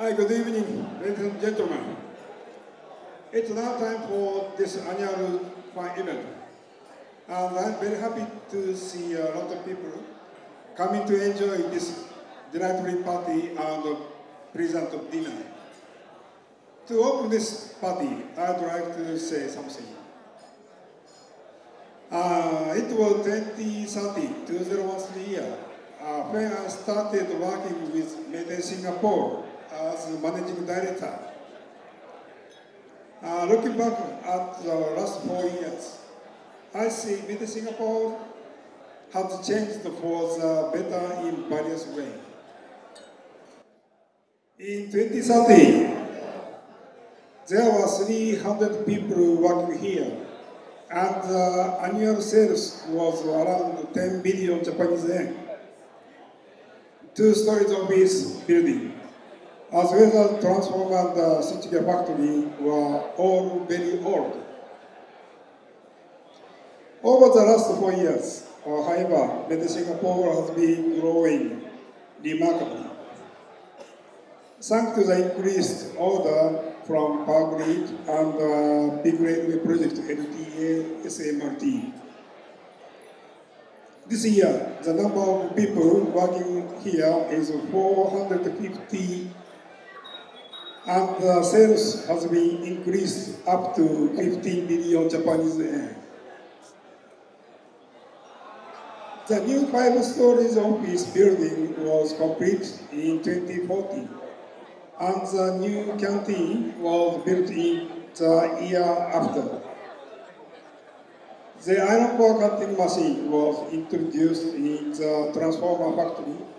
Hi, good evening, ladies and gentlemen. It's now time for this annual fine event. And I'm very happy to see a lot of people coming to enjoy this delightful party and present of dinner. To open this party, I'd like to say something. Uh, it was 2013, 2013 year, uh, when I started working with Meiden Singapore as managing director. Uh, looking back at the last four years, I see Meiden Singapore has changed for the better in various ways. In 2013, there were 300 people working here, and the annual sales was around 10 billion Japanese yen. Two stories of office building, as well as transformer and the switchgear factory were all very old. Over the last four years, uh, however, Meiden Singapore has been growing remarkably. Thanks to the increased order from Power Grid and uh, Big Railway Project LTA SMRT. This year, the number of people working here is 450 and the uh, sales has been increased up to 15 billion Japanese yen. The new five stories office building was complete in 2014 and the new canteen was built in the year after. The iron core cutting machine was introduced in the transformer factory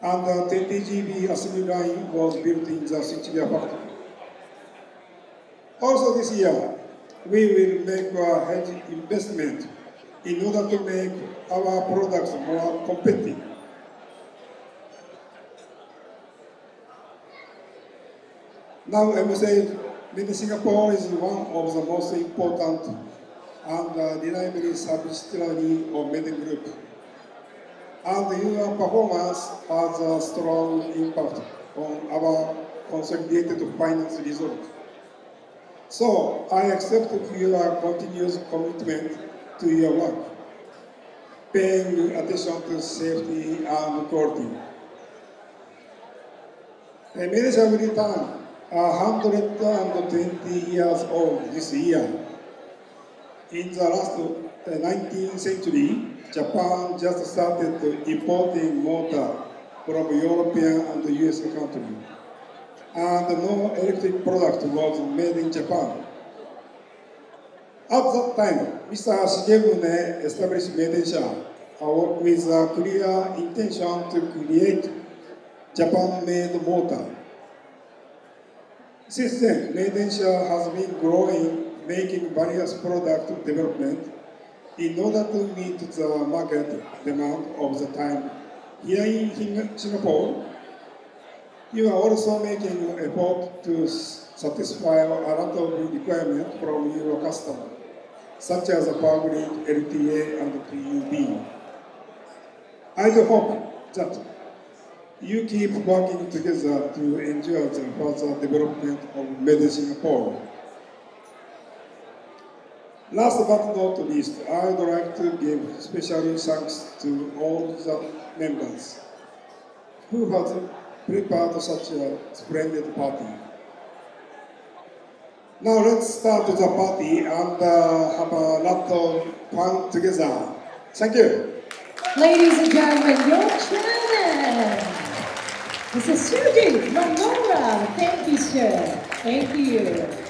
and the 20 GB assembly line was built in the switchgear factory. Also this year, we will make a hedge investment in order to make our products more competitive. Now I must say, Meiden Singapore is one of the most important and uh, reliably subsidiary of Meiden Group. And your performance has a strong impact on our consolidated finance result. So I accept your continuous commitment to your work, paying attention to safety and quality. A minister will return 120 years old this year. In the last uh, 19th century, Japan just started importing motor from European and the US countries. And no electric product was made in Japan. At that time, Mr. Shigemune established Meidensha uh, with a clear intention to create Japan-made motor. Since then, Meidensha has been growing, making various product development in order to meet the market demand of the time. Here in Singapore, you are also making an effort to satisfy a lot of requirements from your customer, such as Power Grid, LTA, and PUB. I do hope that you keep working together to ensure the further development of Meiden Singapore. Last but not least, I would like to give special thanks to all the members who have prepared such a splendid party. Now let's start the party and uh, have a lot of fun together. Thank you. Ladies and gentlemen, your chairman. Is Suji Manora. Thank you, sir. Thank you.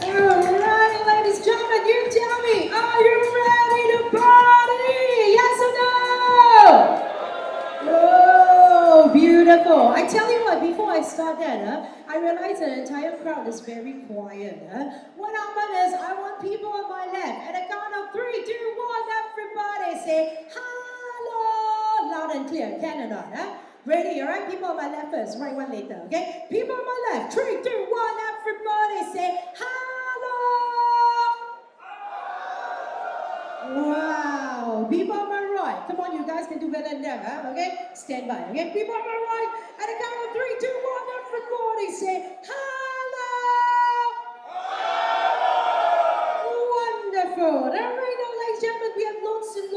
Ladies and gentlemen, you tell me, are you ready to party? Yes or no? Oh, beautiful. I tell you what, before I start that, uh, I realize the entire crowd is very quiet. Uh. What happened is, I want people on my left. At the count of three, two, one, everybody say, hello, loud and clear. Can or not? Ready, all right? People on my left first, right one later, okay? People on my left, three, two, one, everybody say, hello. Wow. People on my right, come on, you guys can do better than that, huh? okay? Stand by, okay? People on my right, at the count of three, two, one, everybody say, hello. Wonderful.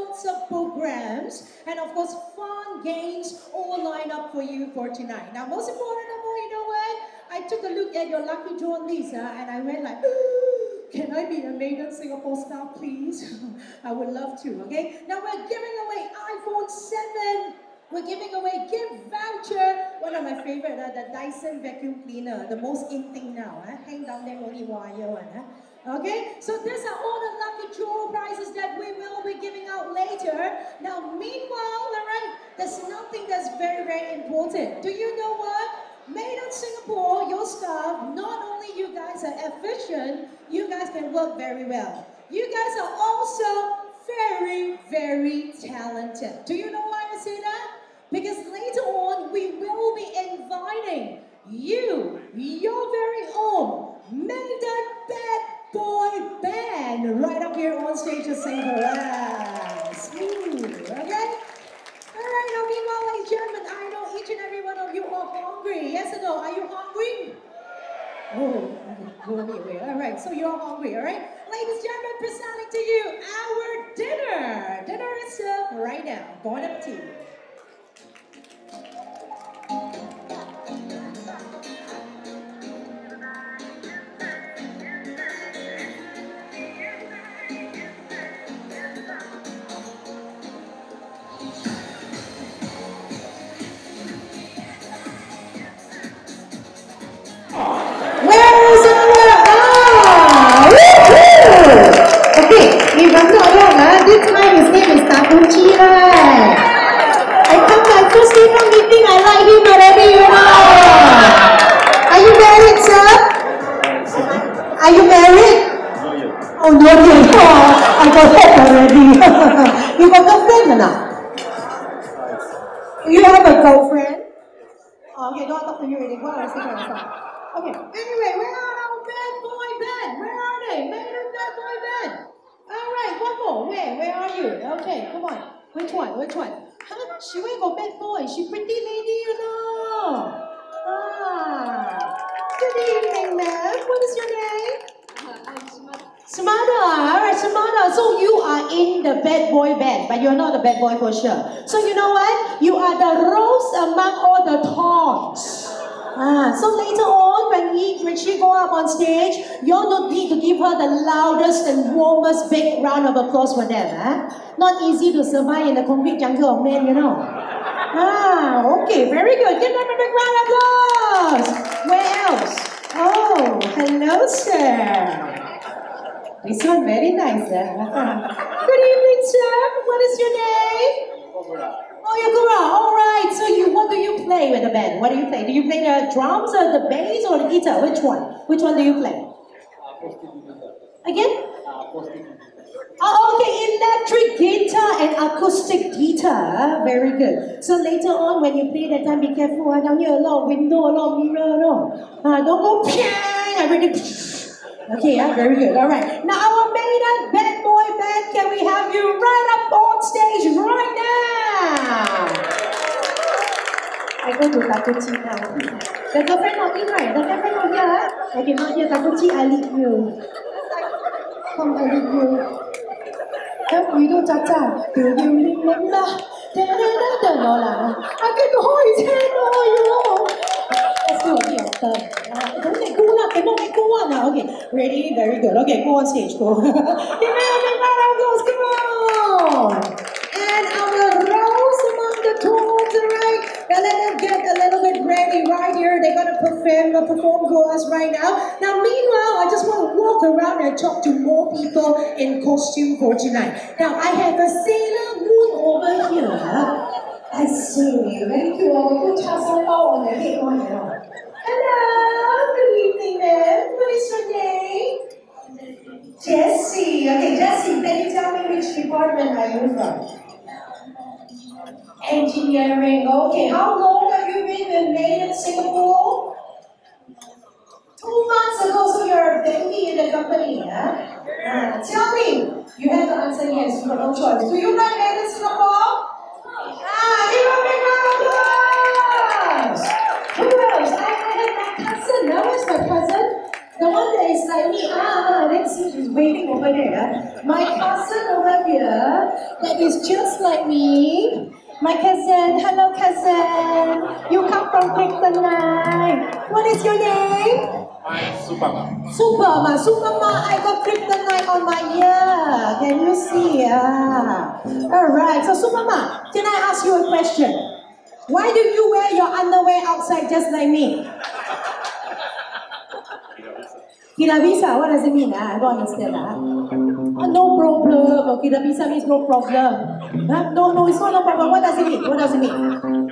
Of programs and of course, fun games all lined up for you for tonight. Now, most important of all, you know what? I took a look at your lucky draw list, uh, and I went like, can I be a Meiden Singapore star, please? I would love to, okay? Now we're giving away iPhone 7. We're giving away gift voucher. One of my favorite, uh, the Dyson vacuum cleaner, the most in thing now. Uh, hang down there, only wire one. Uh. Okay, so these are all the lucky draw prizes that we will be giving out later. Now, meanwhile, all right, there's nothing that's very, very important. Do you know what? Meiden Singapore, your staff, not only you guys are efficient, you guys can work very well. You guys are also very, very talented. Do you know why I say that? Because later on, we will be inviting you, your very own Meiden Bad Boy Band, right up here on stage to sing for us. Ooh, okay? All right, now meanwhile, ladies and gentlemen, I know each and every one of you are hungry. Yes or no? Are you hungry? Oh, okay. All hungry, all right? Ladies and gentlemen, presenting to you our dinner. Dinner is served right now. Bon appetit. Not easy to survive in the concrete jungle of men, you know. Ah, okay, very good. Give them a big round of applause. Where else? Oh, hello, sir. This one very nice. Eh? Good evening, sir. What is your name? Oh, Yakura. All right. So you, what do you play with the band? What do you play? Do you play the drums or the bass or the guitar? Which one? Which one do you play? Again? Oh, okay, electric guitar and acoustic guitar. Very good. So later on, when you play that time, be careful. Ah, down here a lot of window, a lot of mirror. No, ah, don't go. Piang, everything. Okay, yeah, very good. All right. Now our Meiden bad boy band, can we have you right up on stage right now? I go to Takuchi now. The girlfriend not in, right? The girlfriend not here. ah? Okay, not here. Takuchi, I leave you. Come, I leave you. các quý cha cha, từ điều linh lắm là thế nên đã tờ nó là à cái đôi thế rồi yo sửa điểm tờ đúng này cô là cái mông này cô à nào okay ready, very good okay go on stage go give me a big round of applause come on and rose among the alright? Now let them get a little bit ready right here. They're gonna perform, uh, perform for us right now. Now, meanwhile, I just want to walk around and talk to more people in costume for tonight. Now, I have a Sailor Moon over here. I see. Very cool. Good char siu bao on the head you know. Hello. Good evening, ma'am. What is your name? Jessie. Okay, Jessie, can you tell me which department are you from? Engineering. Okay, how long have you been in Meiden Singapore? Two months ago, so you're a baby in the company, huh? Ah, tell me, you have to answer yes, you have no choice. Do you like Meiden Singapore? Ah, give a big round of applause! Who else? I, have my cousin. Now where's my cousin? The one that is like me. Ah, ah, let's see, she's waiting over there. My cousin over here, that is just like me. My cousin, hello cousin. You come from Kryptonite. What is your name? I'm Superman. Superman, Superman, I got kryptonite on my ear. Can you see? Ah. Alright, so Superman, can I ask you a question? Why do you wear your underwear outside just like me? Kirabisa, what does it mean? Ah, I don't understand. Ah. Ah, no problem. Oh, Kirabisa means no problem. Huh? No, no, it's not no problem. What does it mean? What does it mean?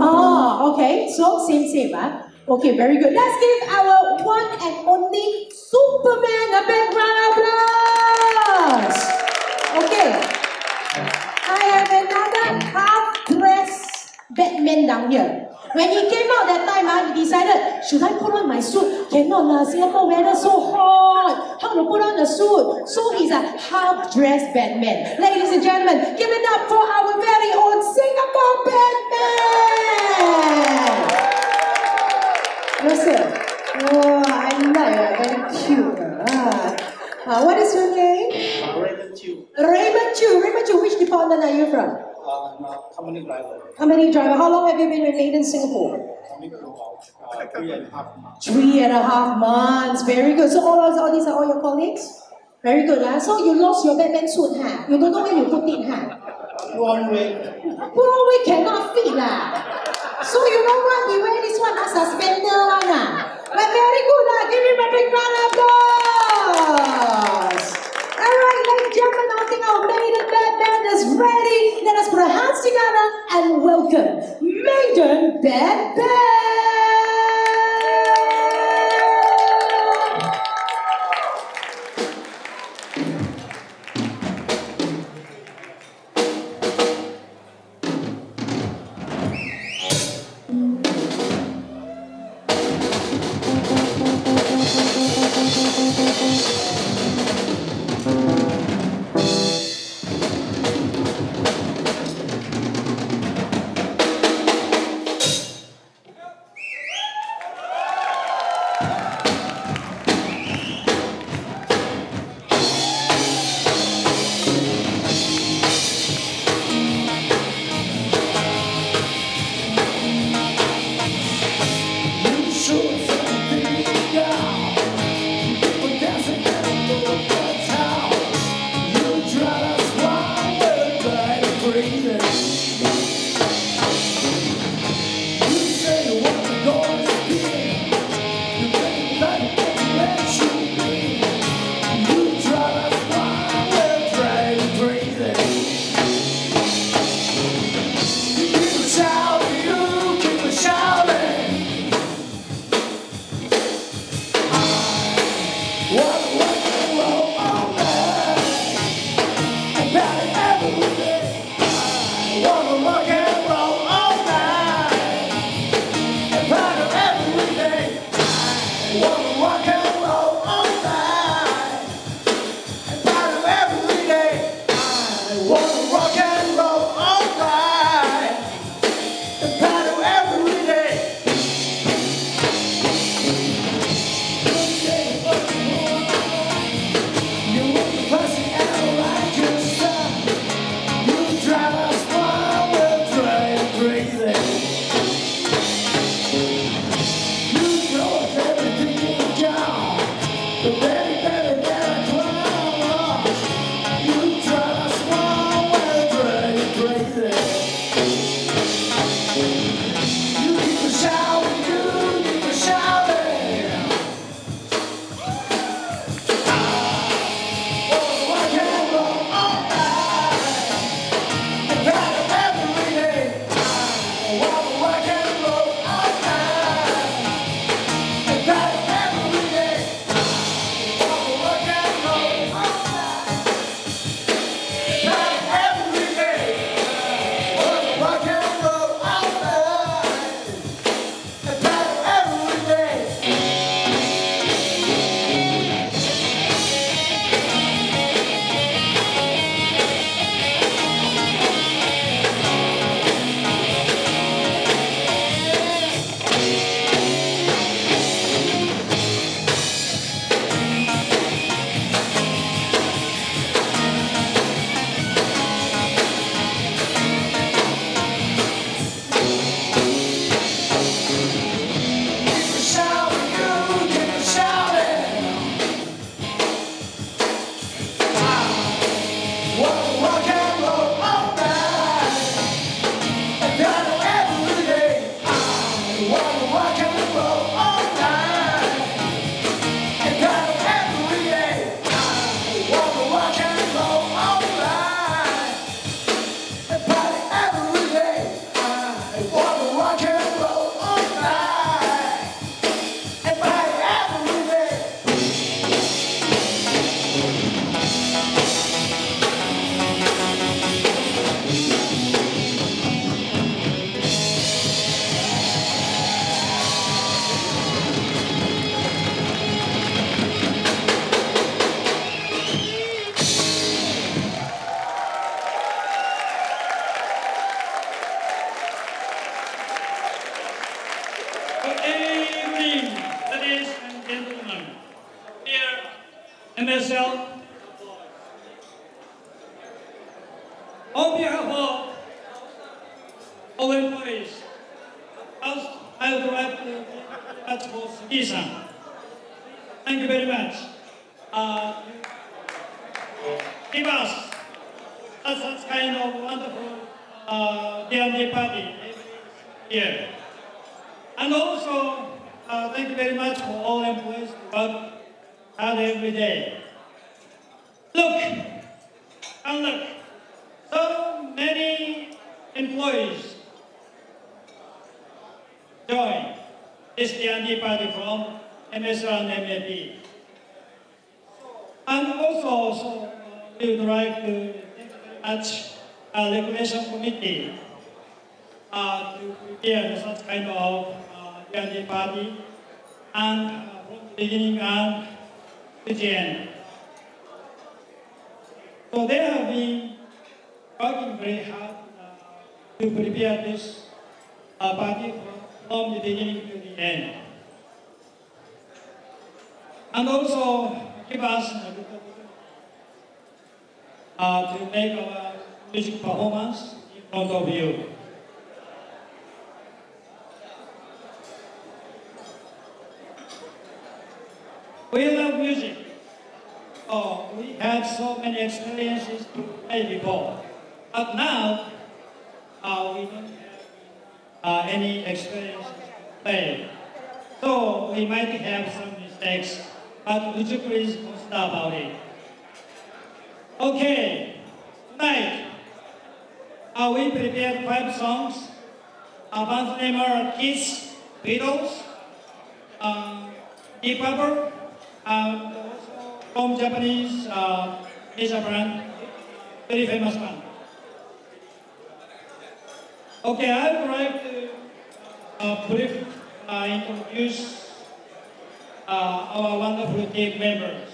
Ah, okay. So same, same. Ah. Okay, very good. Let's give our one and only Superman a big round of applause. Okay. I have another half-dressed Batman down here. When he came out that time, ah, he decided, should I put on my suit? Cannot, lah. Singapore weather so hot. How to put on the suit? So he's a half-dressed Batman. Ladies and gentlemen, give it up for our very own Singapore Batman! Listen. Oh, I like it. Very cute. Ah. Ah, what is your name? Raymond Chu, Raymond Chu. Raymond Chu, which department are you from? Uh, company driver. Company driver. How long have you been Meiden Singapore? Three and a half months. Three and a half months. Very good. So all, all these are all your colleagues? Very good. Huh? So you lost your Batman suit, huh? You don't know where you put it, huh? One way. Well, we cannot fit lah. So you know what? We wear this one a suspender one ah. But very good lah. Give him a big round of applause. We had so many experiences to play before. But now, uh, we don't have uh, any experience to play. So we might have some mistakes. But would you please post about it? Okay, tonight, uh, we prepared five songs. about band's name are Kiss, Beatles, um, Deep Purple, um, from Japanese uh, Asia brand, very famous brand. Okay, I would like to uh, brief, uh, introduce uh, our wonderful team members.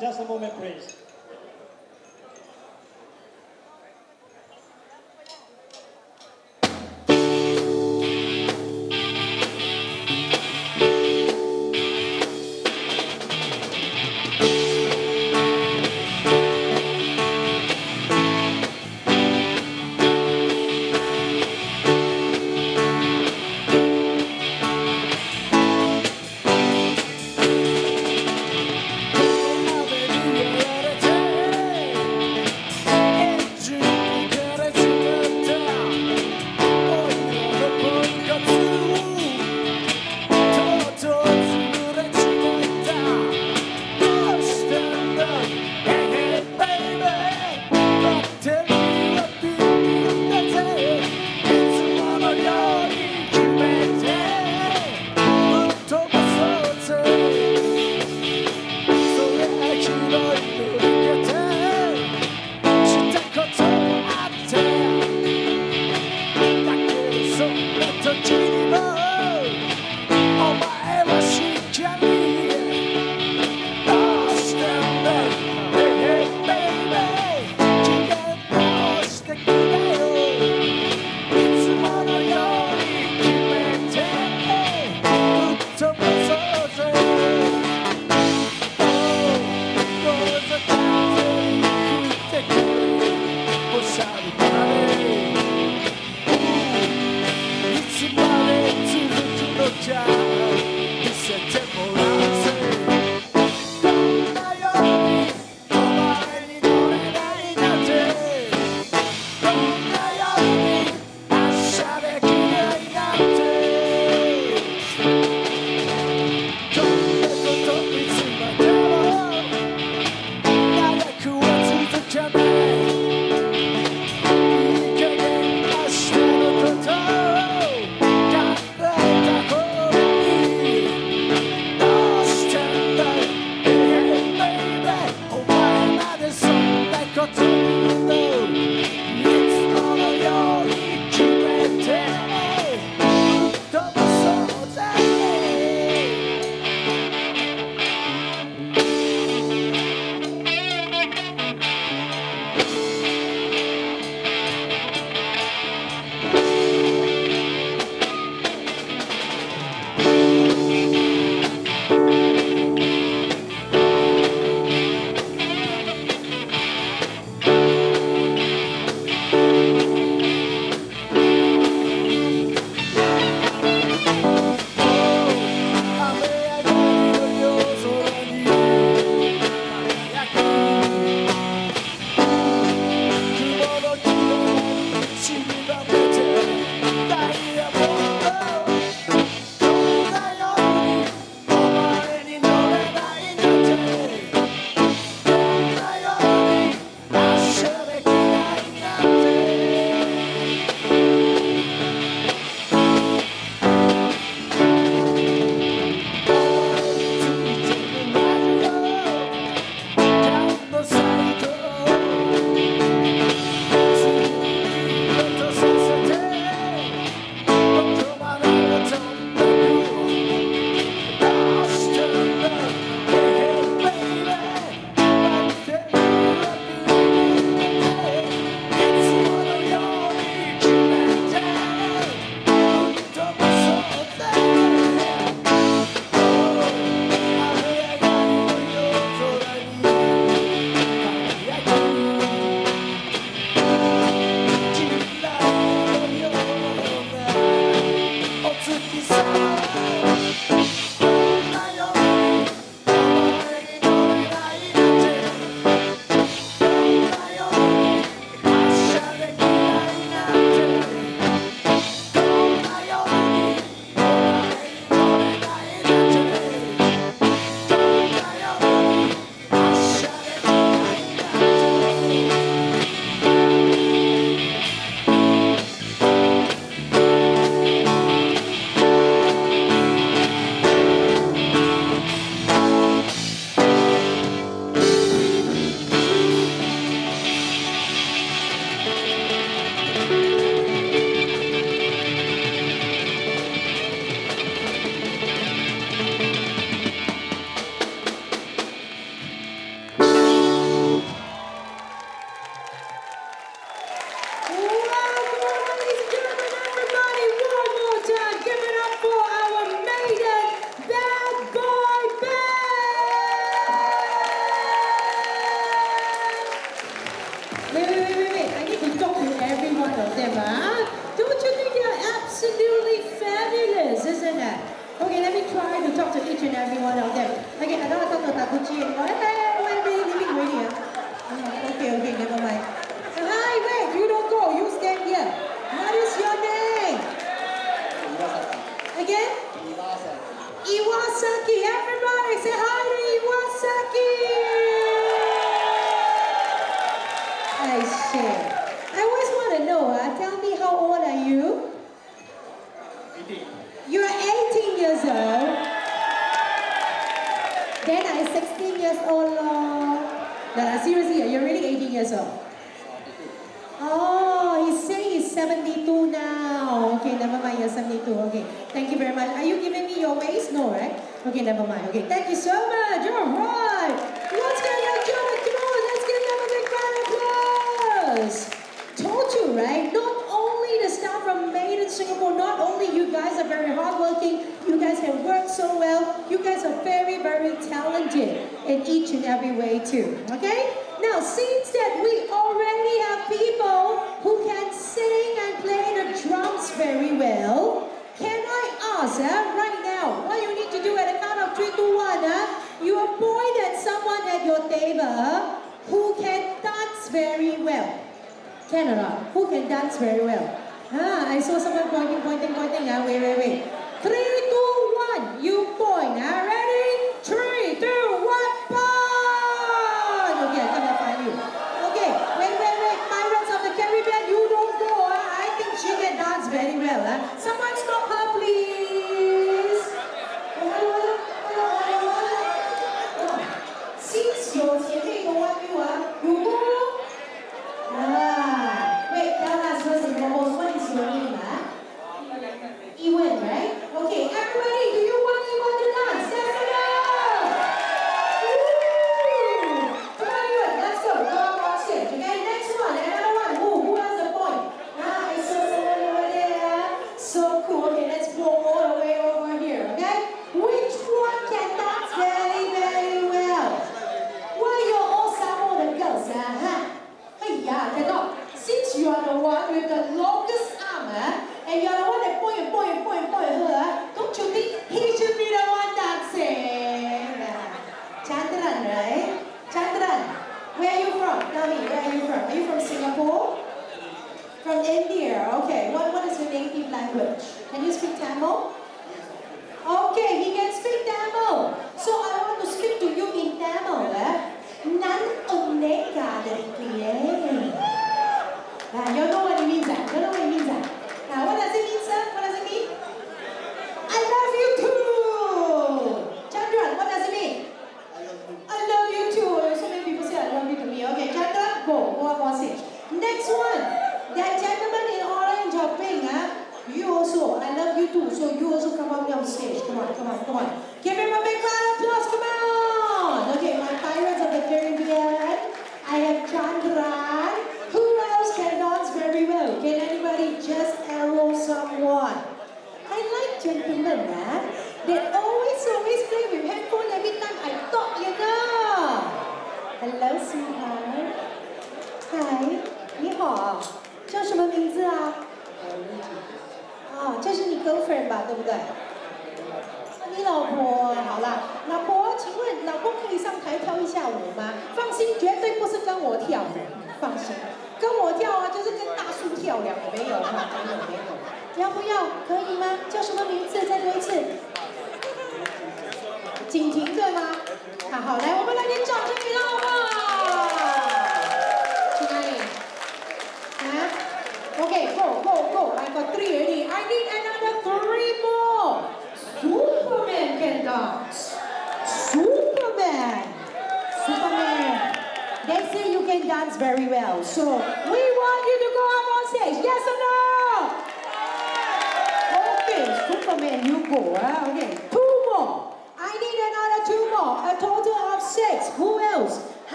Just a moment, please. apologize.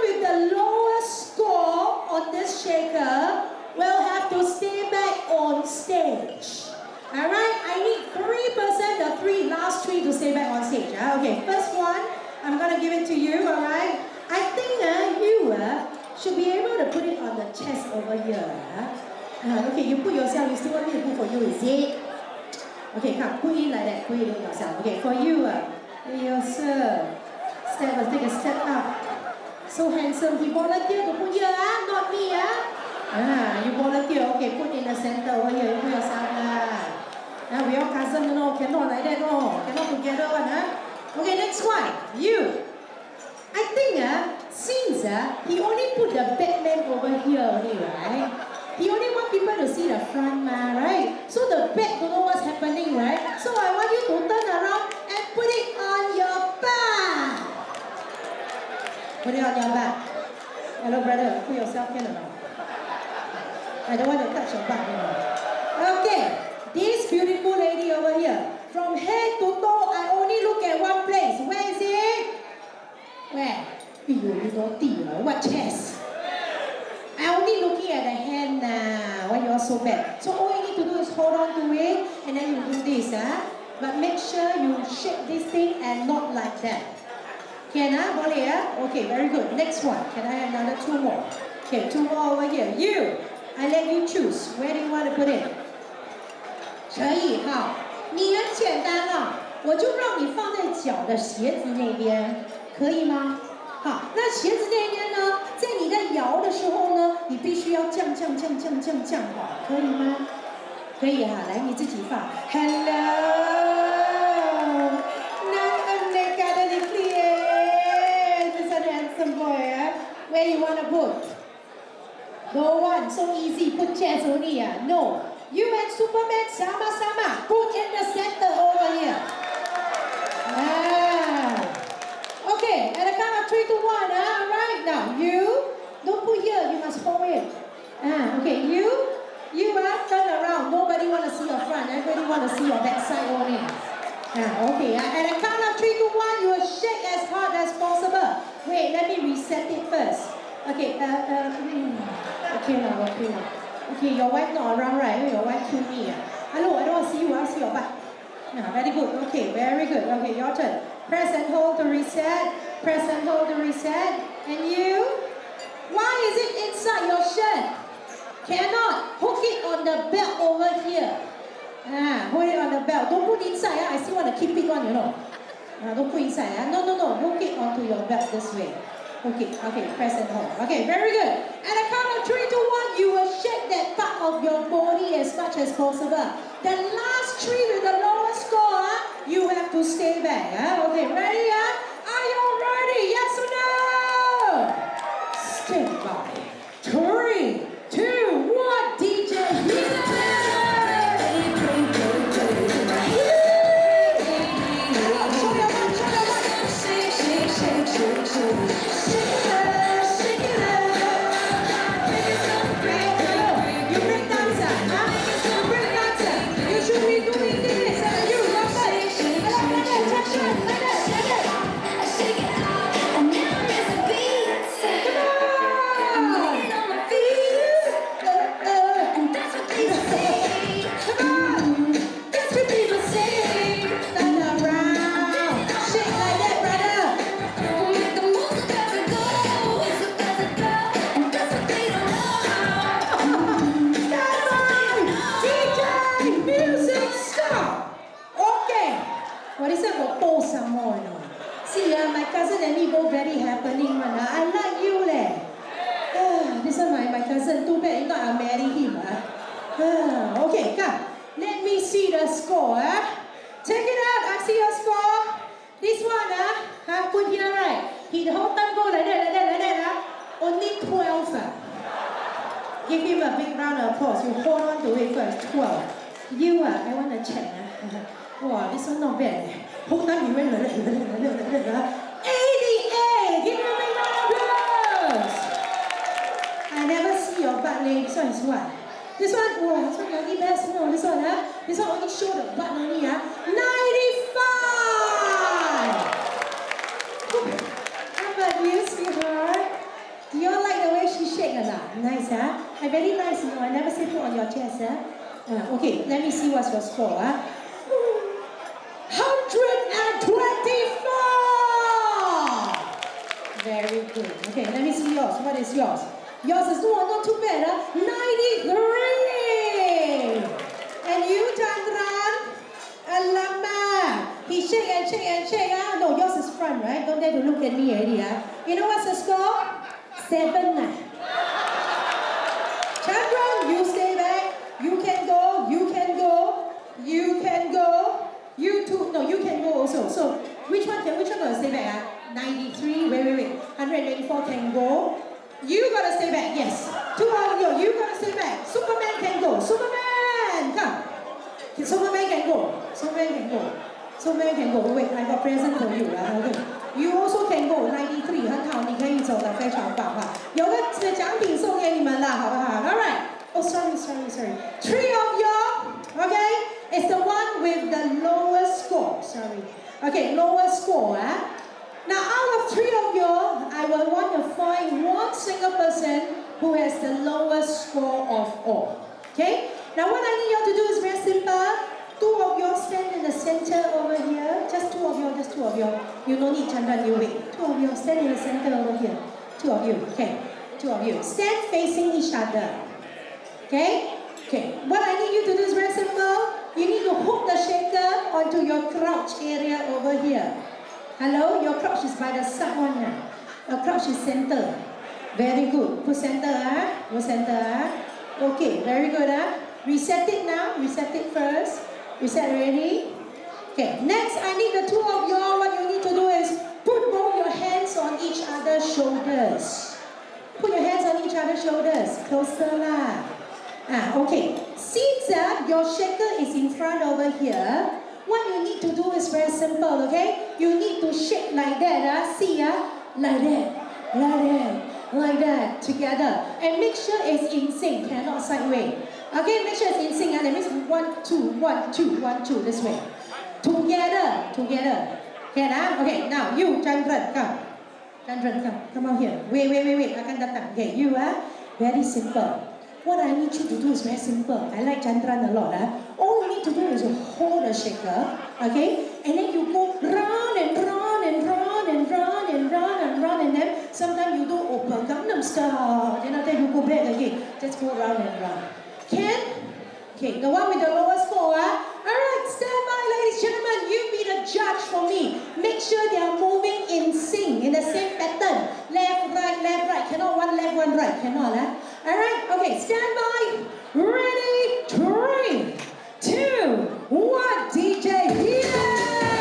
With the lowest score on this shaker will have to stay back on stage. Alright? I need 3%, the three last three to stay back on stage. huh? Okay, first one. I'm going to give it to you, all right? I think uh, you uh, should be able to put it on the chest over here. Uh. Uh, okay, you put yourself, you still want me to put for you, is it? Okay, come, put it like that, put it on yourself. Okay, for you, uh, sir. Step, uh, take a step up. So handsome, he volunteered to put here, uh, not me, uh. Ah, you volunteer, okay, put in the center over here, you put yourself, uh. Uh, we all cousin, you know, cannot like that, no. Cannot together one, huh? Okay, next one. You. I think uh, since uh, he only put the Batman over here only, right? He only want people to see the front, ma, right? So the back don't know what's happening, right? So I want you to turn around and put it on your. Put it on your back. Hello, brother. Put yourself in not? I don't want to touch your back, know. Okay. This beautiful lady over here. From head to toe, I only look at one place. Where is it? Where? You, you naughty, uh, what chest? I only looking at the hand now. Why you are so bad? So all you need to do is hold on to it and then you do this, huh? But make sure you shake this thing and not like that. Can I? Bolia? Okay, very good. Next one. Can I have another two more? Okay, two more over here. You, I let you choose. Where do you want to put it? 可以哈，你很简单了，我就让你放在脚的鞋子那边，可以吗？好，那鞋子那边呢，在你在摇的时候呢，你必须要降降降降降降好，可以吗？可以哈，来你自己放。Hello. Where you wanna put? No one, so easy. Put chairs only, ah. No. You and Superman sama-sama. Put in the center over here. Ah. Okay, at the count of three to one, ah. Right now, you don't put here. You must it. Ah, okay. You, you ah, turn around. Nobody wanna see your front. Everybody wanna see your backside only. Ah, okay. Ah, at the count of three to one, you will shake as hard as possible. Wait, let me reset it first. Okay. Uh, uh, hmm. okay now. Okay now. Okay, your wife not around, right? Your wife kill me. Ah. Hello, I don't see you. I see your butt. Yeah, very good. Okay, very good. Okay, your turn. Press and hold to reset. Press and hold to reset. And you? Why is it inside your shirt? Cannot. Hook it on the belt over here. Ah, hold it on the belt. Don't put inside. I still want to keep it on, you know. Ah, don't put inside. Ah. No, no, no. Hook it onto your belt this way. Okay, okay, press and hold. Okay, very good. At a count of three to one, you will shake that part of your body as much as possible. The last three with the lowest score, ah, you have to stay back. ah. Okay, ready? ah? Are you ready? Yes or no? Stand by. Three, two, one, DJ. You hold on it first. 12. You, uh, I want to check. Uh. Wow, this one not bad. eh. Whole time he went like that, like that, like that, like that. uh. 88! Give me a big round of applause! I never see your butt leh. This one is what? This one, wow, this one only best. No, this one, huh? This one only show the butt only, huh? 95! How about you, sweetheart? Do you all like the shake or not? Nice, huh? I very nice, you know. I never say put on your chest, huh? Uh, okay, let me see what's your score, huh? 124! Very good. Okay, let me see yours. What is yours? Yours is no, not too bad, huh? 93! And you, Chandran? Alamak! He shake and shake and shake, ah? No, yours is front, right? Don't dare to look at me already, ah? You know what's the score? Seven, ah. Chandran, you stay back. You can go, you can go, you can go. You too, no, you can go also. So, which one can, which one gonna stay back, ah? 93, wait, wait, wait. 124 can go. You gotta stay back, yes. Two of you, you gotta stay back. Superman can go. Superman, come. Superman can go. Superman can go. Superman can go. Wait, I got present for you. Ah, okay. You also can go. 93很好，你可以走得非常棒哈。有个奖品送 给你们了，好不好？All right. Oh, sorry, sorry, sorry. Three of you, okay? It's the one with the lowest score. Sorry. Okay, lowest score. Eh? Now, out of three of you, I will want to find one single person who has the lowest score of all. Okay? Now, what I need you all to do is very simple. Two of you stand in the center over here. Just two of you, just two of you. You don't need Chandran, you wait. Two of you stand in the center over here. Two of you, okay. Two of you. Stand facing each other. Okay? Okay. What I need you to do is very simple. You need to hook the shaker onto your crouch area over here. Hello? Your crouch is by the side one now. Your crouch is center. Very good. Put center, ah. Put center, ah. Okay, very good, ah. Reset it now. Reset it first. Reset ready. Okay, next I need the two of y'all. What you need to do is put both your hands on each other's shoulders. Put your hands on each other's shoulders. Closer lah. Ah, okay. Since uh, your shaker is in front over here, what you need to do is very simple, okay? You need to shake like that, ah. See, ah? Like that, like that, like that, together. And make sure it's in sync, cannot sideways. Okay, make sure it's in sync. Ah. That means one, two, one, two, one, two, this way. Together, together. Can ah? Okay, now you, Chandran, come. Chandran, come. Come out here. Wait, wait, wait, wait. Akan datang. Okay, you ah. Very simple. What I need you to do is very simple. I like Chandran a lot. Ah. All you need to do is hold the shaker, okay? And then you go round and round and round and round and round and round and then sometimes you do open Gangnam style. Then after you go back again. Just go round and round. Can? Okay, the one with the lowest score, ah. Alright, stand by, ladies and gentlemen. You be the judge for me. Make sure they are moving in sync, in the same pattern. Left, right, left, right. Cannot one left, one right. Cannot, ah. Alright, okay, stand by. Ready, three, two, one. DJ, yeah!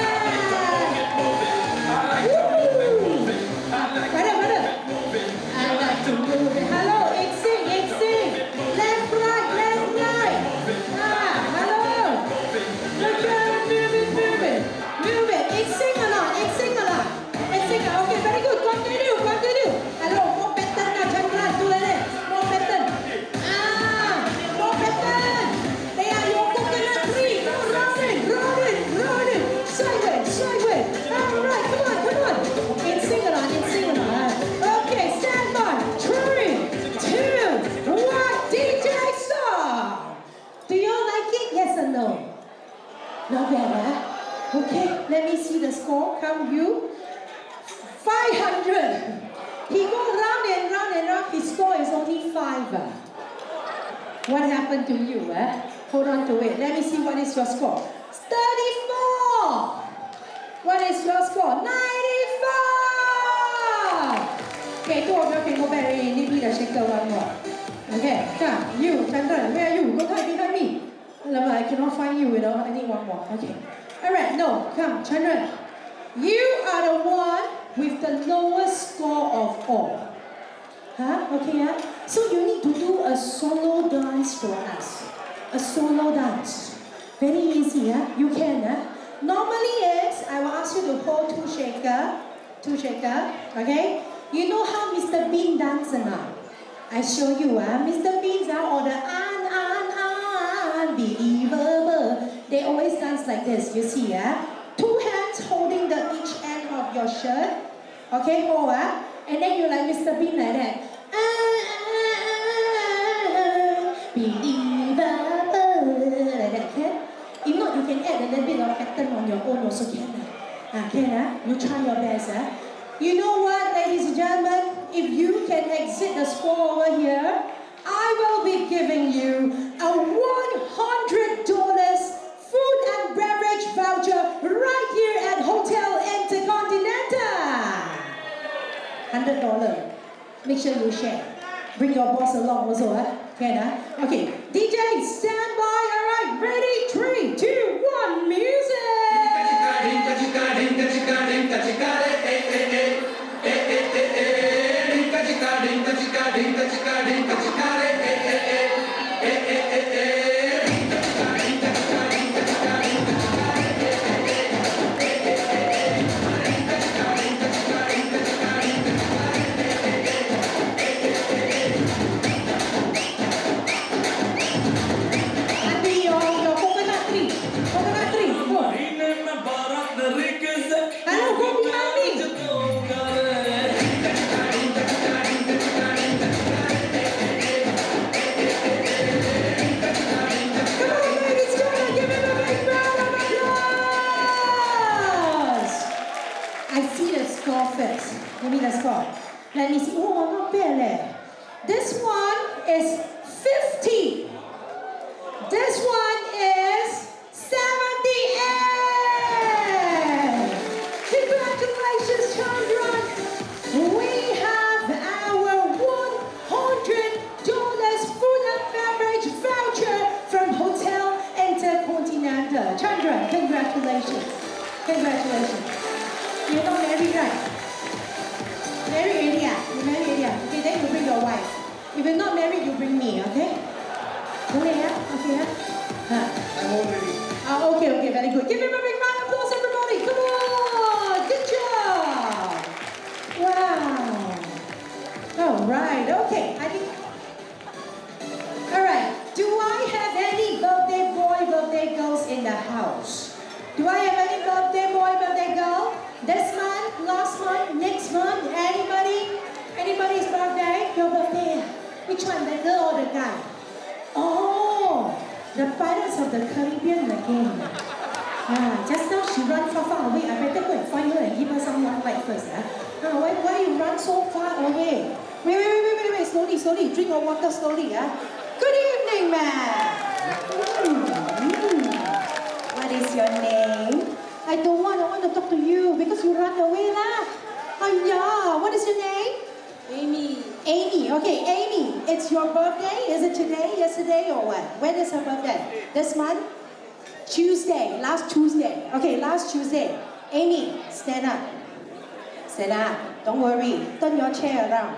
Let me see the score. Come you. 500. He go round and round and round. His score is only 5. ah. What happened to you? Eh? Hold on to it. Let me see what is your score. 34. What is your score? 95. Okay, two of you can go back. Need me the shaker one more. Okay, come. You, Chandra, where are you? Go behind me. I cannot find you, you know. I need one more. Okay. Alright, no, come, Chandra. You are the one with the lowest score of all. Huh? Okay, yeah? So you need to do a solo dance for us. A solo dance. Very easy, yeah? You can, huh? Normally is, I will ask you to hold two shaker. Two shaker, okay? You know how Mr. Bean dance now? I show you, ah. Mr. Beans are all the un, un, unbelievable. They always dance like this, you see, ah. Two hands holding the each end of your shirt. Okay, hold, ah. And then you like Mr. Bean like that. Like that, can? If not, you can add a little bit of pattern on your own also can. ah. Ah, can, ah? You try your best, ah. You know what, ladies and gentlemen? If you can exit the score over here, I will be giving you a $100 food and voucher right here at Hotel Intercontinental. $100. Make sure you share. Bring your boss along also, huh? Can, huh? Okay, DJ, stand by. All right, ready? Three, two, one, music! is 50. This one is 78. Congratulations, Chandra. We have our $100 food and beverage voucher from Hotel Intercontinental. Chandra, congratulations. Congratulations. Married, you bring me, okay? Okay, yeah? Okay, yeah? Huh. I'm already. Ah, okay, okay, very good. Give him a big round Which one, the girl or the guy? Oh, the Pirates of the Caribbean again. Ah, just now she run far, far away. I better go and find her and give her some long light first. Ah, ah why, why you run so far away? Wait, wait, wait, wait, wait. Slowly, slowly. Drink your water slowly. Ah. Good evening, ma'am. Mm, mm. What is your name? I don't want, I want to talk to you because you run away lah. Oh yeah, what is your name? Amy, Amy, okay, Amy, it's your birthday. Is it today, yesterday, or what? When is her birthday? This month? Tuesday, last Tuesday. Okay, last Tuesday. Amy, stand up. Stand up. Don't worry. Turn your chair around.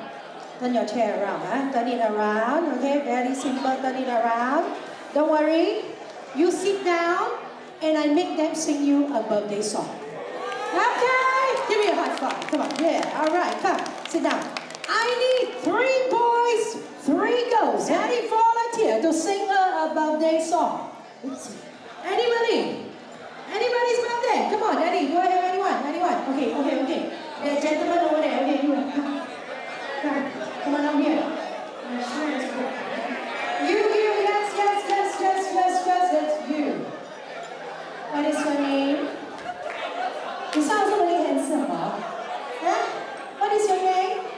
Turn your chair around. Huh? Turn it around. Okay, very simple. Turn it around. Don't worry. You sit down, and I make them sing you a birthday song. Okay, give me a high five. Come on, yeah. All right, come, sit down. I need three boys, three girls. Any volunteer to sing a, a birthday song? Anybody? Anybody's birthday? Come on, Eddie. Do I have anyone? Anyone? Okay, okay, okay. The gentleman over there. Okay, you. Come, on up here. You, you, yes, yes, yes, yes, yes, yes, it's you. What is your name? You sound so very handsome, huh? Huh? What is your name?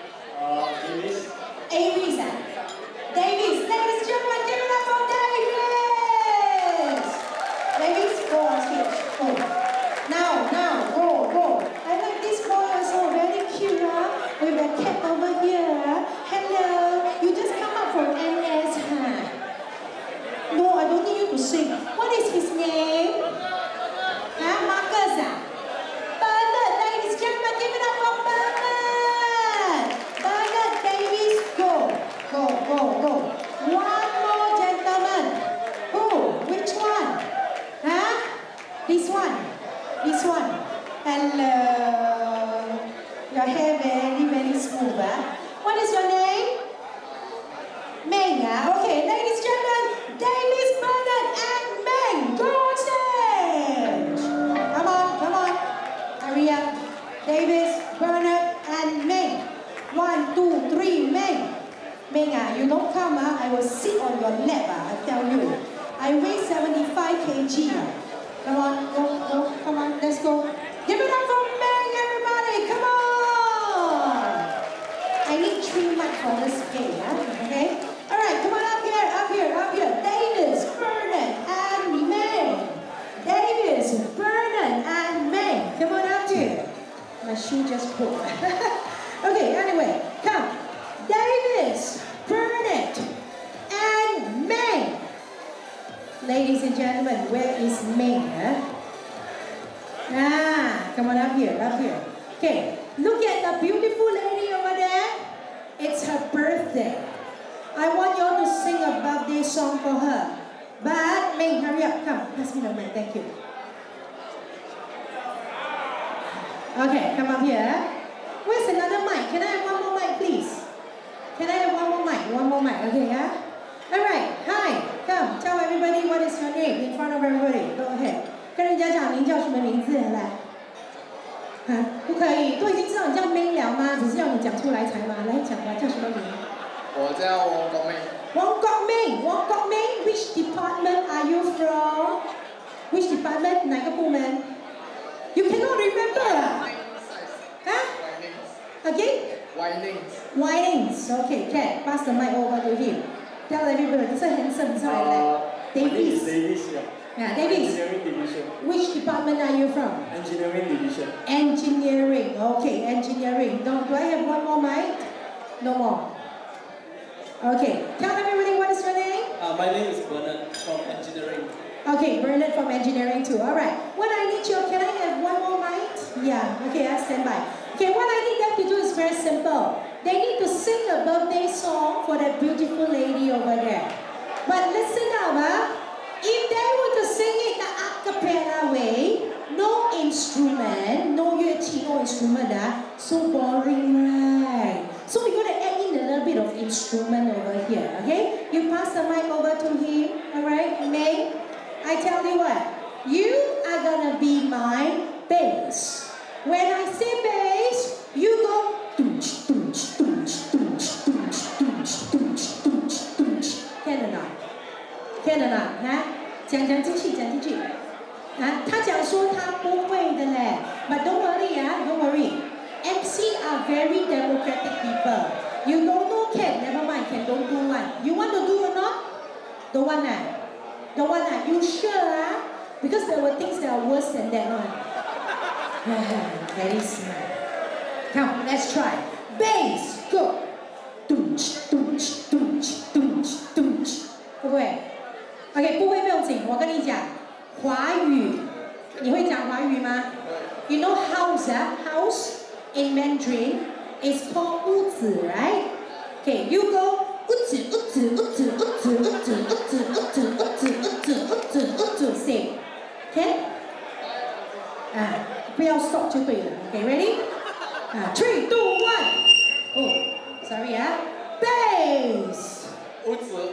What is his name? Huh? Marcus, ah? Bernard, ladies and gentlemen, give it up for Bernard! Bernard Davis, go, go, go, go. One more gentleman. Who? Which one? Huh? This one. This one. Hello. Your hair very, very smooth, huh? What is your name? Meng, ah? Okay, ladies and gentlemen, Davis, Bernard, and Meng, go on stage! Come on, come on. Up. Davis, Bernard, and Meng. One, two, three, Meng. Meng, ah, you don't come, ah, I will sit on your lap, ah, I tell you. I weigh 75 kg. Come on, go, go, come on, let's go. Give it up for Meng, everybody, come on! I need three mics for this game, okay? All right, come on up here, up here, up here. Davis, Bernard, and Meng. Davis, Bernard, and Meng. Come on up here. My shoe just broke. okay, anyway, come. Davis, Bernard, and Meng. Ladies and gentlemen, where is Meng? Huh? Ah, come on up here, up here. Okay, look at the beautiful lady over there. It's her birthday. I want you all to sing a birthday song for her. But, Meng, hurry up, come, pass me the mic, thank you. Okay, come up here. Where's another mic? Can I have one more mic, please? Can I have one more mic? One more mic, okay, yeah? All right, hi, come, tell everybody what is your name in front of everybody. Go ahead. 跟人家讲您叫什么名字，来。啊，不可以，都已经知道你叫 May 了吗？只是要你讲出来才吗？来讲吧，叫什么名？我叫王国明，王国明，王国明，Which department are you from? Which department？哪个部门？You cannot remember 啊？啊 Winings,？Again? Winings, Winings. Okay, Cat, pass the mic over to him. Tell everybody, this is handsome, this is like Uh, Davis. Davis, yeah. Davis. Engineering division. Which department are you from? Engineering division. Engineering. Okay, engineering. No, do I have one more mic? No more. Okay, tell everybody what is your name? Uh, my name is Bernard from engineering. Okay, Bernard from engineering too. All right. What I need you, can I have one more mic? Yeah. Okay, I stand by. Okay, what I need them to do is very simple. They need to sing a birthday song song for that beautiful lady over there. But listen up, huh? If they were to sing it the a cappella way, no instrument, no 乐器, no instrument, ah, so boring, right? So we're going to add in a little bit of instrument over here, okay? You pass the mic over to him, all right? May, I tell you what, you are going to be my bass. When I say bass, you go doonch, doonch, doonch, Can or not? 哈，讲讲进去，讲进去。啊，他讲说他不会的嘞，But don't worry 啊，don't worry。MC are very democratic people. You don't know can, never mind, can don't do one. You want to do or not? Don't want ah? Don't want ah? You sure ah? Because there were things that are worse than that one. Very smart. Come, let's try. Bass, go. 我跟你讲，华语，你会讲华语吗？You know house 啊，house in Mandarin is called 屋子，right? Okay, you go 屋子屋子屋子屋子屋子屋子屋子屋子屋子屋子屋子 say, okay? 啊。不要 stop 就对了。Okay, ready? 啊，three, two, one. Oh, sorry 啊，bass. Okay,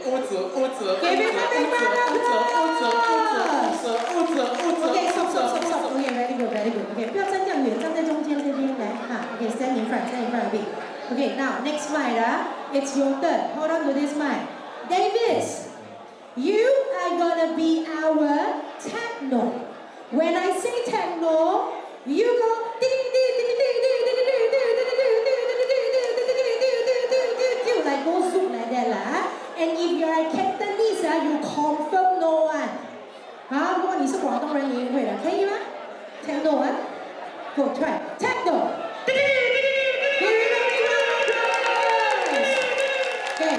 stop, stop, stop, stop. Okay, very good, very good. Okay，不要站这样远，站在中间这边来哈。Okay, stand in front, stand in front of me. Okay, now next mic 啊，it's your turn. Hold on to this mic. Davis, you are gonna be our techno. When I say techno, you go like And if you're a Cantonese, ah, you confirm no one. Ah, 啊，如果你是广东人，你也会的，可以吗？Take no one. Go try. Take no. Okay.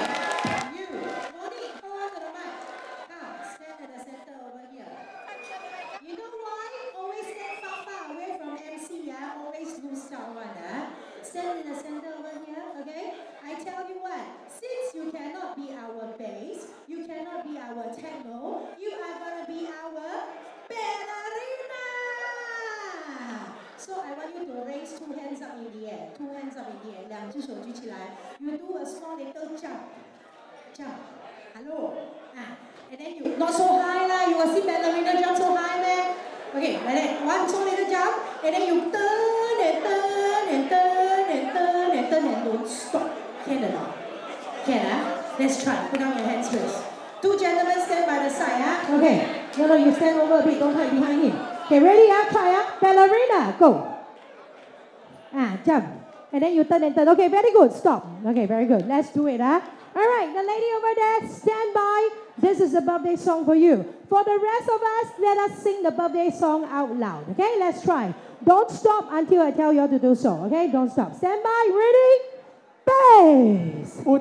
You. Monique, go onto the mic. Here. You know why? Always stand far, far away from MC, yeah? Always lose out one, ah. Stand in the center over here, okay? I tell you what. cannot be our bass, you cannot be our techno, you are gonna be our ballerina! So I want you to raise two hands up in the air, two hands up in the air, 两只手举起来. You do a small little jump, jump. Hello? Ah, and then you, not so high lah, you will see ballerina jump so high man. Okay, like that, one small little jump, and then you turn and turn and turn and turn and turn and don't stop. Can or not? Can, ah? Let's try. Put down your hands first. Two gentlemen stand by the side, ah? Okay. No, no, you stand over a bit. Don't hide behind him. Okay, ready, ah? Try, ah? Ballerina, go. Ah, jump. And then you turn and turn. Okay, very good. Stop. Okay, very good. Let's do it, ah? All right, the lady over there, stand by. This is a birthday song for you. For the rest of us, let us sing the birthday song out loud. Okay, let's try. Don't stop until I tell you to do so. Okay, don't stop. Stand by. Ready? bass. We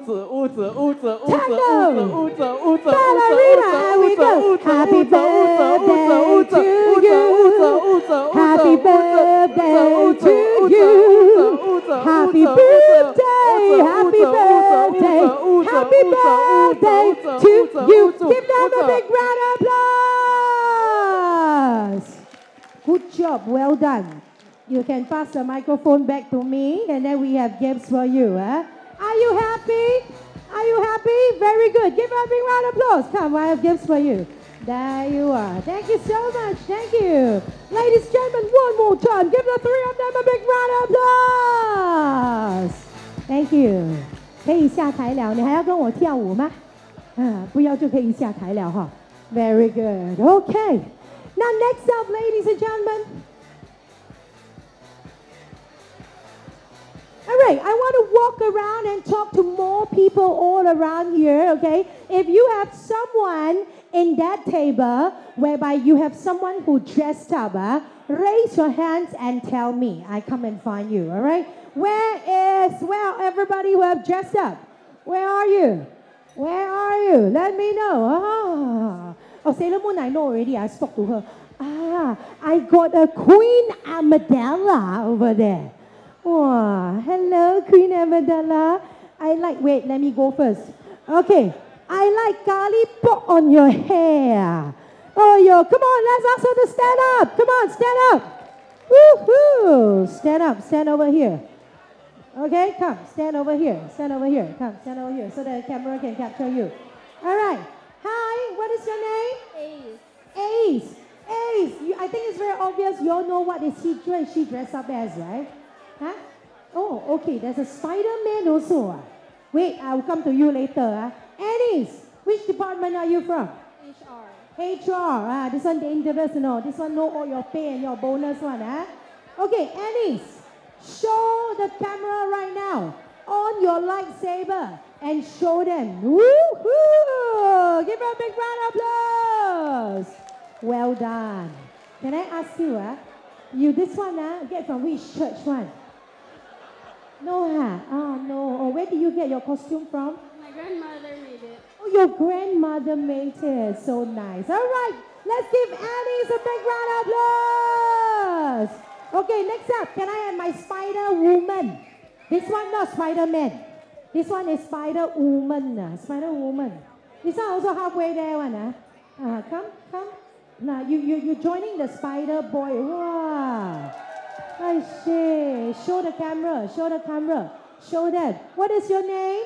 go. Happy birthday to you. Happy birthday to you. Happy birthday, happy birthday, happy birthday to you. Give them a big round of applause. Good job, well done. You can pass the microphone back to me, and then we have gifts for you. Eh? Are you happy? Are you happy? Very good. Give a big round of applause. Come, I have gifts for you. There you are. Thank you so much. Thank you. Ladies and gentlemen, one more time. Give the three of them a big round of applause. Thank you. 可以下台了，你还要跟我跳舞吗？啊，不要就可以下台了哈。Very good. Okay. Now next up, ladies and gentlemen. All right, I want to walk around and talk to more people all around here, okay? If you have someone in that table whereby you have someone who dressed up, uh, raise your hands and tell me. I come and find you, all right? Where is, well, everybody who have dressed up? Where are you? Where are you? Let me know. Ah. Oh, Sailor Moon, I know already. I spoke to her. Ah, I got a Queen Amidala over there. Oh, hello, Queen Amidala. I like, wait, let me go first. Okay. I like garlic pork on your hair. Oh, yo, come on, let's ask her to stand up. Come on, stand up. Woohoo! Stand up, stand over here. Okay, come, stand over here, stand over here, come, stand over here so the camera can capture you. All right. Hi, what is your name? Ace. Ace. Ace. You, I think it's very obvious you all know what is he dressed, she dressed up as, right? Huh? Oh, okay. There's a Spider-Man also. ah. Wait, I'll come to you later. ah. Ace, which department are you from? HR. HR. Ah, this one dangerous, you know. This one know all your pay and your bonus one. Ah? Okay, Annie's. Show the camera right now on your lightsaber and show them. Woohoo! Give her a big round of applause. Well done. Can I ask you, ah? You this one, ah, get from which church one? No, ha? Oh, no. Oh, where did you get your costume from? My grandmother made it. Oh, your grandmother made it. So nice. All right, let's give Alice a big round of applause. Okay, next up, can I have my Spider Woman? This one not Spider Man. This one is Spider Woman. ah, Spider Woman. This one also halfway there one. ah. Uh, come, come. Now you you you joining the Spider Boy. Wow. I see. Show the camera. Show the camera. Show them. What is your name?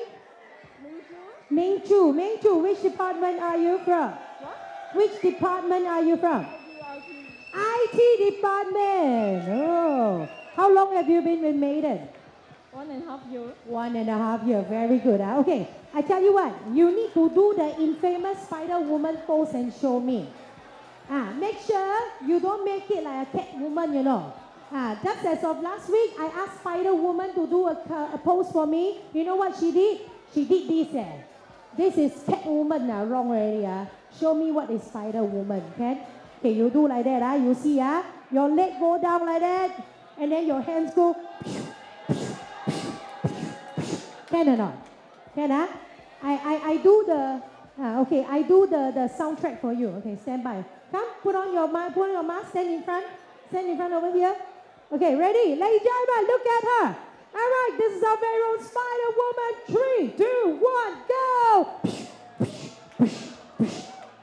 Ming Chu. Ming Chu, which department are you from? What? Which department are you from? IT department. Oh. How long have you been with Meiden? One and a half year. One and a half year. Very good. ah. Okay. I tell you what. You need to do the infamous Spider Woman pose and show me. Ah, make sure you don't make it like a cat woman, you know. Ah, just as of last week, I asked Spider Woman to do a, a pose for me. You know what she did? She did this. Eh. This is cat woman. Ah, wrong already. Ah. Show me what is Spider Woman. Can? Okay, you do like that. Ah. You see, ah, your leg go down like that, and then your hands go. Can or not? Can ah? I, I, I do the ah, okay, I do the, the soundtrack for you. Okay, stand by. Come, put on your put on your mask, stand in front. Stand in front over here. Okay, ready? ladies and gentlemen. look at her. All right, this is our very own Spider Woman. Three, two, one, go.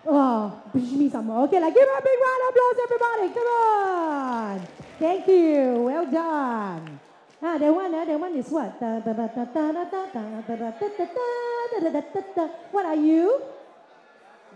Oh, push me some more. Okay, like give her a big round of applause, everybody. Come on. Thank you. Well done. Ah, that one, uh, that one is what? What are you?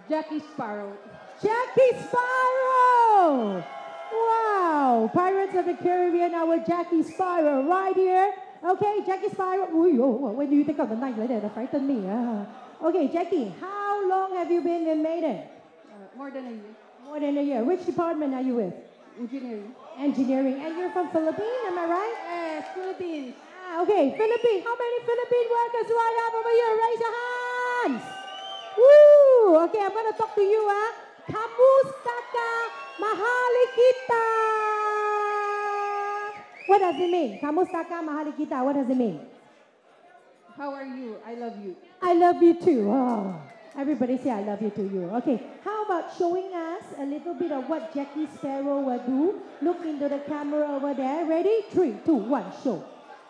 Jackie Sparrow. Jackie Sparrow! Wow! Pirates of the Caribbean, our Jackie Sparrow right here. Okay, Jackie Sparrow. Ooh, oh, when do you think of the night like that, that frightened me. ah. Okay, Jackie, how long have you been in Meiden? Uh, more than a year. More than a year. Which department are you with? Engineering. Engineering. And you're from Philippines, am I right? Yes, Philippines. Ah, okay, Philippines. How many Philippine workers do I have over here? Raise your hands. Woo! Okay, I'm gonna talk to you. Kamusta ka? Mahali kita. What does it mean? Kamusta ka? Mahali kita. What does it mean? How are you? I love you. I love you too. Oh, everybody say I love you to you. Okay, how about showing us a little bit of what Jackie Sparrow will do? Look into the camera over there. Ready? Three, two, one, show.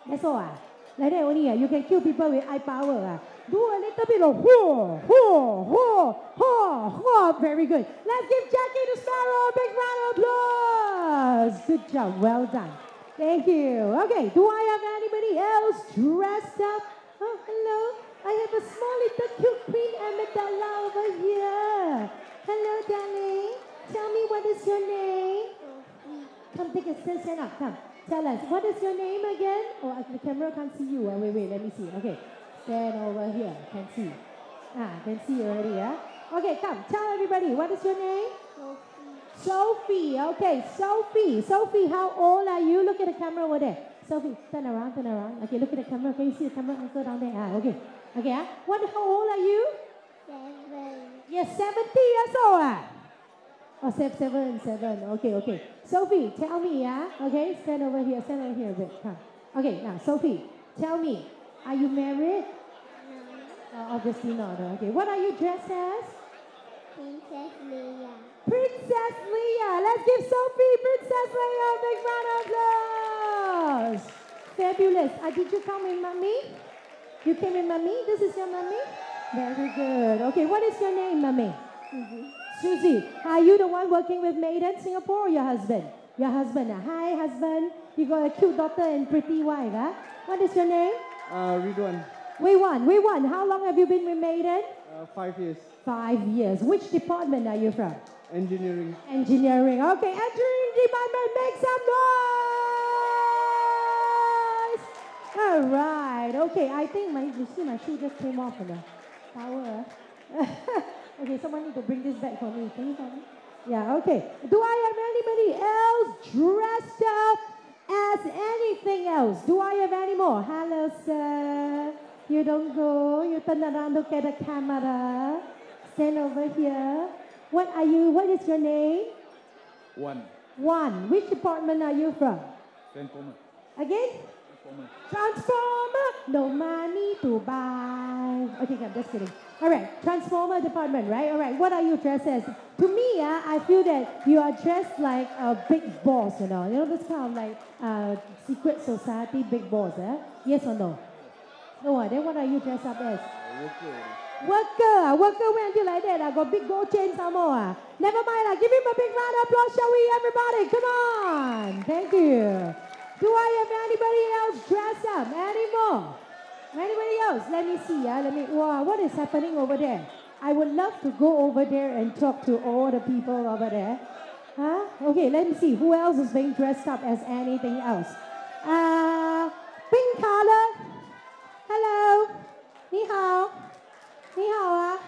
That's all. Ah. Like that only. Ah. You can kill people with eye power. Ah. Do a little bit of whoa, whoa, whoa, whoa, whoa. Very good. Let's give Jackie the Sparrow a big round of applause. Good job. Well done. Thank you. Okay, do I have anybody else dressed up? Oh, hello. I have a small little cute Queen Amidala over here. Hello, darling. Tell me what is your name? Come take a stand, stand up. Come. Tell us, what is your name again? Oh, the camera can't see you. Uh, wait, wait, let me see. Okay. Stand over here. Can see. Ah, can see already, yeah? Okay, come. Tell everybody, what is your name? Sophie. Sophie, Okay, Sophie. Sophie, how old are you? Look at the camera over there. Sophie, turn around, turn around. Okay, look at the camera. Can you see the camera uncle down there? Ah, okay. Okay, ah. What, how old are you? Seven. Yes, 70 years old. Ah. Oh, seven, seven, seven. Okay, okay. Sophie, tell me, yeah? Okay, stand over here, stand over here a bit. Come. Okay, now, Sophie, tell me, are you married? Uh, obviously not. uh, Okay, what are you dressed as? Princess Leia. Princess Leia. Let's give Sophie Princess Leia a big round of applause. Fabulous. Uh, did you come with mommy? You came with mommy? This is your mommy? Very good. Okay, what is your name, mommy? Susie. Are you the one working with Meiden Singapore or your husband? Your husband. ah. Hi, husband. You got a cute daughter and pretty wife, huh? What is your name? Uh, Ridwan, Wei won. We won. how long have you been with Meiden? uh, five years. Five years. Which department are you from? Engineering. Engineering. Okay, engineering department, make some noise! All right. Okay, I think my you see my shoe just came off the tower. okay, someone need to bring this back for me. Can you help me? Yeah. Okay. Do I have anybody else dressed up as anything else? Do I have any more? Hello, sir. You don't go. You turn around, look at the camera. Stand over here. What are you? What is your name? One. One. Which department are you from? Transformer. Again? Transformer. Transformer. No money to buy. Okay, I'm just kidding. All right, Transformer department, right? All right, what are you dressed as? To me, uh, I feel that you are dressed like a big boss, you know. You know, this kind of like uh, secret society big boss, eh? Yes or no? No, uh, then what are you dressed up as? Worker. Worker, worker wear until like that. I got big gold chain some more. Never mind, ah. give him a big round of applause, shall we, everybody? Come on. Thank you. Do I have anybody else dressed up? Any more? Anybody else? Let me see. Ah, Let me. Wow, what is happening over there? I would love to go over there and talk to all the people over there. Huh? Okay, let me see. Who else is being dressed up as anything else? Uh, pink color. Hello. 你好。你好啊，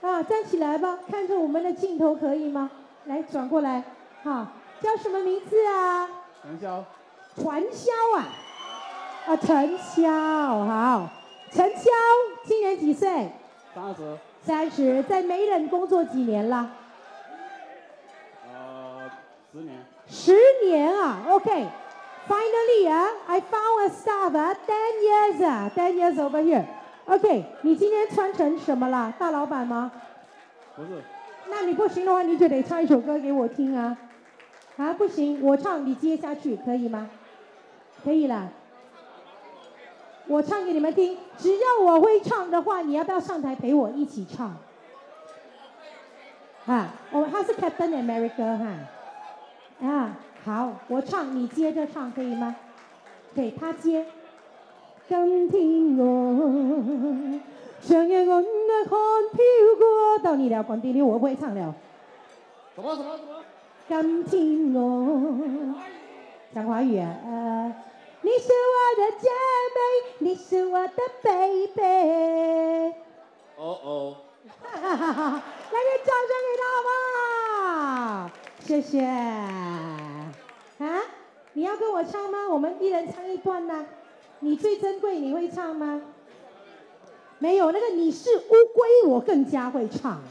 啊，站起来吧，看着我们的镜头可以吗？来，转过来，好，叫什么名字啊？传销。传销啊，啊，陈潇，好，陈潇今年几岁？三十。三十，在美人工作几年了？呃，十年。十年啊，OK。Finally 啊，I found a staff 啊，ten years 啊，ten years over here。OK，你今天穿成什么了？大老板吗？不是。那你不行的话，你就得唱一首歌给我听啊！啊，不行，我唱你接下去，可以吗？可以啦。我唱给你们听，只要我会唱的话，你要不要上台陪我一起唱？啊，哦，他是 Captain America 哈。啊，好，我唱，你接着唱，可以吗？给他接。今天我像日我的看飘过，到你了，关掉了，我不会唱了。什么什么什么？今天我讲华语啊，呃，你是我的姐妹，你是我的 baby。哦哦。哈哈哈哈！来点掌声给他吧，谢谢。啊，你要跟我唱吗？我们一人唱一段呐、你最珍贵，你会唱吗？没有，那个你是乌龟，我更加会唱。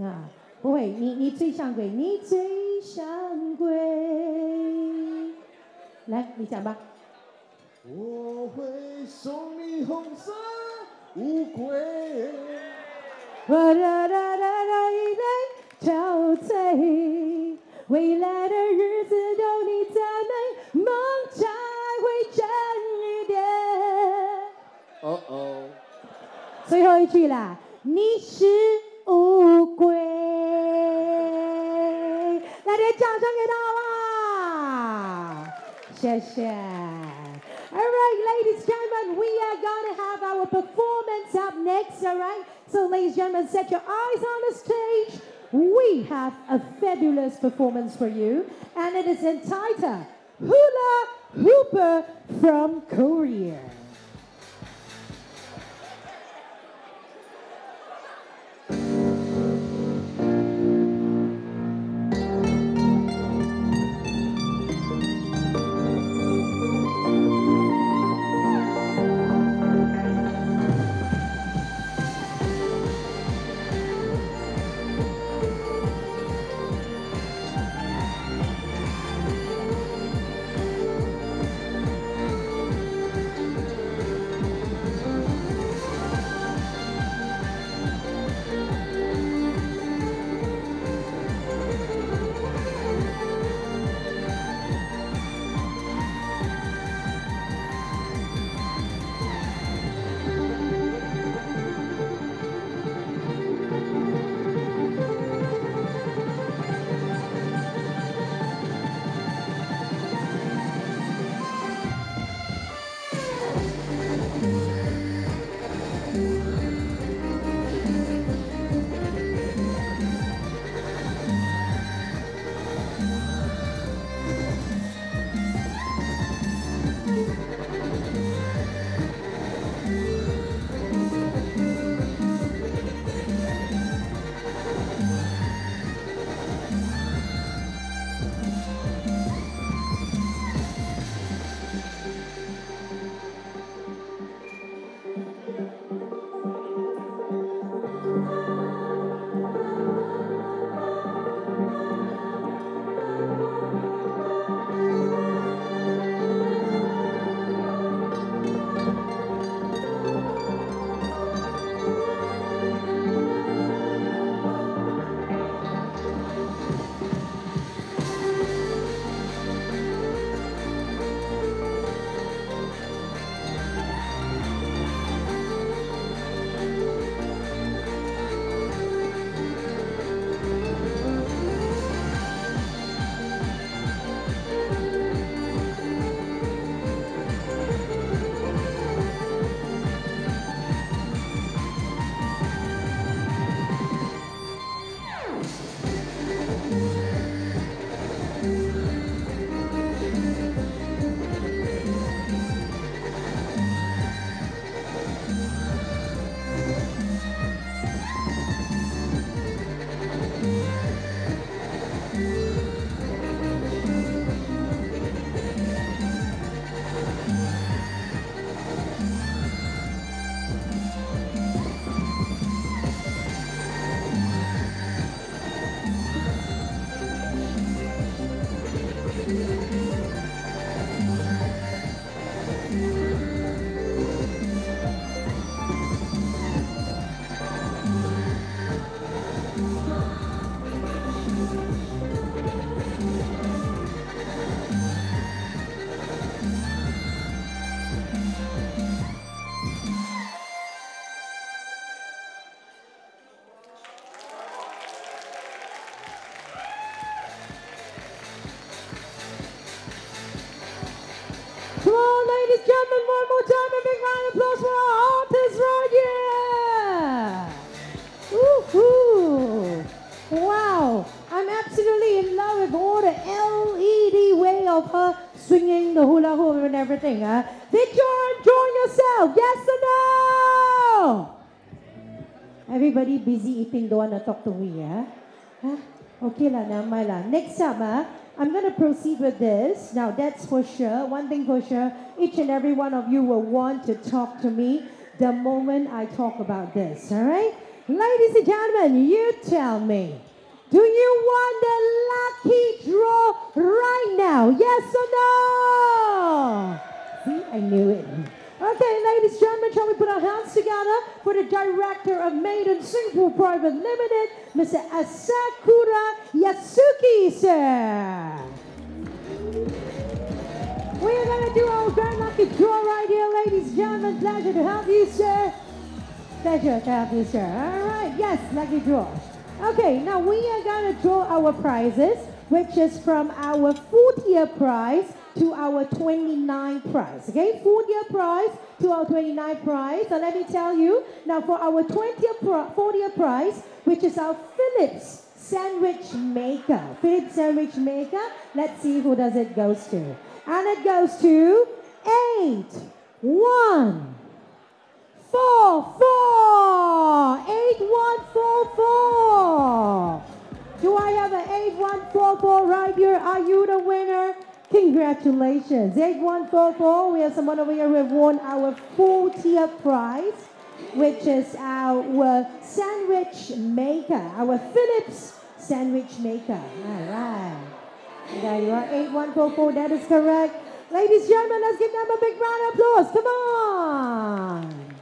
啊，不会，你你最像龟，你最像龟。来，你讲吧。我会送你红色乌龟。啦啦啦啦啦一来憔悴，未来的日子有你在美，梦才会真一点。哦哦。最后一句啦，你是乌龟，来点掌声给他吧，谢谢。All right, ladies and gentlemen, we are going to have our performance up next, all right? So, ladies and gentlemen, set your eyes on the stage. We have a fabulous performance for you, and it is entitled Hula Hooper from Korea. Busy eating, don't want to talk to me, yeah? Huh? Okay lah, never lah. Next up, huh? I'm going to proceed with this. Now, that's for sure. One thing for sure, each and every one of you will want to talk to me the moment I talk about this, all right? Ladies and gentlemen, you tell me. Do you want the lucky draw right now? Yes or no? See, I knew it. Okay, ladies and gentlemen, shall we put our hands together for the director of Meiden Singapore Private Limited, Mr. Asakura Yasuki, sir. We're gonna do our grand lucky draw right here, ladies and gentlemen. Pleasure to have you, sir. Pleasure to have you, sir. All right, yes, lucky draw. Okay, now we are gonna draw our prizes, which is from our 40th prize to our 29 prize. Okay, 40th prize to our 29 prize. So let me tell you, now for our 20th, pri- 40th prize, which is our Philips sandwich maker. Philips sandwich maker. Let's see who does it goes to. And it goes to eight, one, four, four, eight, one, four, four. Do I have an 8144 right here? Are you the winner? Congratulations. 8144. We have someone over here who have won our 40th prize, which is our sandwich maker, our Philips sandwich maker. All right. There you are, 8144. That is correct. Ladies and gentlemen, let's give them a big round of applause. Come on.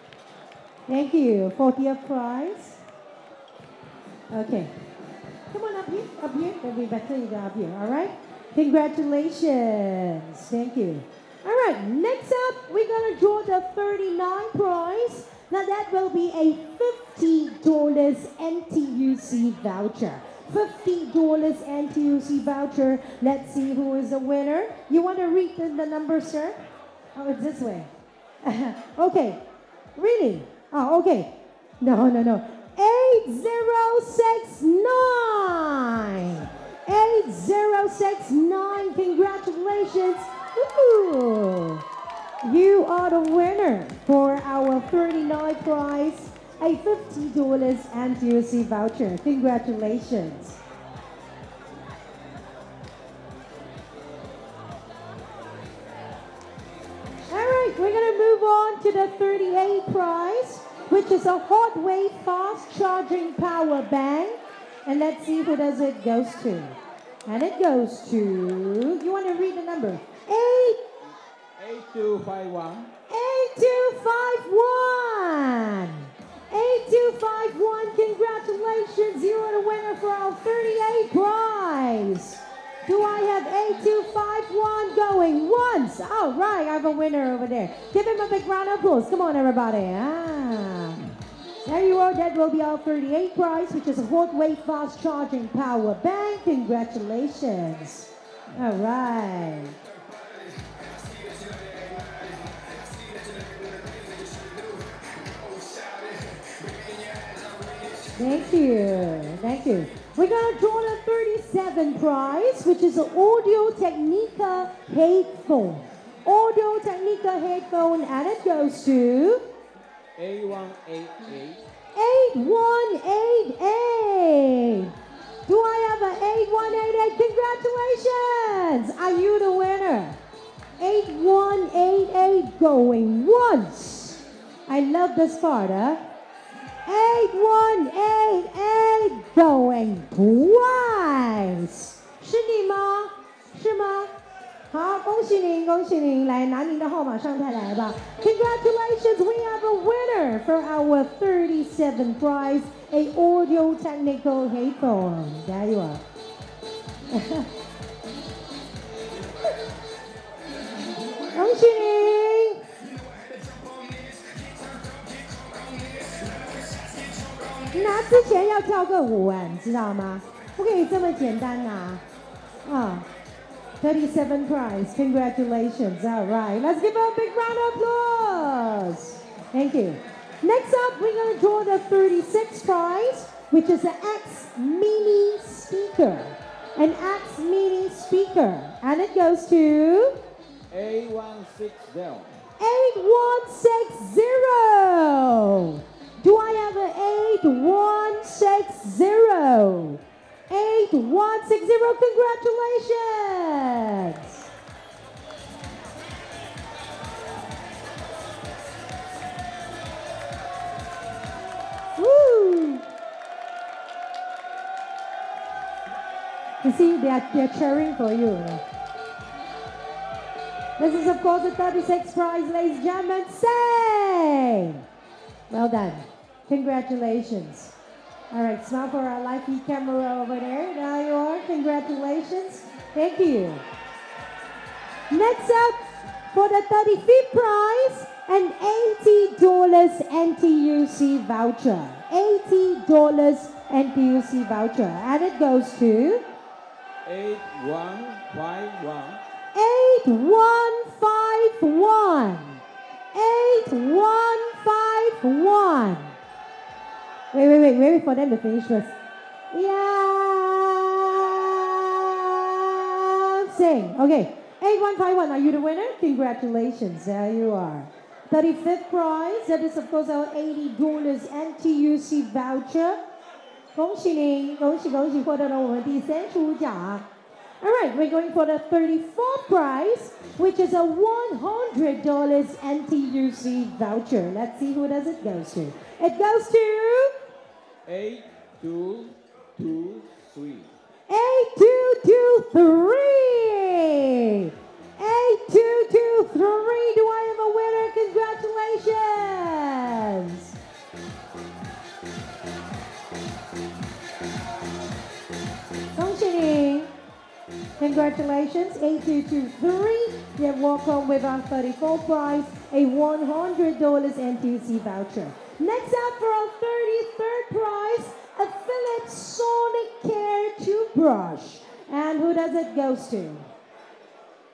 Thank you. 40th prize. Okay. Come on up here, up here. That'll be better you go up here, all right? Congratulations. Thank you. All right, next up, we're going to draw the 39 prize. Now that will be a $50 NTUC voucher. $50 NTUC voucher. Let's see who is the winner. You want to read the, the number, sir? Oh, it's this way. okay. Really? Oh, okay. No, no, no. 8069. 8069. Congratulations. Woo. You are the winner for our 39 prize, a $50 NTUC voucher. Congratulations. All right, we're going to move on to the 38 prize, which is a hot wave fast charging power bank. And let's see who does it goes to. And it goes to, you want to read the number? 8 8251. 8251. 8251, congratulations. You are the winner for our 38 prize. Do I have 8251 going once? All right, I have a winner over there. Give him a big round of applause. Come on, everybody. Ah. There you are. That will be our 38 prize, which is a hot wave fast charging power bank. Congratulations. All right. Thank you. Thank you. We're going to draw the 37 prize, which is an Audio Technica headphone. Audio Technica headphone, and it goes to A188. 8188. Do I have an 8188? Congratulations! Are you the winner? 8188 going once. I love this part, huh? 8188 going twice. 是你吗？是吗？ 好，恭喜您，恭喜您！来拿您的号码上台来吧。Congratulations, we have a winner for our 37 prize, a Audio Technical headphone. There you are. 恭喜您！拿之前要跳个舞哎，你知道吗？不可以这么简单呐、啊。37 prize. Congratulations. All right. Let's give a big round of applause. Thank you. Next up, we're going to draw the 36 prize, which is an X Mini speaker. An X Mini speaker. And it goes to 8160. 8160. Do I have an 8160? 8160, congratulations. Woo! You see, they are, they are cheering for you. This is, of course, the 36th prize, ladies and gentlemen. Say! Well done. Congratulations. All right, smile for our feed camera over there. There you are. Congratulations. Thank you. Next up, for the 35th prize, an $80 NTUC voucher. $80 NTUC voucher. And it goes to 8151. 8151. 8151. Wait, wait, wait, wait for them to finish first. Yeah. Sing. Okay. 8151, are you the winner? Congratulations. There you are. 35th prize, that is of course our $80 NTUC voucher. 恭喜您，恭喜恭喜，获得了我们第三十五奖。all right, we're going for the 34th prize, which is a $100 NTUC voucher. Let's see who does it goes to. It goes to 8223. 8223. 8223. Do I have a winner? Congratulations. Functioning. Congratulations, 8223. You walked home with our 34 prize, a $100 NTUC voucher. Next up for our 33rd prize, a Philips Sonic Care toothbrush. And who does it go to?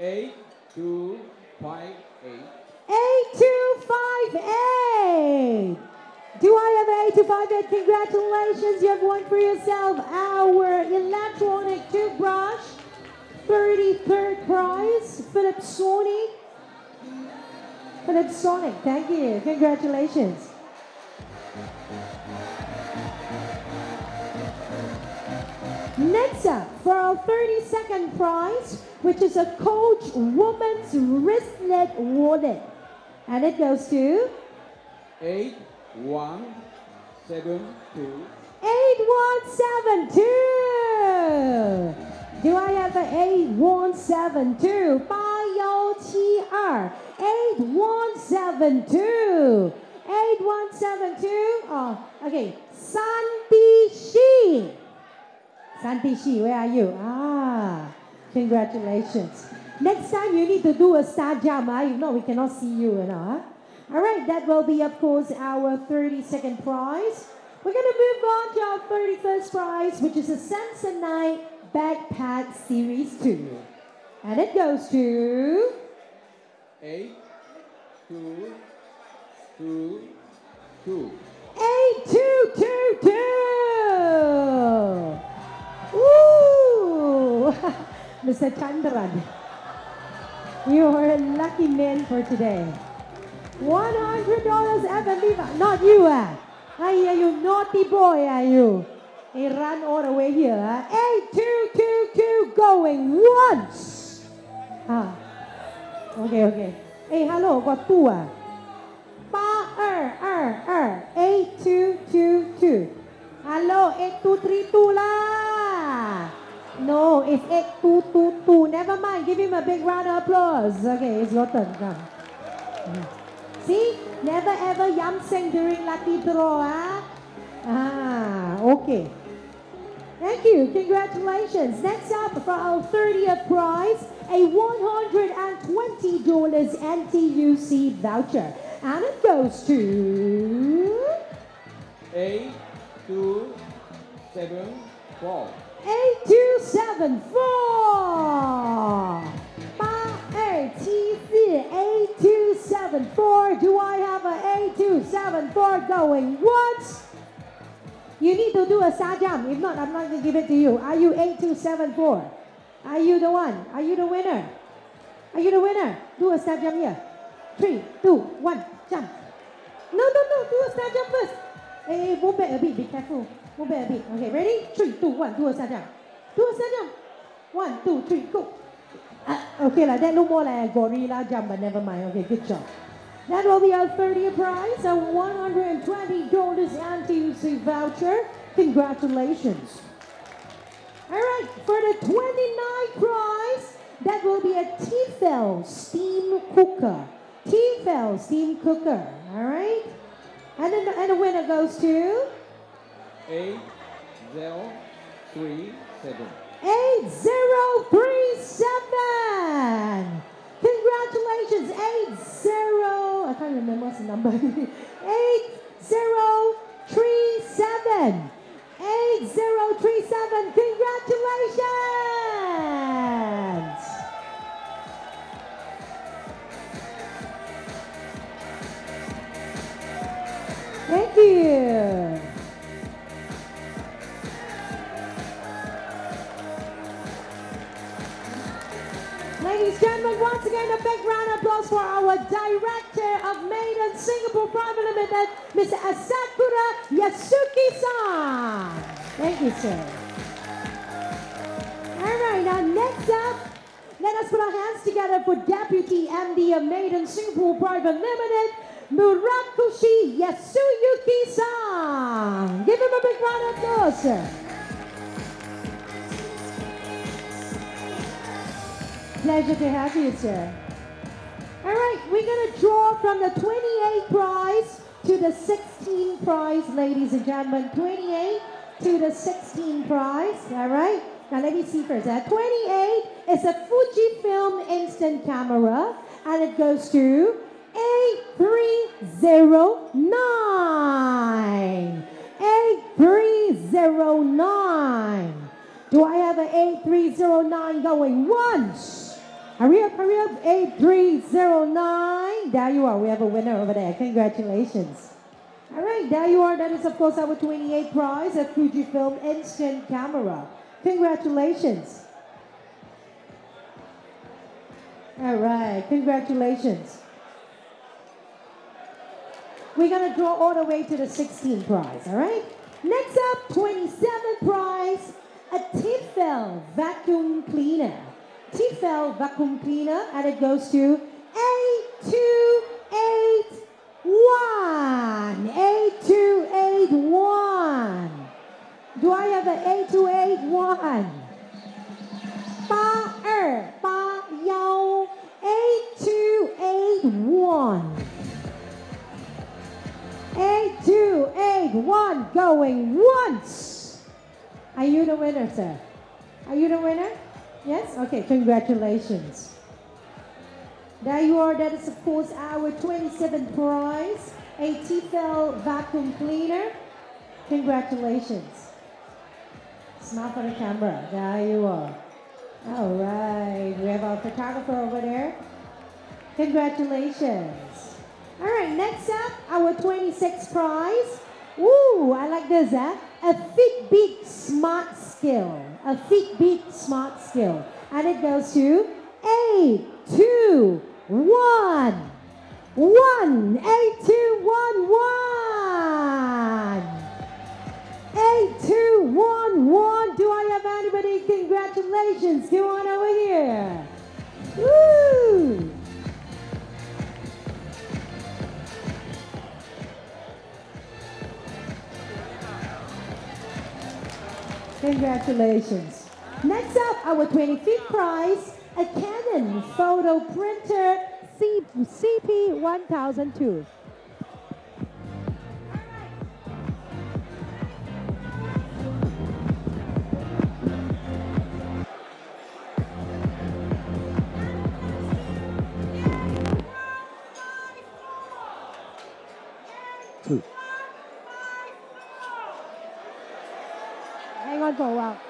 8258. 8258. Do I have an 8258? Congratulations, you have won for yourself our electronic toothbrush. 33rd prize, Philips Sonic. Philips Sonic, thank you. Congratulations. Next up, for our 32nd prize, which is a Coach Woman's Wristlet Wallet. And it goes to... 8172. 8172! Do I have an 8172? 8172! 8172! 8172! Oh, okay. Sandy Shi! Santi Shi, where are you? Ah, congratulations. Next time you need to do a star jump, ah. if not, we cannot see you. you know, ah. All right, that will be, of course, our 32nd prize. We're going to move on to our 31st prize, which is a Samsonite Backpack Series 2. And it goes to 8222. 8222. Mr. Chandran, you are a lucky man for today. $100 F&B, not you, ah. Hey, are you naughty boy, are you? He ran all the way here, ah. 8222 going once. Ah. Okay, okay. Hey, hello, got two, ah. 8222 8222 Hello 8232 lah No it's 8222 Never mind Give him a big round of applause Okay it's your turn Come See Never ever yam sing during lucky draw ah Ah okay Thank you. Congratulations. Next up for our 30th prize, a $120 NTUC voucher. And it goes to 8274. 8274. 8274. Do I have an 8274 going once? You need to do a star jump. If not, I'm not going to give it to you. Are you 8274? Are you the one? Are you the winner? Are you the winner? Do a jump here. Three, two, one, jump. No, no, no. Do a jump first. Hey, move back a bit. Be careful. Move back a bit. Okay, ready? Three, two, one. Do a step jump. Do a step jump. One, two, three, go. Ah, okay, like that look more like a gorilla jump, but never mind. Okay, good job. That will be our 30th prize, a $120 NTUC voucher. Congratulations. All right, for the 29th prize, that will be a Tefal steam cooker. Tefal steam cooker. All right? And the, and the winner goes to Eight zero three seven. 8037. Congratulations, 80. I can't remember what's the number. 8037. 8037. Congratulations. Thank you. Ladies and gentlemen, once again, a big round of applause for our director of Meiden Singapore Private Limited, Mr. Asakura Yasuki-san. Thank you, sir. All right, now next up, let us put our hands together for Deputy MD of Meiden Singapore Private Limited, Murakoshi Yasuyuki-san. Give him a big round of applause. Pleasure to have you, sir. All right, we're going to draw from the 28th prize to the 16th prize, ladies and gentlemen. 28 to the 16th prize, all right? Now let me see first. Uh, 28 is a Fujifilm instant camera, and it goes to A309. A309. Do I have an 8309 going once? Hurry up, hurry up, 8309. There you are. We have a winner over there. Congratulations. All right, there you are. That is, of course, our 28th prize, a Fujifilm instant camera. Congratulations. All right, congratulations. We're going to draw all the way to the 16th prize, all right? Next up, 27th prize, a Tefal vacuum cleaner. Tefal vacuum cleaner, and it goes to A281. A281. Do I have an A281? A281 going once. Are you the winner, sir? Are you the winner? Yes? Okay, congratulations. There you are. That is, of course, our 27th prize, a Tefal vacuum cleaner. Congratulations. Smile for the camera. There you are. All right. We have our photographer over there. Congratulations. All right, next up, our 26th prize. Ooh, I like this, huh? A Fitbit Smart Skill. A Fitbit Smart Skill. And it goes to eight, two, one. One, eight, two, one, one. Eight, two, one, one. Do I have anybody? Congratulations. Come on over here. Woo! Congratulations. Next up, our 25th prize, a Canon photo printer CP1002. Hang on for a while.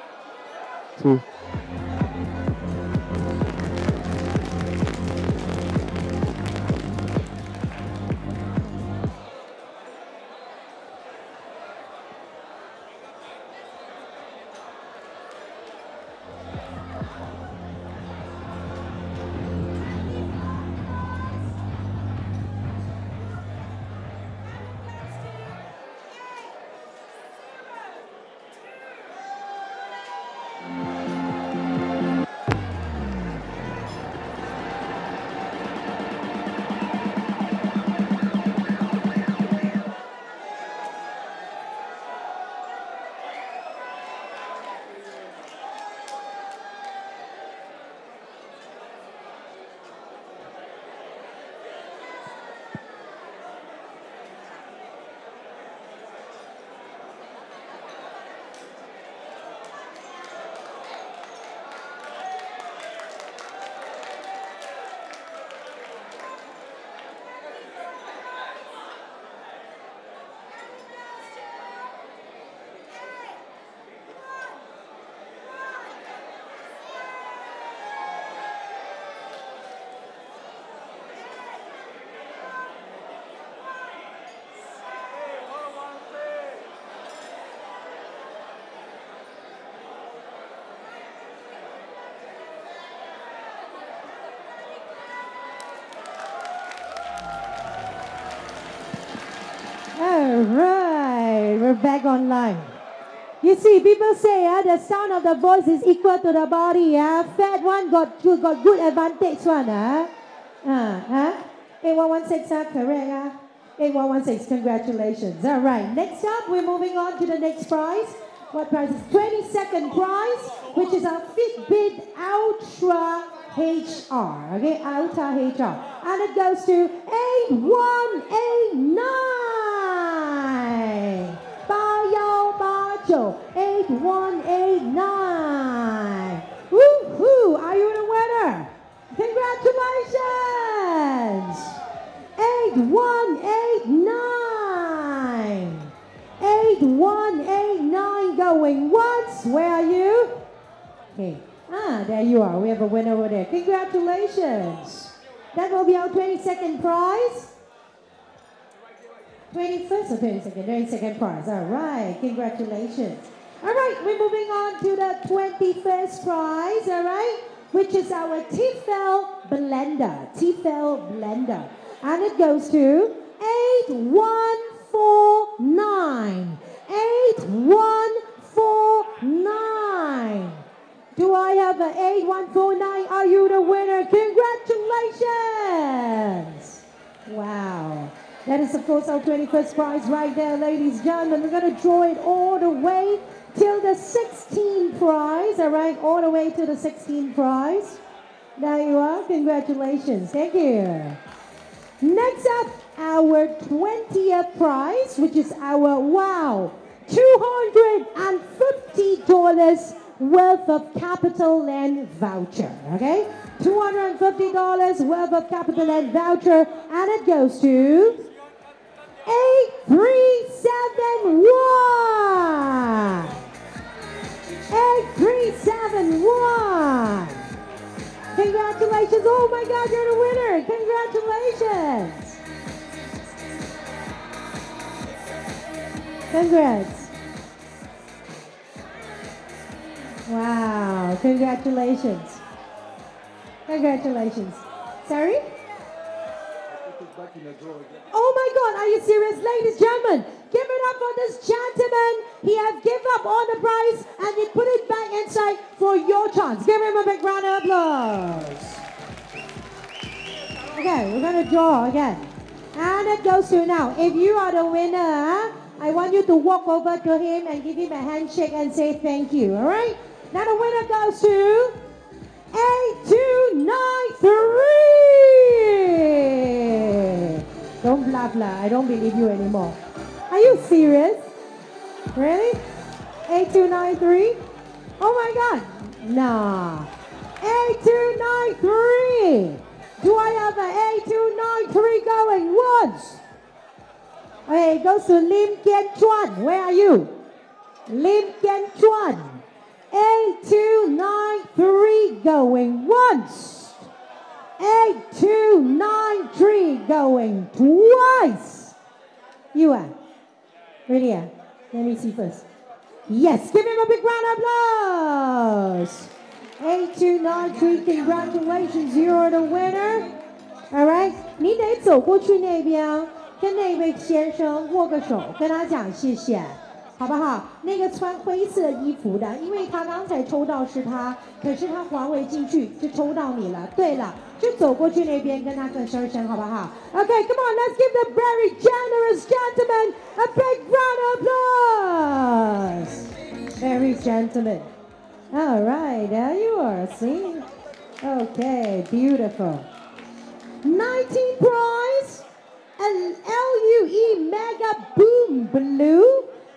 See, people say uh, the sound of the voice is equal to the body. Uh. Fat one got got good advantage one. Uh. Uh, huh? 8116, uh, correct. Uh. 8116, congratulations. All right, next up, we're moving on to the next prize. What prize is 22nd prize, which is our Fitbit Alta HR. Okay, Alta HR. And it goes to 8189. 8189. 8189. Woohoo! Are you the winner? Congratulations! 8189. 8189 going once. Where are you? Okay. Ah, there you are. We have a winner over there. Congratulations. That will be our 22nd prize. 21st or 22nd? 22nd prize. All right. Congratulations. All right. We're moving on to the 21st prize. All right. Which is our Tefal blender. Tefal blender. And it goes to 8149. 8149. Do I have an 8149? Are you the winner? Congratulations! Wow. That is, of course, our 21st prize right there, ladies and gentlemen. We're going to draw it all the way till the 16th prize, all right? All the way to the 16th prize. There you are. Congratulations. Thank you. Next up, our 20th prize, which is our, wow, $250 worth of CapitaLand voucher, okay? $250 worth of CapitaLand voucher, and it goes to 8371. 8371. Congratulations. Oh my God, you're the winner. Congratulations. Congrats. Wow, congratulations. Congratulations. Sorry? Oh my God, are you serious? Ladies and gentlemen, up for this gentleman. He has given up on the prize and he put it back inside for your chance. Give him a big round of applause. Okay, we're going to draw again. And it goes to now. If you are the winner, I want you to walk over to him and give him a handshake and say thank you, all right? Now the winner goes to 8293. Don't bluff lah. I don't believe you anymore. Are you serious? Really? 8293? Oh my god. Nah. 8293. Do I have an 8293 going once? Okay, it goes to Lim Kian Chuan. Where are you? Lim Kian Chuan. 8293 going once. 8293 going twice. You are. Ready? ah? Let me see first. Yes, give him a big round of applause. 8293, congratulations, you're the winner. All right，你得走过去那边，跟那位先生握个手，跟他讲谢谢。 好不好？那个穿灰色衣服的，因为他刚才抽到是他，可是他华为进去就抽到你了。对了，就走过去那边跟他说声声，好不好？OK，come on, let's give the very generous gentleman a big round of applause. Very gentleman. All right, there you are. See? OK, beautiful. Ninety prize. An LUE Mega Boom Blue,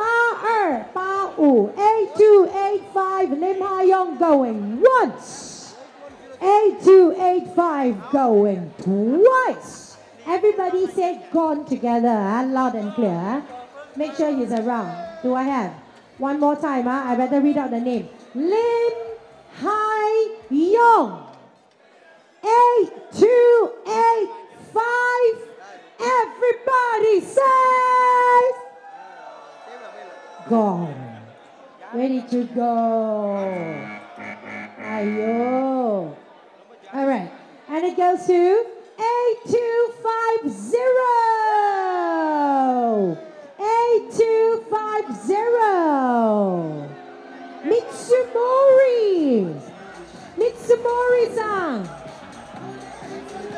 八二八五，eight two eight five Lim Hai Yong going once, eight two eight five going twice. Everybody say gone together, huh? loud and clear. huh? Make sure he's around. Do I have? One more time, huh? I better read out the name. Lim Hai Yong. Eight two eight five. Everybody says gone. Ready to go. Ayo. All right. And it goes to 8250. 8250. Mitsumori. Mitsumori-san.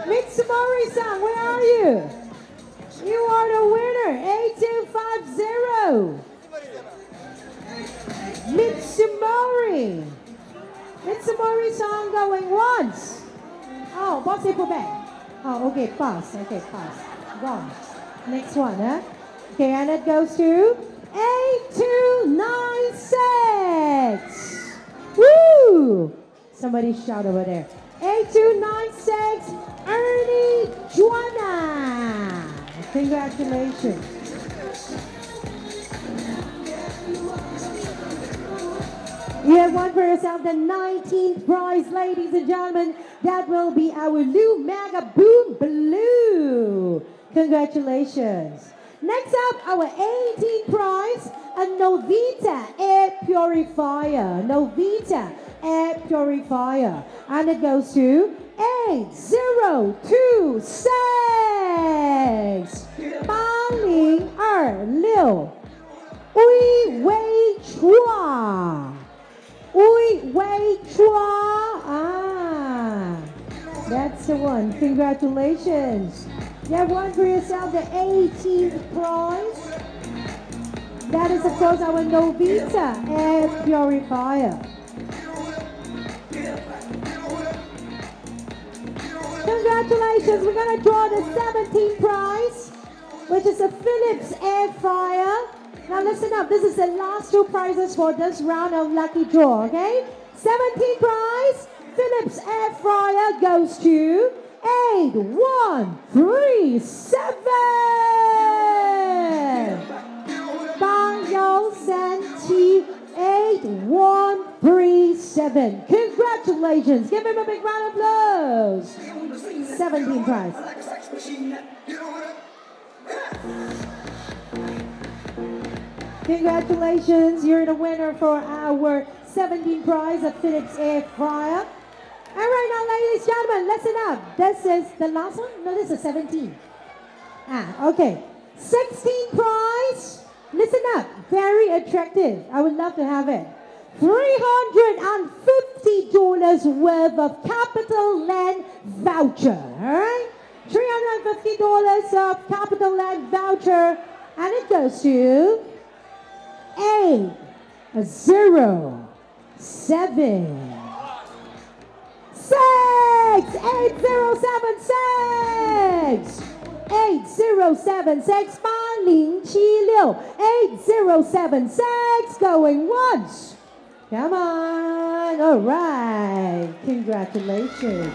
Mitsumori-san, where are you? You are the winner. 8250. Mitsumori. Mitsumori-san going once. Oh, boss it back. Oh, okay, pass. Okay, pass. Gone. Next one, huh? Okay, and it goes to 8296. Woo! Somebody shout over there. 8296, Ernie Juana. Congratulations. You have won for yourself the 19th prize, ladies and gentlemen. That will be our Lou Mega Boom Blue. Congratulations. Next up, our 18th prize, a Novita Air Purifier. Novita Air Purifier. And it goes to 8026. Baling Er Liu. Ui Wei Chua. Ui Wei Chua. Ah, that's the one. Congratulations. You have won for yourself the 18th prize. That is, of course, our Novita air purifier. Congratulations. We're going to draw the 17th prize, which is a Philips air fryer. Now listen up. This is the last two prizes for this round of lucky draw, okay? 17 prize, Philips air fryer goes to 8137. Bangal Santi 8137. Congratulations. Give him a big round of applause. 17 prize. Congratulations, you're the winner for our 17 prize of Philips Air Fryer. All right, now, ladies and gentlemen, listen up. This is the last one? No, this is 17. Ah, okay. 16 prize. Listen up. Very attractive. I would love to have it. $350 worth of CapitaLand voucher. All right? $350 of CapitaLand voucher. And it goes to eight zero seven six eight zero seven six eight zero seven six 八零七六 eight zero seven six going once come on all right congratulations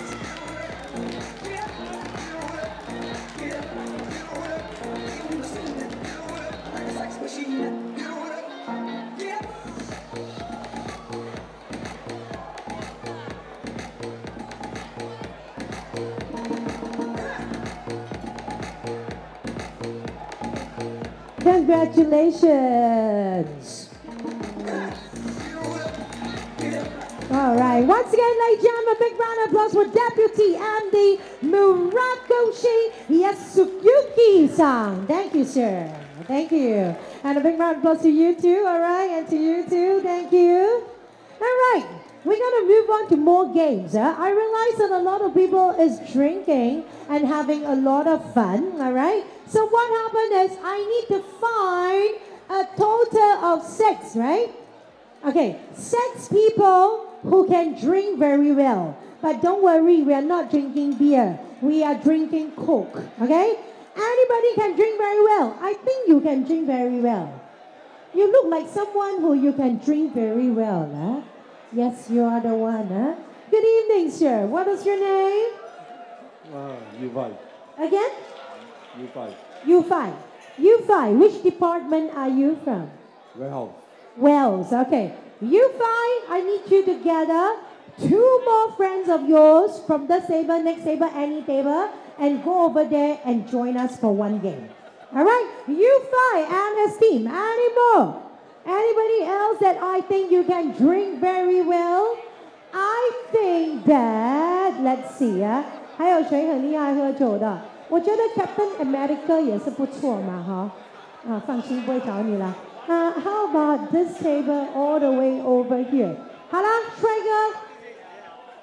Congratulations. All right. Once again, ladies and gentlemen, a big round of applause for Deputy MD Murakoshi Yasuyuki-san. Thank you, sir. Thank you. And a big round of applause to you too, all right? And to you too. Thank you. All right. We're to move on to more games. Huh? I realize that a lot of people is drinking and having a lot of fun, all right? So what happened is I need to find a total of six, right? Okay, six people who can drink very well. But don't worry, we are not drinking beer. We are drinking Coke, okay? Anybody can drink very well. I think you can drink very well. You look like someone who you can drink very well, huh? Yes, you are the one, huh? Good evening, sir. What is your name? Uh, U5. Again? U5. U5. U5. Which department are you from? Warehouse. Wells. Okay. You five, I need you to gather two more friends of yours from this table, next table, any table, and go over there and join us for one game. All right? You five and his team. Any more? Anybody else that I think you can drink very well? I think that let's see 啊，还有谁很厉害喝酒的？ 我觉得 Captain America 也是不错嘛，哈。啊，放心，不会找你了。啊、h o w about this table all the way over here？好啦，帅哥，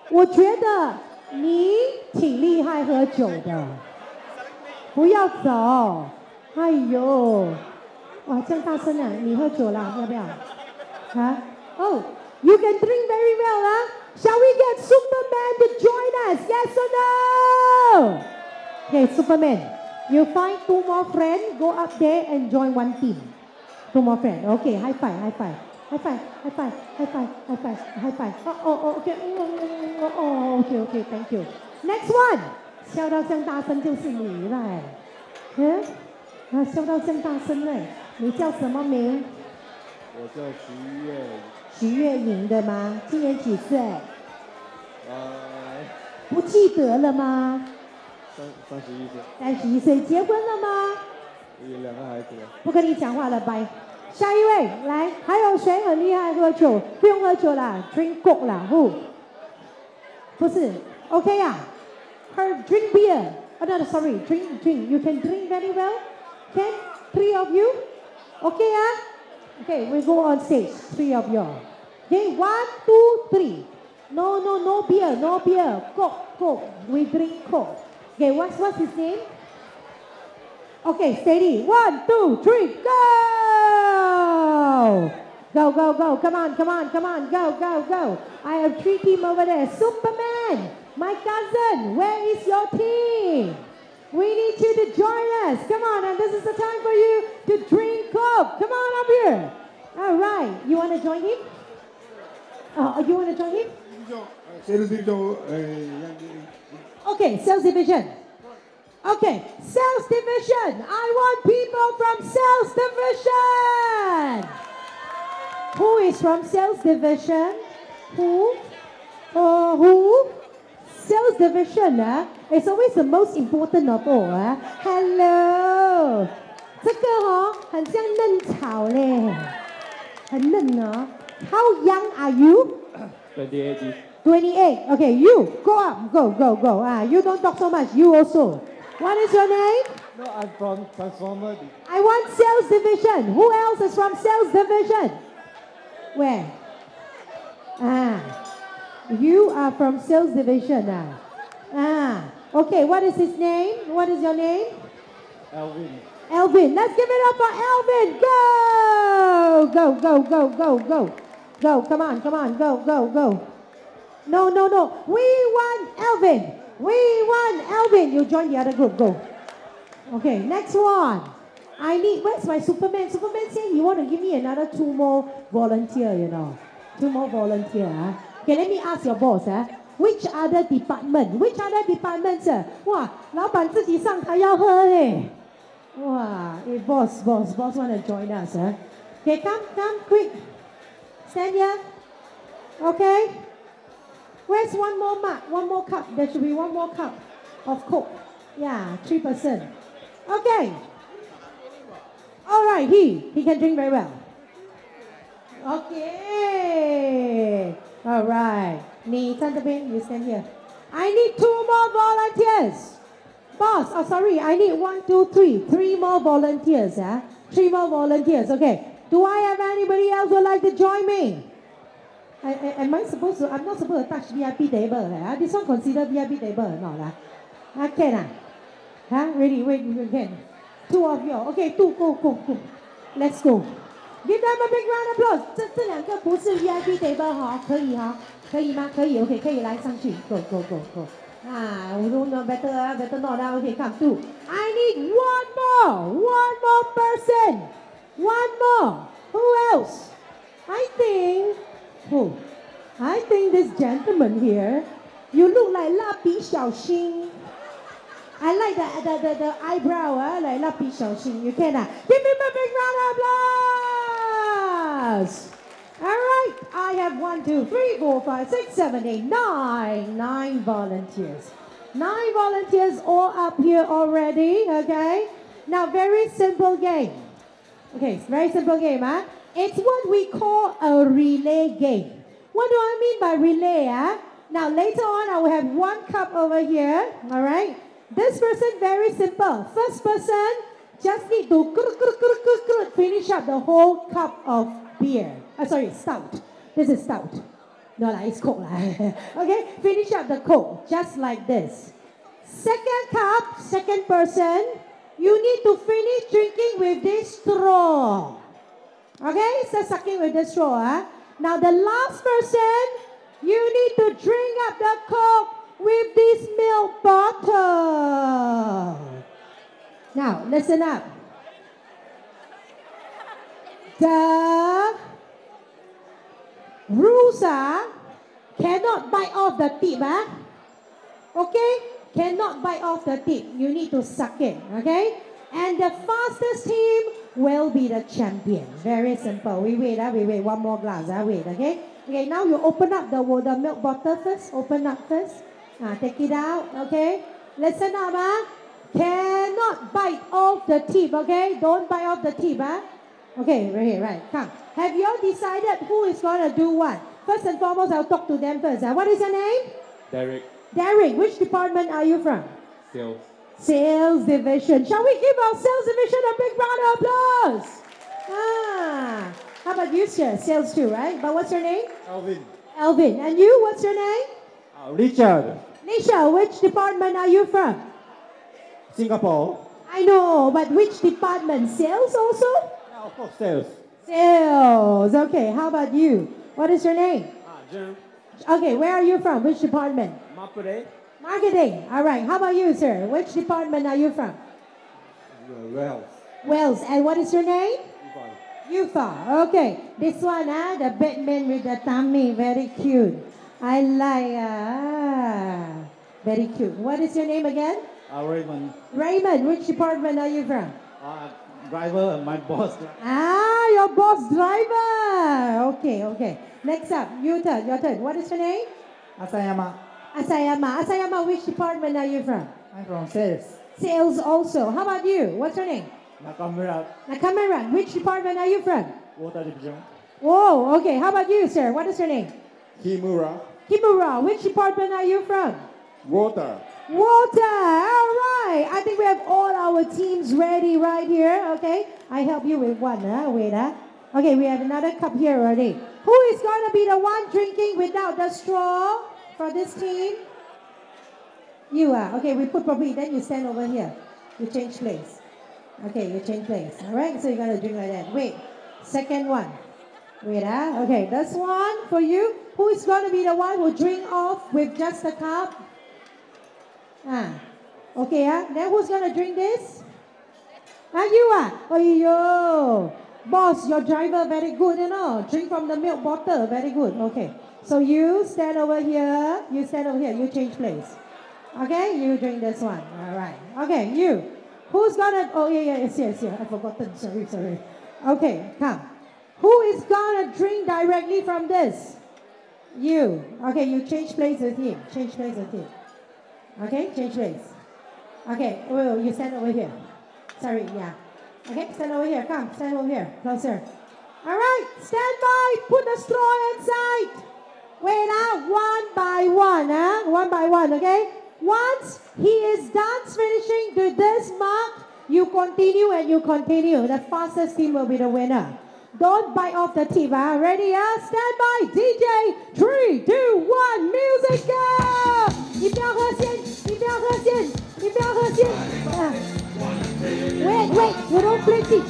我觉得你挺厉害喝酒的，不要走。哎呦，哇，这样大声啊！你喝酒了，要不要？啊？Oh, you can drink very well, huh? Shall we get Superman to join us? Yes or no? Okay, Superman, you find two more friends, go up there and join one team. Two more friends. Okay, high five, high five. High five, high five, high five, high five, high five. Oh, oh, oh, okay. Oh, oh, okay, okay, thank you. Next one. 笑到这样大声就是你了，哎，嗯，啊，笑到这样大声嘞，你叫什么名？我叫徐月，徐月莹的吗？今年几岁？呃，不记得了吗？三三十一岁，三十一岁，结婚了吗？有两个孩子了。不跟你讲话了，拜。下一位，来，还有谁很厉害喝酒？不用喝酒啦，drink coke 啦，who？不是，OK 啊，her drink beer。Oh no, sorry, drink drink. You can drink very well. Can three of you? Okay 啊？Okay, we go on stage. Three of you. Okay, one, two, three. No, no, no beer, no beer. Coke, coke. We drink coke. Okay, what's what's his name? Okay, steady. One, two, three, go! Go, go, go. Come on, come on, come on. Go, go, go. I have three team over there. Superman, my cousin, where is your team? We need you to join us. Come on, and this is the time for you to drink Coke. Come on up here. All right. You want to join him? Oh, you want to join him? Okay, sales division. Okay, sales division. I want people from sales division. Who is from sales division? Who? Uh, who? Sales division uh, it's always the most important of all. Eh? Hello. how young are you? Twenty-eight. 28. Okay, you, go up. Go, go, go. Ah, you don't talk so much. You also. What is your name? No, I'm from Transformer. I want sales division. Who else is from sales division? Where? Ah. You are from sales division now. Ah. Okay, what is his name? What is your name? Elvin. Elvin. Let's give it up for Elvin. Go! Go, go, go, go, go. Go, come on, come on, go, go, go. No, no, no. We want Elvin. We want Elvin. You join the other group. Go. Okay, next one. I need. Where's my Superman? Superman said he want to give me another two more volunteer. You know, two more volunteer. ah. Okay, let me ask your boss. Ah, which other department? Which other departments? Ah? 哇，老板自己上台要喝嘞。哇，eh, boss, boss, boss want to join us. Ah? Okay, come, come, quick. Stand here. Okay. Where's one more mug? One more cup. There should be one more cup of Coke. Yeah, three percent. Okay. All right, he. He can drink very well. Okay. All right. Me, Santabin, you stand here. I need two more volunteers. Boss, oh sorry, I need one, two, three. Three more volunteers, Yeah, Three more volunteers, okay. Do I have anybody else who would like to join me? I, I, am I supposed to? I'm not supposed to touch VIP table. Eh? This one consider VIP table or not? Ah, ah can ah? Huh? Ready? Wait, you can. Two of you. Okay, two, go, go, go. Let's go. Give them a big round of applause. 这这两个不是 VIP table 哈，可以哈，可以吗？可以，OK，可以来上去，Go Go Go Go。啊，我说 no better 啊，better not 啊，OK come two。I need one more, one more person, one more. Who else? I think. Oh, I think this gentleman here, you look like La Bi Xiao Xing. I like the, the, the, the eyebrow, uh, like La Bi Xiao Xing. You can uh, give him a big round of applause. All right, I have one, two, three, four, five, six, seven, eight, nine, nine volunteers. Nine volunteers all up here already, okay? Now, very simple game. Okay, very simple game, huh? It's what we call a relay game. What do I mean by relay, huh? Now, later on, I will have one cup over here, all right? This person, very simple. First person, just need to krut, krut, krut, finish up the whole cup of beer. Uh, sorry, stout. This is stout. No, lah, it's coke. lah. okay, finish up the coke, just like this. Second cup, second person, you need to finish drinking with this straw. Okay, so sucking with the straw. Now the last person, you need to drink up the coke with this milk bottle. Now, listen up. The rules are cannot bite off the tip, huh? Okay? Cannot bite off the tip. You need to suck it, okay? And the fastest team will be the champion. Very simple. We wait, uh, we wait. One more glass, uh, wait, okay? Okay, now you open up the, the milk bottle first. Open up first. Uh, take it out, okay? Listen up, huh? Cannot bite off the tip, okay? Don't bite off the tip, huh? Okay, right here, right. Come. Have you all decided who is going to do what? First and foremost, I'll talk to them first. Huh? What is your name? Derek, Derek, which department are you from? sales. Sales division. Shall we give our sales division a big round of applause? Ah, how about you, sir? Sales too, right? But what's your name? Alvin. Alvin. And you, what's your name? Uh, Richard, Nisha, which department are you from? Singapore. I know, but which department? Sales also? Yeah, of course, sales. Sales. Okay, how about you? What is your name? Ah, Jim. Okay, where are you from? Which department? Mapure. Marketing. All right. How about you, sir? Which department are you from? Well. Wells. And what is your name? Ivan. Yufa. Okay. This one, ah, the Batman with the tummy. Very cute. I like, ah, very cute. What is your name again? Uh, Raymond. Raymond. Which department are you from? Uh, driver, my boss. Ah, your boss driver. Okay, okay. Next up, your turn, your turn. What is your name? Asayama. Asayama. Asayama, which department are you from? I'm from sales. Sales also. How about you? What's your name? Nakamura. Nakamura. Which department are you from? Water division. Whoa, okay. How about you, sir? What is your name? Kimura. Kimura. Which department are you from? Water. Water. All right. I think we have all our teams ready right here. Okay. I help you with one. Huh? Wait. Huh? Okay. We have another cup here already. Who is going to be the one drinking without the straw for this team? You are. Okay. We put properly. Then you stand over here. You change place. Okay. You change place. All right. So you're going to drink like that. Wait. Second one. Wait. Huh? Okay. This one for you. Who is going to be the one who drink off with just a cup? Ah, okay, ah. Then who's gonna drink this? Ah, you ah. Oh, yo. Boss, your driver very good, you know. Drink from the milk bottle, very good. Okay. So you stand over here. You stand over here. You change place. Okay, you drink this one. All right. Okay, you. Who's gonna? Oh yeah, yeah, yes, yes, yeah. I forgotten. Sorry, sorry. Okay, come. Who is gonna drink directly from this? You. Okay, you change place with him. Change place with him. Okay, change place. Okay, well, you stand over here. Sorry, yeah. Okay, stand over here. Come, stand over here. Closer. All right, stand by. Put the straw inside. Wait out, one by one, huh? One by one, okay? Once he is done finishing to this mark, you continue and you continue. The fastest team will be the winner. Don't bite off the tip, huh? Ready, huh? Stand by. DJ, three, two, one, music go! 你不要喝先，你不要喝先，你不要喝先。啊 Wait, wait, you don't flick it.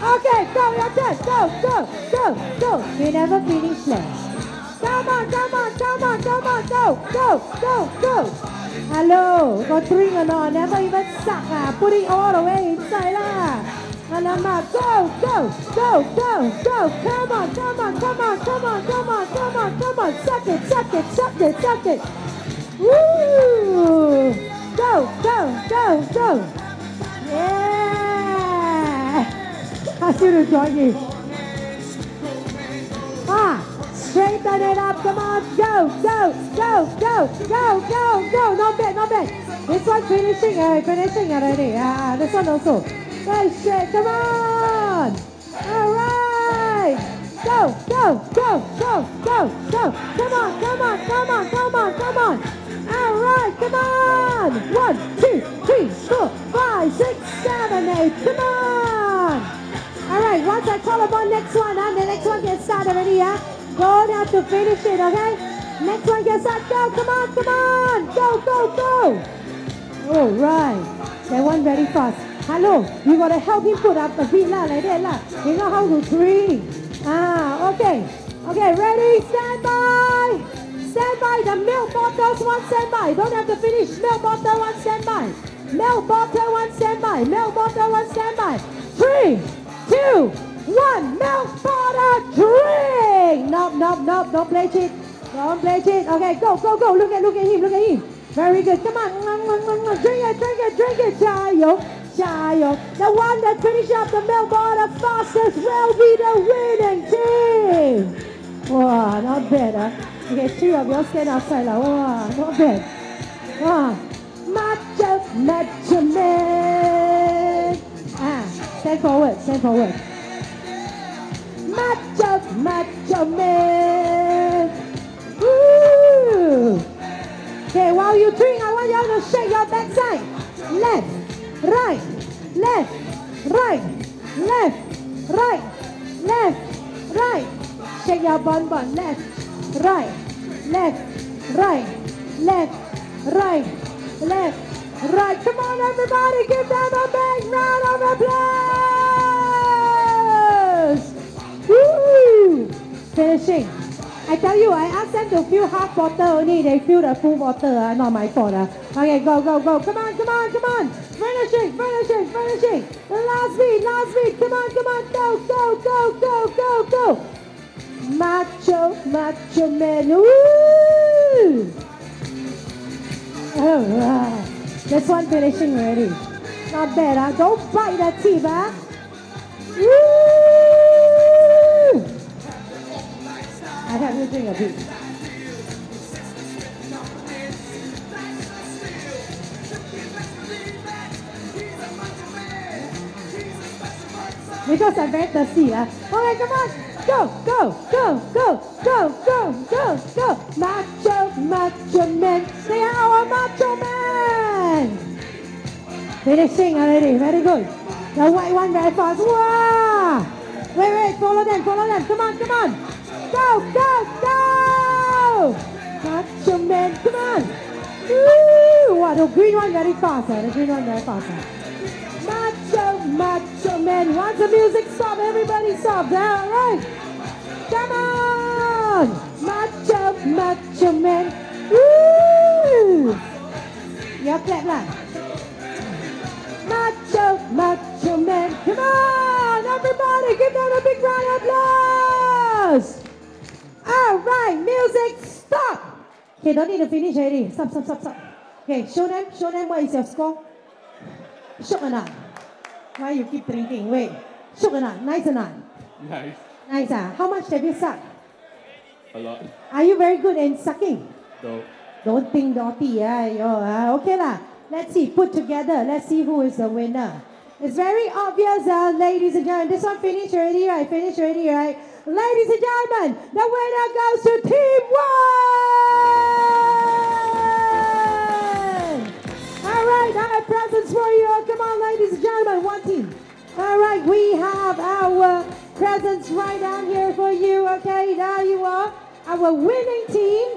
Okay, go, turn. Go, go, go, go. You never finish left. Come on, come on, come on, come on, go, go, go, go. Hello, got drink or not? Never even suck ah. Put it all the way inside lah. Alamak, go, go, go, go, go. Come on, come on, come on, come on, come on, come on, come on. Suck it, suck it, suck it, suck it. Woo! Go, go, go, go. Yeah. Ask you to join me. Ah, straighten it up. Come on, go, go, go, go, go, go, go. Not bad, not bad. This one finishing, uh, finishing already. Ah, this one also. Go straight. Come on. All right. Go, go, go, go, go, go. Come on, come on, come on, come on, come on. All right, come on. One, two, three, four, five, six, seven, eight. Come on. All right, once I call upon next one, huh? the next one gets started already, yeah? Don't have to finish it, okay? Next one gets started. Go, come on, come on. Go, go, go. All right. That one very fast. Hello, you gotta help him put up a beat lah, like that lah. You know how to swing. Ah, okay. Okay, ready, stand by. Stand by. The milk bottles, one stand by. Don't have to finish. Milk bottle, one stand by. Milk bottle, one stand by. Milk bottle, one stand by. Three, two, one. Milk butter drink. Nope, nope, nope. Don't play cheat. Don't play cheat. Okay, go, go, go. Look at, look at him. Look at him. Very good. Come on. Drink it, drink it, drink it, child. Child. The one that finishes up the milk powder fastest will be the winning team. Wow, not bad, huh? Okay, three of you stand outside. Like, wow, not bad. Wow. Macho, macho man. Stand forward, stand forward. Macho, macho man. Woo. Okay, while you drink, I want you all to shake your backside. Left, right, left, right, left, right, left, right. Shake your bun. Left, right, left, right, left, right, left, right. Come on, everybody, give them a big round of applause. Woo! Finishing. I tell you, I asked them to fill half bottle only. They fill the full bottle. Uh, not my fault. Uh. Okay, go, go, go. Come on, come on, come on. Finishing, finishing, finishing. Last beat, last beat. Come on, come on. Go, go, go, go, go, go. Macho, macho man. Woo! All right. This one finishing already. Not bad, huh? Don't bite that teeth, huh? Woo! I have you drink a bit. Because I'm very thirsty. Uh. Okay, come on. Go, go, go, go, go, go, go, go. Macho, macho. They are our macho man. Finishing already. Very good. The white one very fast. Wow. Wait, wait. Follow them, follow them. Come on, come on. Go, go, go! Macho man, come on! Woo! Wow, the green one very fast, uh, the green one very fast. Macho, man. Once the music stop, everybody stop. All right. Come on! Macho, macho man. Woo! You clap lah. Macho, macho man. Come on, everybody, give them a big round of applause. All right, music stop. Okay, don't need to finish already. Stop, stop, stop, stop. Okay, show them, show them what is your score. Shook or not? Why you keep drinking? Wait, Sugar not? Nice or not? Nice. Nice ah. How much have you sucked? A lot. Are you very good in sucking? No. Don't think naughty, yeah, yo, uh, okay lah. Let's see, put together. Let's see who is the winner. It's very obvious, uh, ladies and gentlemen. This one finished already, right? Finished already, right? Ladies and gentlemen, the winner goes to Team One! All right, I have presents for you. Come on, ladies and gentlemen, one team. All right, we have our uh, presents right down here for you. Okay, there you are. Our winning team.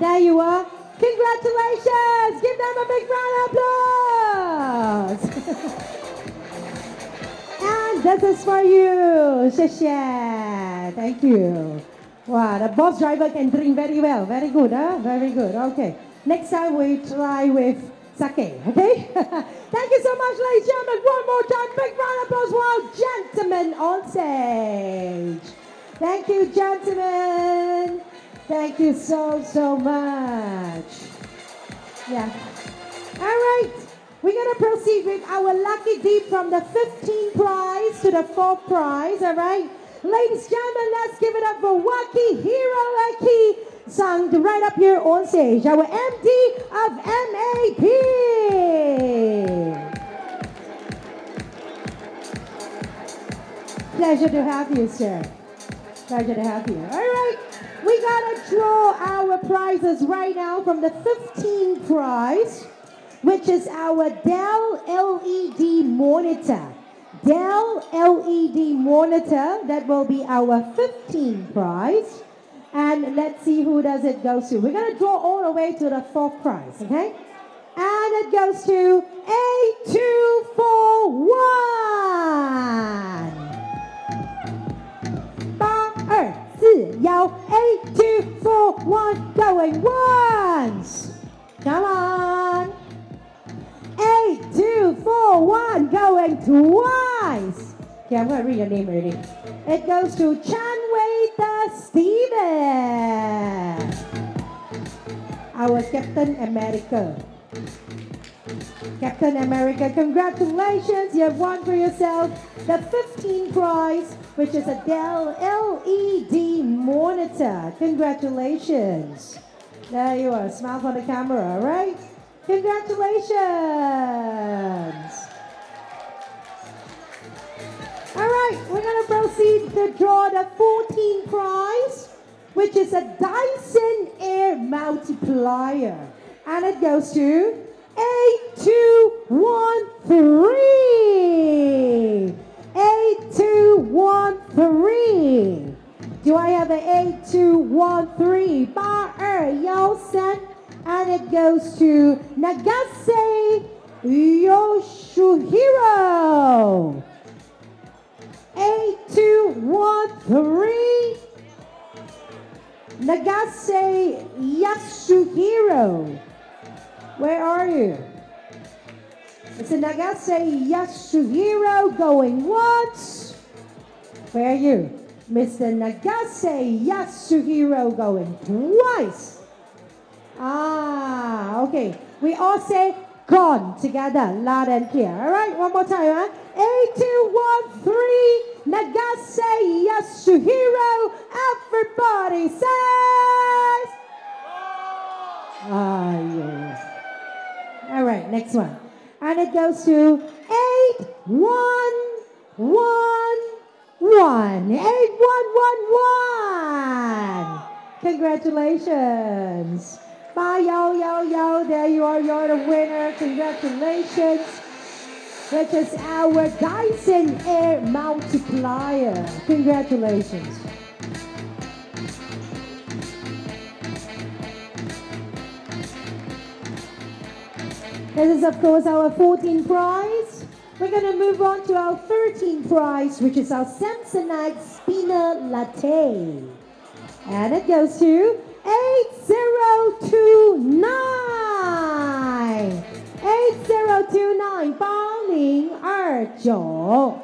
There you are. Congratulations! Give them a big round of applause. and this is for you. 谢谢. Thank you. Wow, the boss driver can drink very well. Very good, huh? Very good. Okay. Next time we try with sake, okay? Thank you so much, ladies and gentlemen. One more time, big round of applause for gentlemen on stage. Thank you, gentlemen. Thank you so, so much. Yeah. All right. we're gonna proceed with our lucky deep from the 15th prize to the fourth prize. All right, ladies and gentlemen, let's give it up for Waki Hiroaki sung right up here on stage, our MD of MAP. Pleasure to have you, sir. Pleasure to have you. All right, we gotta draw our prizes right now from the 15 prize, which is our Dell LED monitor. Dell LED monitor. That will be our 15th prize. And let's see who does it go to. We're going to draw all the way to the fourth prize, okay? And it goes to A241. 8241 a going once. Come on. Eight two four one going twice. Okay, I'm gonna read your name already. It goes to Chanwei the Steven. Our Captain America. Captain America, congratulations! You have won for yourself the 15 prize, which is a Dell LED monitor. Congratulations! There you are. Smile for the camera, all right? Congratulations! All right, we're going to proceed to draw the 14th prize, which is a Dyson Air Multiplier. And it goes to eight, two, one, three. Eight, two, one, three. Do I have an eight, two, one, three? 八二幺三. And it goes to Nagase Yasuhiro. Eight, two, one, three. Nagase Yasuhiro. Where are you? It's a Nagase Yasuhiro going once. Where are you? Mr. Nagase Yasuhiro going twice. Ah, okay. We all say gone together, loud and clear. All right, one more time. Huh? Eight, two, one, three. Nagase Yasuhiro. Everybody says. Ah, yes. All right, next one. And it goes to eight, one, one, one. Eight, one, one, one. Congratulations. Bye, yo, yo, yo. There you are. You're the winner. Congratulations. Which is our Dyson Air Multiplier. Congratulations. This is, of course, our 14th prize. We're going to move on to our 13th prize, which is our Samsonite Spinner Latte. And it goes to 8029. 8029, 8029.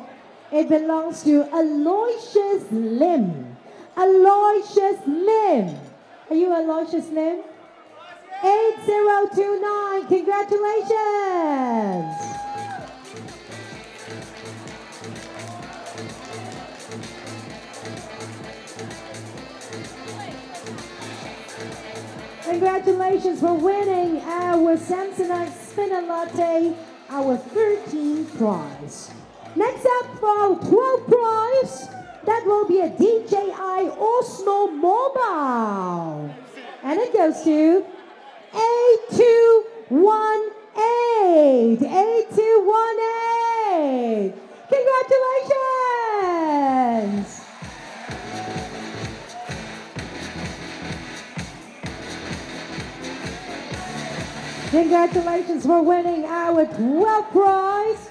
It belongs to Aloysius Lim. Aloysius Lim. Are you Aloysius Lim? 8029. Congratulations. Congratulations for winning our Samsonite Spinner Latte, our 13th prize. Next up for our 12th prize, that will be a DJI Osmo Mobile. And it goes to A218. A218. Congratulations. Congratulations for winning our 12th prize.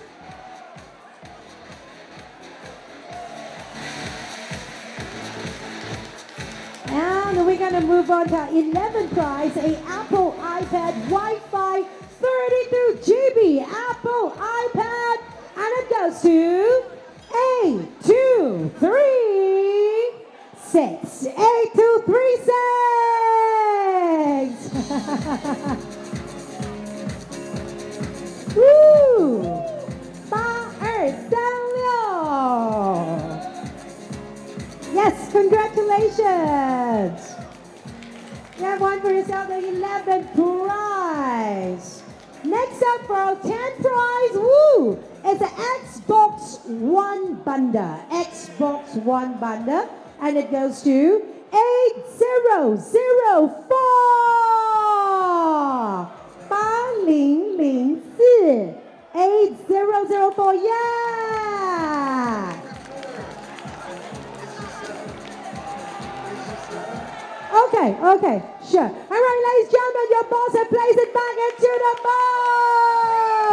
And we're going to move on to 11th prize, a Apple iPad Wi-Fi 32 GB Apple iPad. And it goes to eight, two, three, six. Eight, two, three, six. Woo! 八二三六。Yes, congratulations. You have one for yourself, the 11th prize. Next up for our 10th prize, woo, is the Xbox One bundle. Xbox One bundle, and it goes to 8004. 八零零四 8004 yeah Okay, okay, sure. All right, ladies and gentlemen, your boss has placed it back into the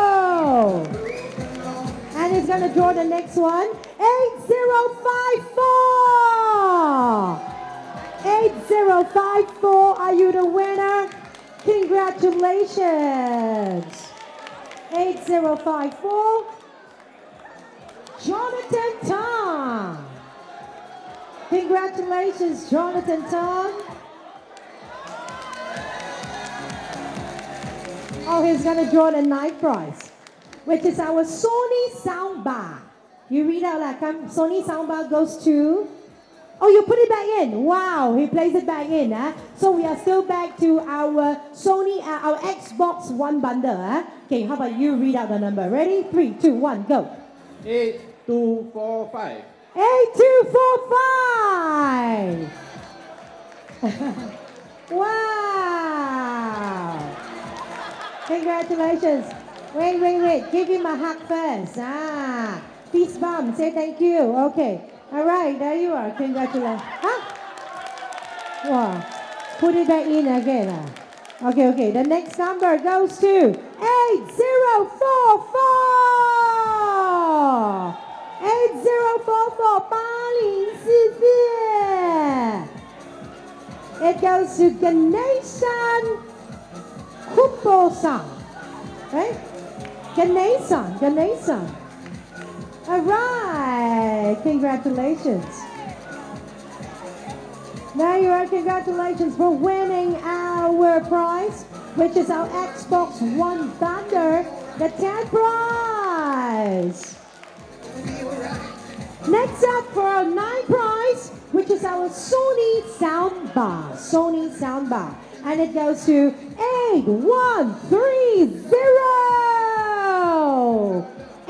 bowl. And he's going to draw the next one. 8054. 8054, are you the winner? Congratulations. 8054. Jonathan Tom. Congratulations, Jonathan Tom. Oh, he's gonna draw the ninth prize, which is our Sony soundbar. You read out like um, Sony soundbar goes to. Oh, you put it back in. Wow, he plays it back in. Huh? So we are still back to our Sony, uh, our Xbox One bundle. Huh? Okay, how about you read out the number? Ready? Three, two, one, go. Eight, two, four, five. Eight, two, four, five. wow. Congratulations. Wait, wait, wait. Give him a hug first. Ah. Peace, bump. Say thank you. Okay. All right. There you are. Congratulations. Huh? Wow. Put it in again. ah. Okay, okay. The next number goes to 8044. 8044 8044 It goes to Ganesan Kupo-san. Right? Ganesan, Ganesan. All right. Congratulations. Now you are congratulations for winning our prize, which is our Xbox One Thunder, the 10th prize. Next up for our ninth prize, which is our Sony soundbar. Sony soundbar. And it goes to 8130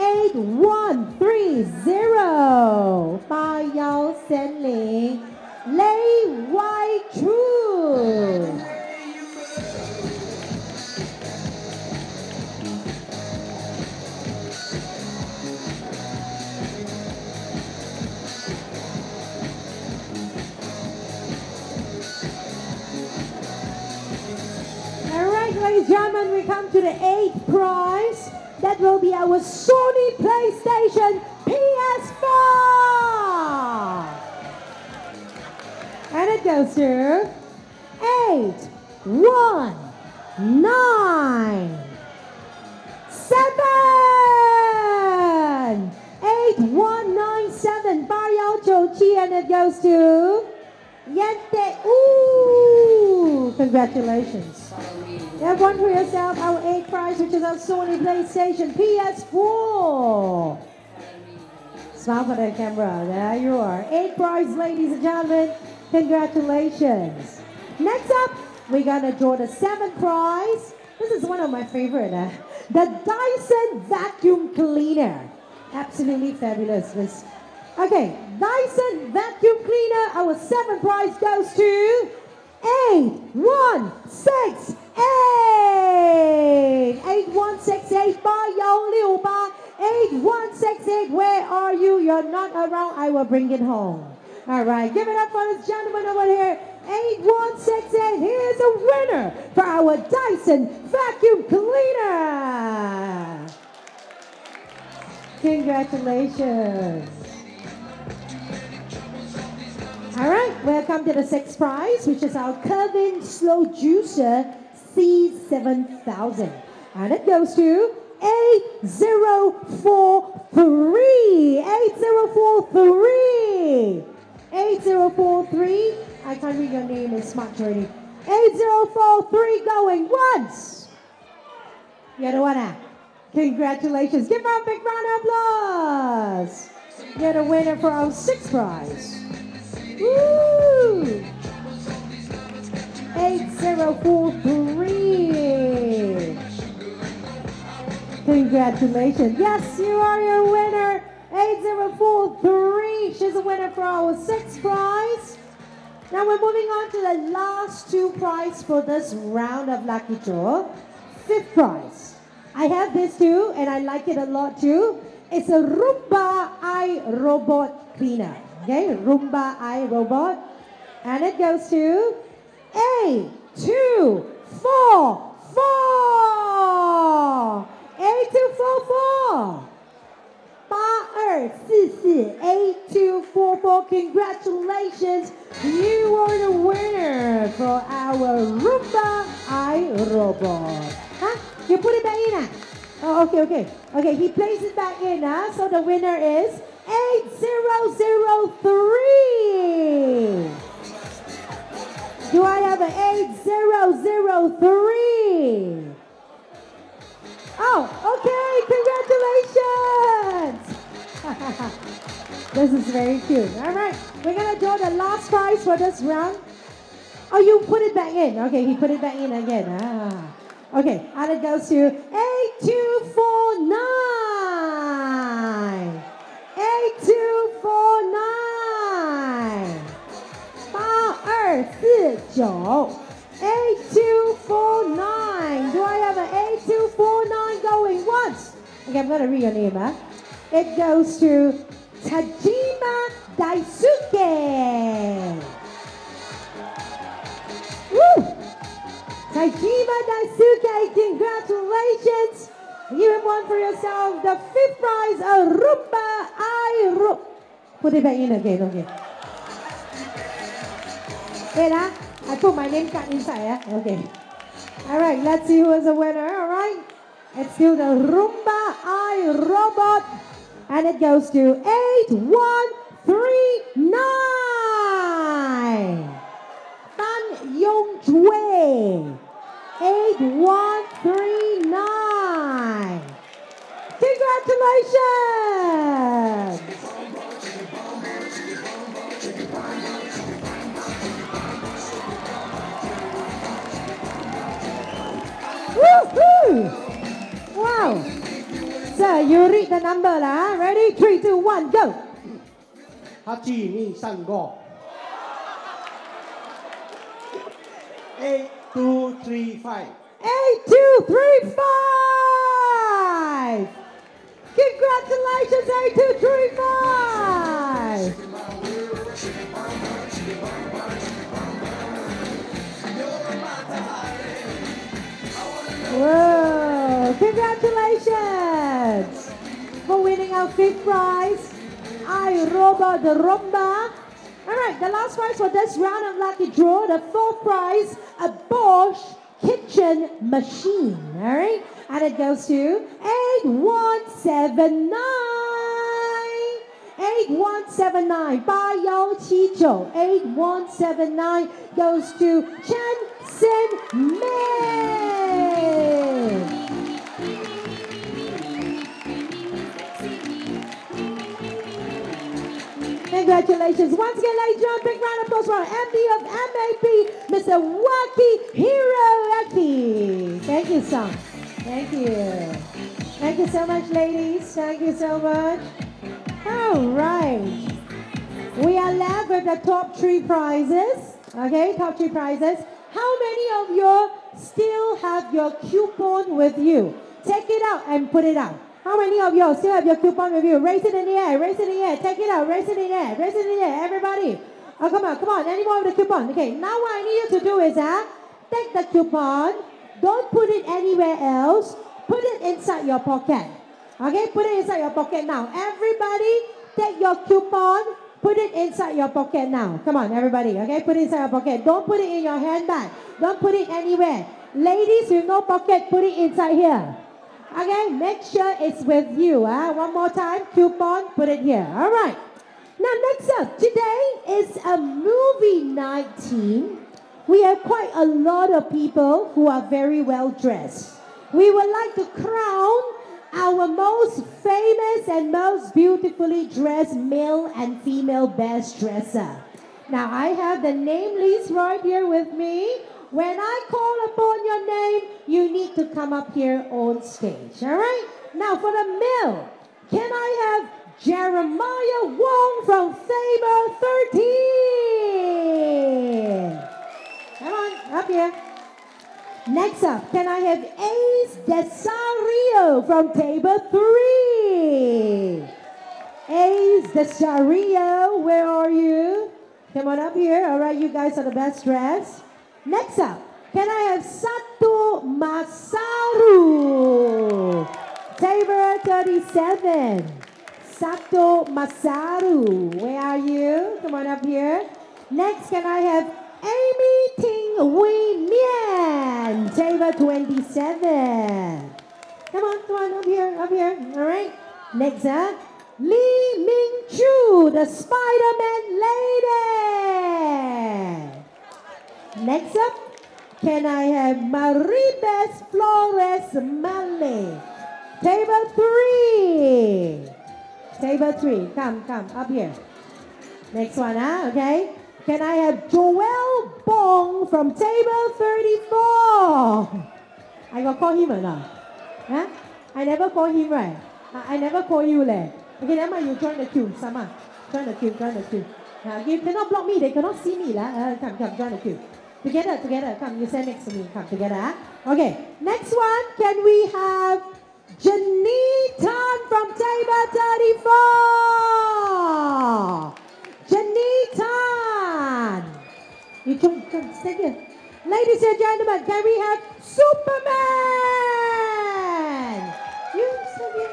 8130. 八幺三零 Lei Wai Chu. All right, ladies and gentlemen, we come to the eighth prize. That will be our Sony PlayStation PS4! And it goes to eight, one, nine, seven, eight, one, nine, seven. Barrio Chochi, and it goes to Yente. Ooh, congratulations. Have one for yourself, our eighth prize, which is our Sony PlayStation PS4. Smile for the camera. There you are. Eight prize, ladies and gentlemen. Congratulations. Next up, we're gonna draw the seventh prize. This is one of my favorite. uh, the Dyson vacuum cleaner. Absolutely fabulous. Okay, Dyson vacuum cleaner. Our seventh prize goes to eight one six Eight one six eight ba yo. Eight one six eight. Where are you? You're not around. I will bring it home. All right, give it up for this gentleman over here. 8168, here's a winner for our Dyson vacuum cleaner. Congratulations. All right, welcome to the sixth prize, which is our Curvin Slow Juicer C7000. And it goes to 8043. 8043. 8043. I can't read your name, it's smart already. 8043 going once. Wanna. Congratulations. Give her a big round of applause. You're the winner for our sixth prize. Woo! 8043. Congratulations. Yes, you are your winner. 8043. She's a winner for our sixth prize. Now we're moving on to the last two prize for this round of Lucky Draw. Fifth prize. I have this too, and I like it a lot too. It's a Roomba iRobot Cleaner. Okay, Roomba iRobot. And it goes to eight, two, four, four. Eight, two, four, four. 8244. Congratulations, you are the winner for our Roomba iRobot. Huh? You put it back in. Oh, okay, okay. Okay, he plays it back in, huh? So the winner is 8003. Do I have an 8003? Oh, okay, congratulations! this is very cute. All right, we're gonna draw the last prize for this round. Oh, you put it back in. Okay, he put it back in again. Ah. Okay, and it goes to 8249. 8249. 八二四九 8249. Do I have an 8249 going once? Okay, I'm going to read your name, huh? It goes to Tajima Daisuke. Woo! Tajima Daisuke, congratulations! You have won for yourself the fifth prize, a Rumba I Ru- Put it back in again, okay. Wait, huh? I put my name card inside, eh? Okay. All right, let's see who is the winner, all right? It's still the Roomba iRobot, and it goes to 8139. Tan Yong Chue. 8139. Congratulations! Woohoo! Wow. So you read the number lah. Ah. Ready? Three, two, one, go. Hachi ni sang go. Eight, two, three, five. Eight, two, three, five. Congratulations, eight, two, three, five. Danielle Prize. I, the Roomba. All right, the last prize for this round of lucky draw, the fourth prize, a Bosch kitchen machine. All right, and it goes to 8179. 8179 by Yao Qijo. 8179 goes to Chen Sin Mei. Congratulations. Once again, ladies and gentlemen, big round of applause for our MD of MAP, Mr. Waki Hiroaki. Thank you, son. Thank you. Thank you so much, ladies. Thank you so much. All right. We are left with the top three prizes. Okay, top three prizes. How many of you still have your coupon with you? Take it out and put it out. How many of y'all still have your coupon with you? Raise it in the air, raise it in the air, take it out, raise it in the air, raise it in the air, everybody. Oh, come on, come on, anyone with a coupon? Okay, now what I need you to do is, uh, take the coupon, don't put it anywhere else, put it inside your pocket. Okay, put it inside your pocket now. Everybody, take your coupon, put it inside your pocket now. Come on, everybody, okay? Put it inside your pocket. Don't put it in your handbag. Don't put it anywhere. Ladies with no pocket, put it inside here. Okay, make sure it's with you. Huh? One more time, coupon, put it here. All right. Now, next up, today is a movie night team. We have quite a lot of people who are very well dressed. We would like to crown our most famous and most beautifully dressed male and female best dresser. Now I have the name list right here with me. When I call upon your name, you need to come up here on stage. All right? Now for the male, can I have Jeremiah Wong from Faber 13? Come on, up here. Next up, can I have Ace Desario from Table 3? Ace Desario, where are you? Come on up here. All right, you guys are the best dressed. Next up, can I have Sato Masaru? Tabor 37. Sato Masaru, where are you? Come on up here. Next, can I have Amy Ting Wei Mian, Tabor 27. Come on, come on, up here, up here. All right. Next up, Lee Ming Chu, the Spider-Man lady. Next up, can I have Maribel Flores Male, Table 3. Table 3, come, come, up here. Next one, huh? Okay. Can I have Joel Bong from table 34? I got call him or not? Huh? I never call him, right? I, I never call you, leh. Okay, never mind, you join the queue, Sama. Join the queue, join the queue. Uh, you cannot block me, they cannot see me, lah. Uh, come, come, join the queue. Together, together, come, you stand next to me, come together? Okay, next one, can we have Janine Tan from table 34? Janine Tan. You come, come, stay here. Ladies and gentlemen, can we have Superman? You here.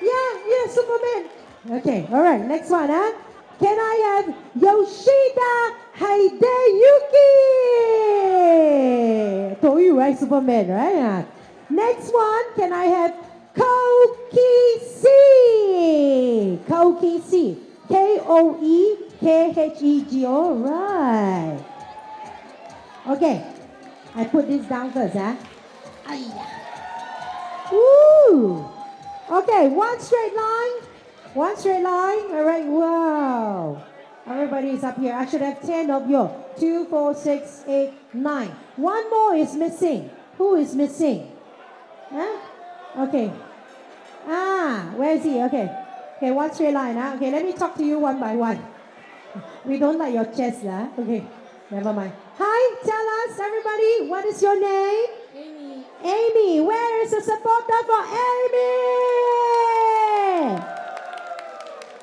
Yeah, yeah, Superman. Okay, all right, next one, huh? Can I have Yoshida Hideyuki? Told you, right? Superman, right? Next one, can I have Koki C? Koki C. K O E K H E G. All right. Okay. I put this down first, huh? Aiya. Woo! Okay, one straight line. One straight line. All right, wow. Everybody is up here. I should have 10 of you. Two, four, six, eight, nine. One more is missing. Who is missing? Huh? Okay. Ah, where is he? Okay. Okay, one straight line. Huh? Okay, let me talk to you one by one. We don't like your chest. Huh? Okay, never mind. Hi, tell us, everybody, what is your name? Amy. Amy, where is the supporter for Amy?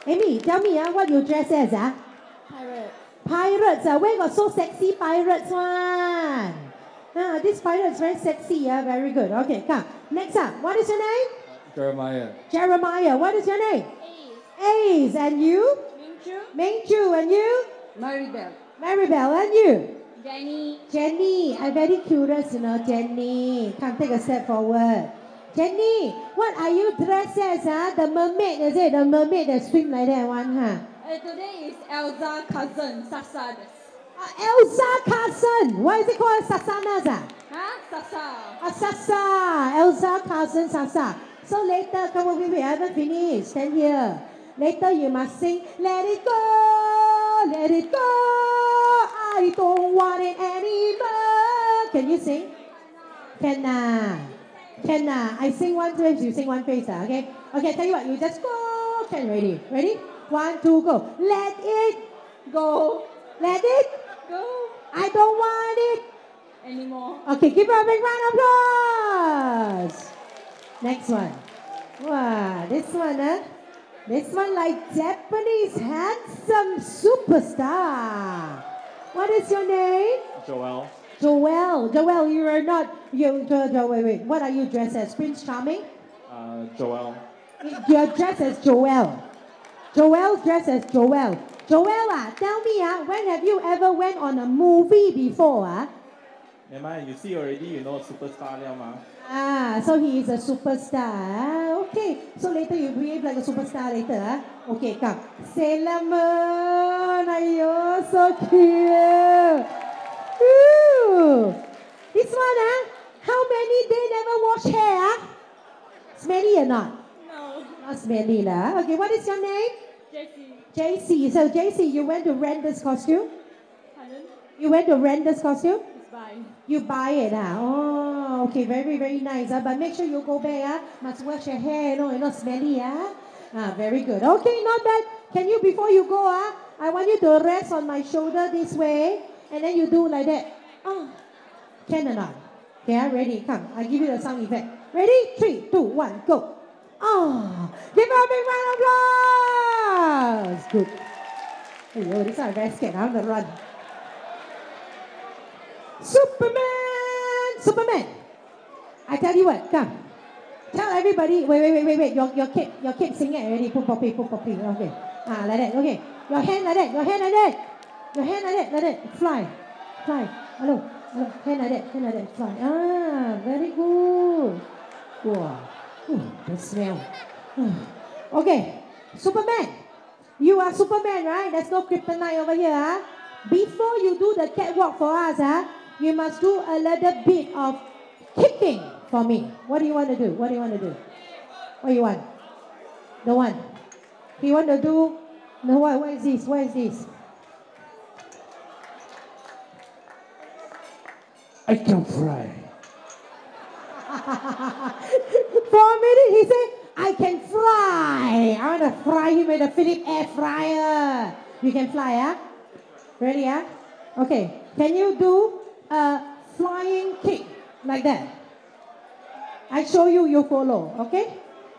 Amy, tell me uh, what you dress as. Uh? Pirate. Pirates, uh, where got so sexy pirates one? Ah, this pirate is very sexy, yeah, very good. Okay, come. Next up, what is your name? Jeremiah. Jeremiah, what is your name? Ace. Ace, and you? Minchu. Mingchu, and you? Maribel. Maribel, and you? Jenny. Jenny, I'm very curious, you know, Jenny. Come take a step forward. Jenny, what are you dressed as, huh? The mermaid, is it? The mermaid that swim like that one, huh? Uh, today is Elsa cousin, Sasa. Uh, Elsa cousin. Why is it called Sasanas, ah? Huh? Sasa. Ah, Sasa. Elsa cousin Sasa. So later, come here, I haven't finished. Stand here. Later you must sing, let it go, let it go. I don't want it anymore. Can you sing? Can ah. Can ah. I sing one phrase, you sing one phrase, ah, okay? Okay, tell you what, you just go. Can ready? Ready? One, two, go. Let it Go. let it. Go. I don't want it. Anymore. Okay, give her a big round of applause. Next one. Wow, this one, huh? This one like Japanese handsome superstar. What is your name? Joel. Joel. Joel, you are not. You, jo, jo, wait, wait. What are you dressed as? Prince Charming? Uh, Joel. You're dressed as Joel. Joel's dressed as Joel. Joel, ah, tell me, ah, when have you ever went on a movie before, ah? Never mind, you see already, you know superstar liao ma. Ah, so he is a superstar. ah. Okay, so later you behave like a superstar later. ah. Okay, come. Sailor Moon, ayo, so cute. Ooh. This one, ah, how many they never wash hair? ah? Smelly or not? No. Not smelly lah. Okay, what is your name? JC. JC. So JC, you went to rent this costume? Pardon? You went to rent this costume? It's. You buy it, ah? Oh, okay, very, very nice. Ah, but make sure you go back, ah. Must wash your hair, you know, you're not smelly, ah. Ah, very good. Okay, not bad. Can you, before you go, ah, I want you to rest on my shoulder this way, and then you do like that. Oh, can or not? Okay, ah, ready? Come, I give you the sound effect. Ready? Three, two, one, go. Oh, give her a big round of applause. Good. Hey, yo, this one I'm very scared. I want to run. Superman! Superman! I tell you what, come. Tell everybody, wait, wait, wait, wait, wait. Your, your cape, your cape singing already. Put poppy, put poppy. Okay. Ah, like that. Okay. Your hand like that. Your hand like that. Your hand like that, like that. Fly. Fly. Hello. Hello. Hand like that. Hand like that. Fly. Ah, very good. Wow. The smell. Hmm. okay. Superman. You are Superman, right? There's no kryptonite over here. Huh? Before you do the catwalk for us, huh, you must do a little bit of kicking for me. What do you want to do? What do you want to do? What do you want? The one. He want to do no what what is this? What is this? I can fly. For a minute he said, I can fly. I want to fry him with a Philip air fryer. You can fly, huh? Ready, huh? Okay. Can you do a flying kick like that? I show you, you follow, okay?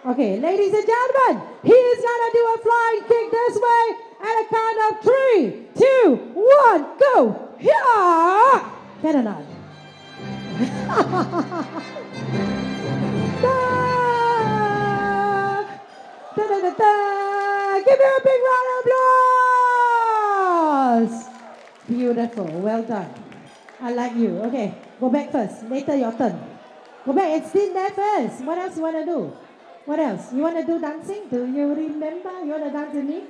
Okay, ladies and gentlemen, he is gonna do a flying kick this way at a count of three, two, one, go! Yeah! Or not? da, da, da. Give me a big round of applause! Beautiful, well done. I like you. Okay, go back first. Later, your turn. Go back and sit there first. What else you want to do? What else? You want to do dancing? Do you remember? You want to dance with me?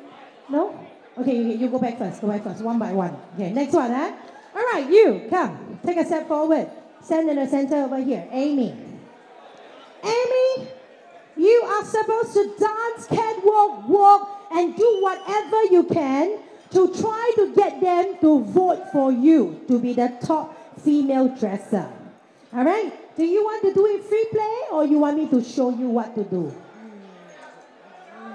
No? Okay, you, you go back first. Go back first, one by one. Okay, next one, huh? All right, you, come. Take a step forward. Stand in the center over here. Amy. Amy, you are supposed to dance, catwalk, walk, and do whatever you can to try to get them to vote for you to be the top female dresser. All right? Do you want to do it free play or you want me to show you what to do?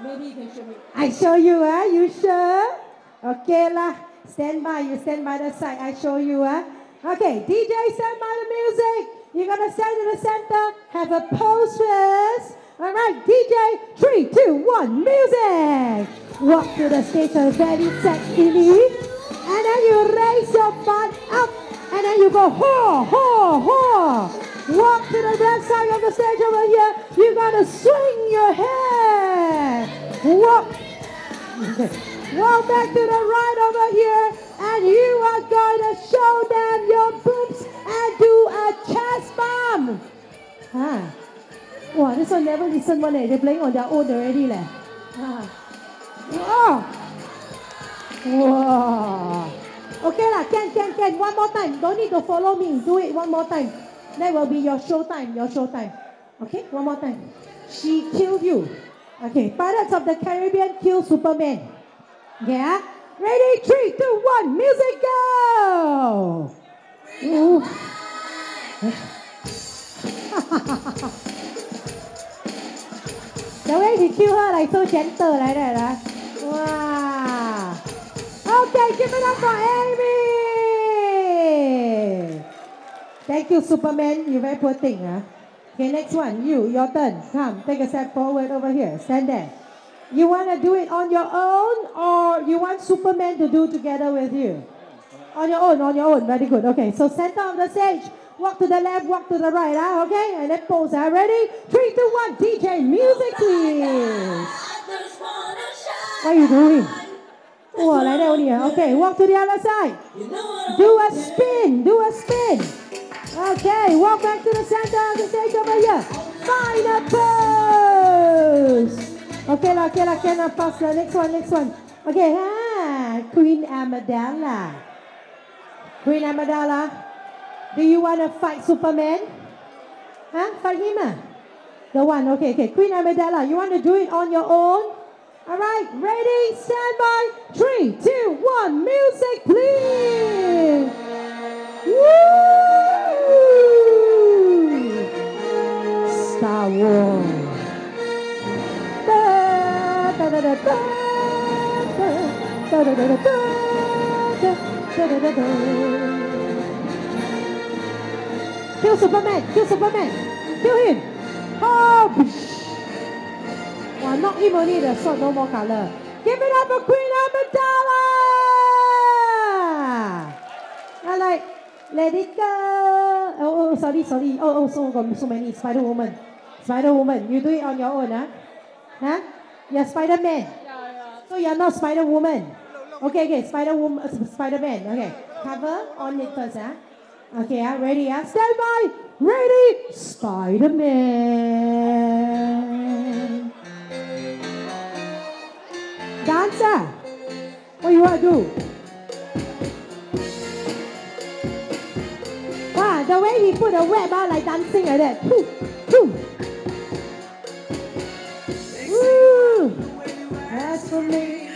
Maybe you can show me. I show you, huh? You sure? Okay lah. Stand by. You stand by the side. I show you, huh? Okay, DJ, stand by the music. You're gonna stand in the center. Have a pose first. All right, DJ. Three, two, one, music. Walk to the stage very sexily, and then you raise your butt up, and then you go ho, ho, ho. Walk to the left side of the stage over here. You're gonna swing your head. Walk. Walk back to the right over here, and you are to show them your boobs and do a chest bump. Ah. Wow, this one never listen one. Eh. They're playing on their own already. Leh. Ah. Wow. Wow. Okay lah, can, can, can. One more time. Don't need to follow me. Do it one more time. That will be your show time, your show time. Okay, one more time. She killed you. Okay, Pirates of the Caribbean kill Superman. Yeah? Ready? Three, two, one, music go! Ooh. the way he kill her gentle like that, huh? Wow. Okay, give it up for Amy! Thank you, Superman. You very poor thing, huh? Okay, next one. You, your turn. Come, take a step forward over here. Stand there. You want to do it on your own or you want Superman to do together with you? On your own, on your own. Very good. Okay, so center of the stage. Walk to the left, walk to the right, huh? okay? And then pose, huh? Ready? Three, two, one. DJ, music, please. What are you doing? Oh, like that only. huh? Okay, walk to the other side. Do a spin, do a spin. Okay, walk back to the center of the stage over here. Find a pose. Okay okay can lah, pass lah. Next one, next one. Okay, ah, Queen Amidala. Queen Amidala, do you want to fight Superman? Huh? Fight him ah? The one, okay, okay. Queen Amidala, you want to do it on your own? All right, ready, stand by. Three, two, one, music, please. Woo! Star Wars. Kill Superman! Kill Superman! Kill him! Oh! Wow, knock him only the sword, no more color. Give it up for Queen Amidala! I like, let it go. Oh, oh, sorry, sorry. Oh, oh, so got so many. Spider Woman. Spider Woman. You do it on your own, huh? Huh? You're Spider Man. So you're not Spider Woman. Okay, okay. Spider Woman, Spider Man. Okay. Cover on it first, huh? Okay, I'm ready, huh? Stand by. Ready. Spider Man. Dancer. What you want to do? Wow, the way he put the web out like dancing like that. Woo, woo. Woo. As for me,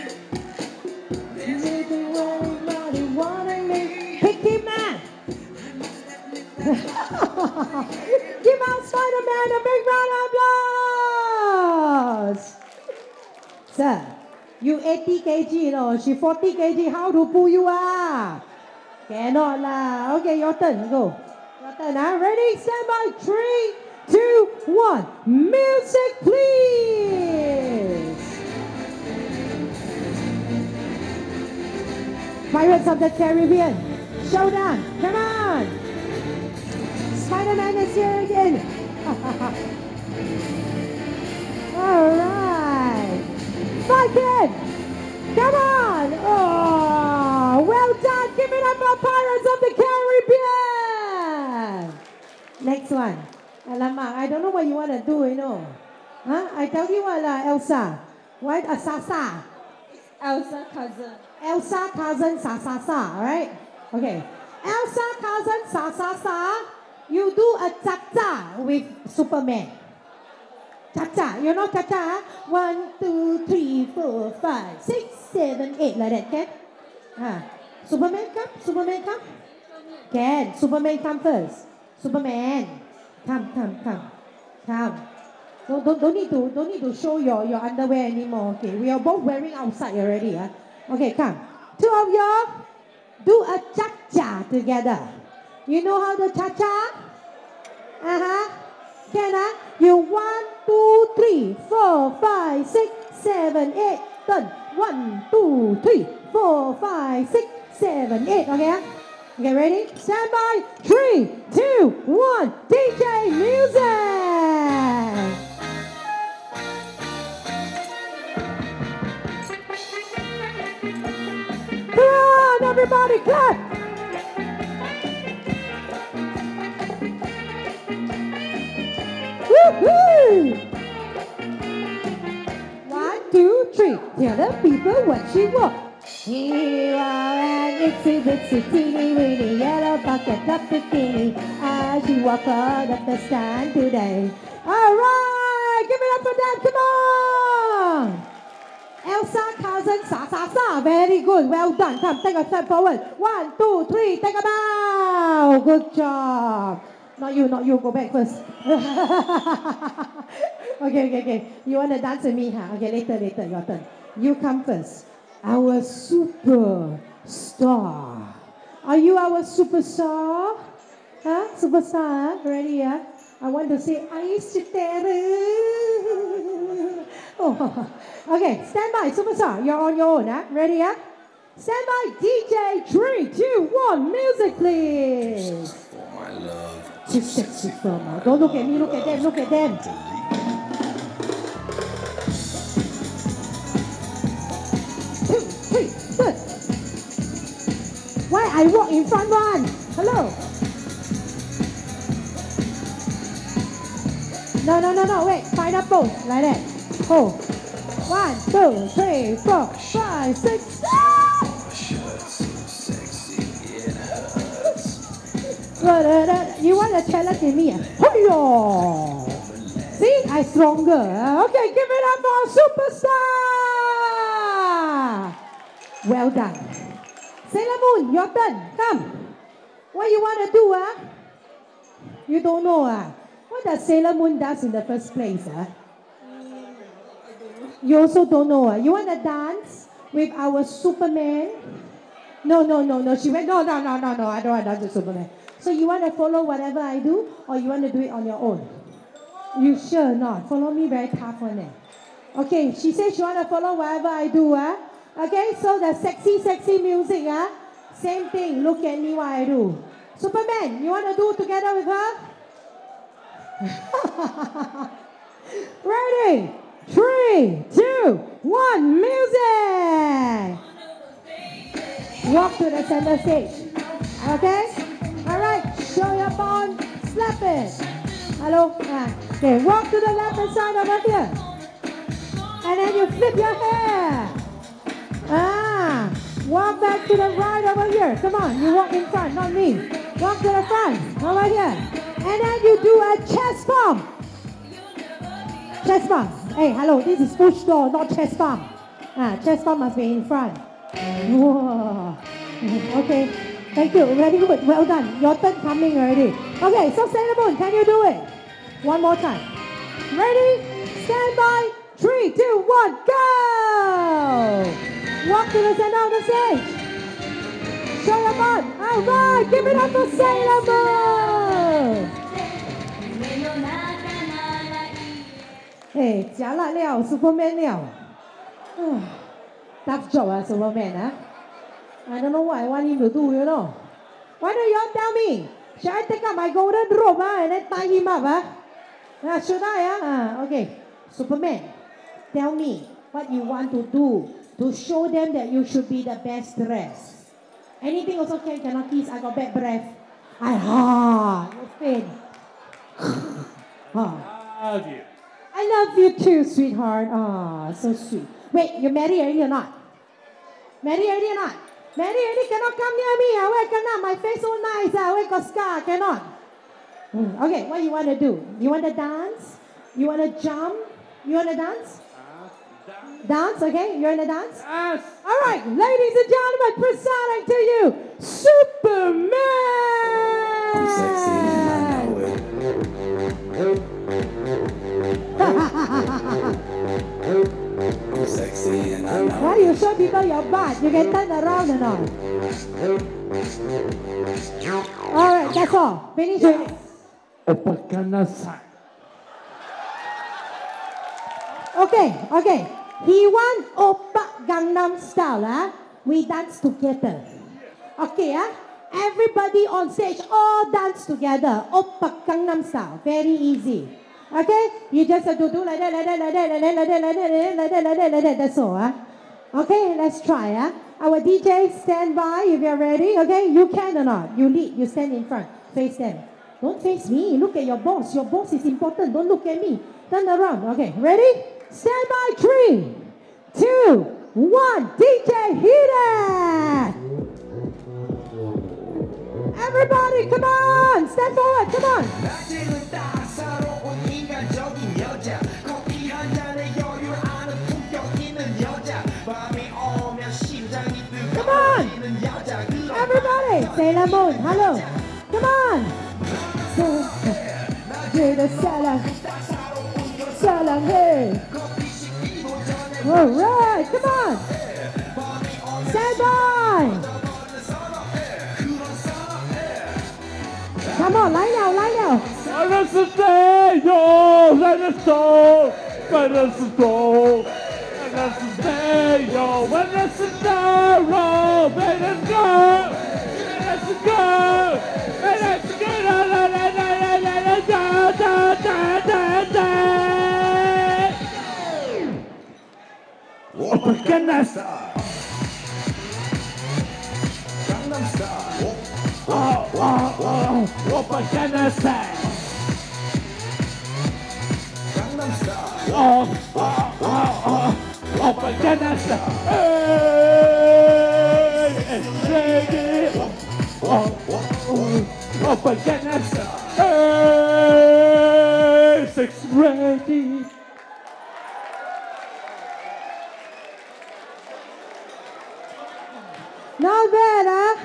everybody Give out Spider-Man a big round of applause. Sir, you 80 kg, you know, she 40 kg, how to pull you up? Cannot lah. Okay, your turn, go. Your turn, huh? Ready, stand by, three, two, one. Music, please. Pirates of the Caribbean. Showdown. Come on. Spider-Man is here again. All right. Fight it. Come on. Oh, well done. Give it up for Pirates of the Caribbean. Next one. Alamak, I don't know what you want to do, you know. Huh? I tell you what, uh, Elsa. What? Uh, Sasa. Elsa cousin. Elsa cousin sa sa sa, alright? Okay. Elsa cousin sa sa sa, you do a cha cha with Superman. Cha cha, you know cha cha? One, two, three, four, five, six, seven, eight, like that, can? Ah. Superman come? Superman come? Can. Superman come first. Superman. Come, come, come. Come. Don't, don't, don't need to don't need to show your, your underwear anymore. Okay, we are both wearing outside already. Huh? Okay, come. Two of y'all do a cha cha together. You know how to cha cha? Uh huh. Can I? You one, two, three, four, five, six, seven, eight. Turn. One, two, three, four, five, six, seven, eight. Okay. Okay, ready? Stand by. Three, two, one. DJ music. Come on, everybody, clap! One, two, three. Tell the people what she want. Here are an itsy bitsy teeny weeny yellow bucket of bikini as you walk out of the stand today. All right, give it up for them. Come on. Elsa cousin sa sa sa. Very good. Well done. Come, take a step forward. One, two, three. Take a bow. Good job. Not you, not you. Go back first. okay, okay, okay. You want to dance with me, huh? Okay, later, later. Your turn. You come first. Our superstar. Are you our superstar? Huh? Superstar? huh? Ready, yeah? I want to say, Ice Oh, okay, stand by, superstar. You're on your own, huh? Ready, yeah? Stand by, DJ. Three, two, one, music, please. For my love. Too sexy for my. Don't look at me, look at them, look at them. Why I walk in front one? Hello. No, no, no, no, wait. Pose, like that. Oh. One, two, three, four, five, six. Ah! You want to challenge me? ah? Hoyo! See, I'm stronger. Okay, give it up for superstar. Well done. Sailor Moon, your turn. Come. What you want to do, ah? You don't know, ah? What does Sailor Moon does in the first place, ah? You also don't know, ah? You want to dance with our Superman? No, no, no, no. She went, no, no, no, no, no. I don't want to dance with Superman. So you want to follow whatever I do, or you want to do it on your own? You sure not? Follow me very tough one, eh? Okay, she says she want to follow whatever I do, ah? Okay, so the sexy, sexy music, ah? Same thing. Look at me what I do. Superman, you want to do together with her? Ready? Three, two, one, music! Walk to the center stage. Okay? Hello? Ah, Okay, walk to the left hand side over here. And then you flip your hair. Ah, walk back to the right over here. Come on, you walk in front, not me. Walk to the front, over here. And then you do a chest bump. Chest bump. Hey, hello, this is push door, not chest bump. Ah, chest bump must be in front. Whoa. Okay, thank you. Very good. Well done. Your turn coming already. Okay, so Sailor Moon, can you do it? One more time. Ready? Stand by. Three, two, one, go! Walk to the center of the stage. Show your butt. All right, give it up for Sailor Moon. Hey, 假辣了，Superman 了。Hmm. Tough job, ah, Superman, ah. I don't know what I want him to do, you know. Why don't you all tell me? Should I take up my golden rope ah, and then tie him up? Ah? Ah, should I? Ah? Ah, okay. Superman, tell me what you want to do to show them that you should be the best dressed. Anything also can, cannot kiss. I got bad breath. I ha, you faint. ah. Love you. I love you too, sweetheart. Ah, so sweet. Wait, you're married already or not? Married already or not? Married already cannot come near me. I where cannot? My face so nice. I where got scar? Cannot. Hmm, Okay, what you want to do? You want to dance? You want to jump? You want to dance? Dance, okay? You want to dance? Yes. All right, ladies and gentlemen, presenting to you, Superman! Why you show people your butt? You can turn around or not? All right, that's all. Finish it. Opakanasai. Okay, okay. He want Oppa Gangnam Style, ah? We dance together. Okay, ah? Everybody on stage, all dance together. Oppa Gangnam Style. Very easy. Okay? You just have to do like that, like that, like that, like that, like that, like that, like that, like that, like that. That's all, ah? Okay, let's try, ah? Our DJ, stand by if you're ready. Okay, you can or not. You lead, you stand in front. Face them. Don't face me. Look at your boss. Your boss is important. Don't look at me. Turn around. Okay, ready? Stand by. Three, two, one. DJ, hit it! Everybody, come on! Stand forward. Come on. on. Everybody, Sailor Moon, hello. Come on. Jada Salah. Salah, hey. All right, come on. Say bye. Come on, lie down, lie down. Let us stay, yo, let us go, let us go. Witnesses day, yo, witnesses narrow, witnesses go, witnesses go, witnesses go, la la la la la la la da go! da da da. Open Ganesa. Gangnam Style. Oh, oh, oh, Open Ganesa. Gangnam Style. Oh, oh, oh, oh. Opakanasai. Hey, hey, shake it. Oh, oh, oh, Opakanasai. Hey, music's ready. Not bad, huh?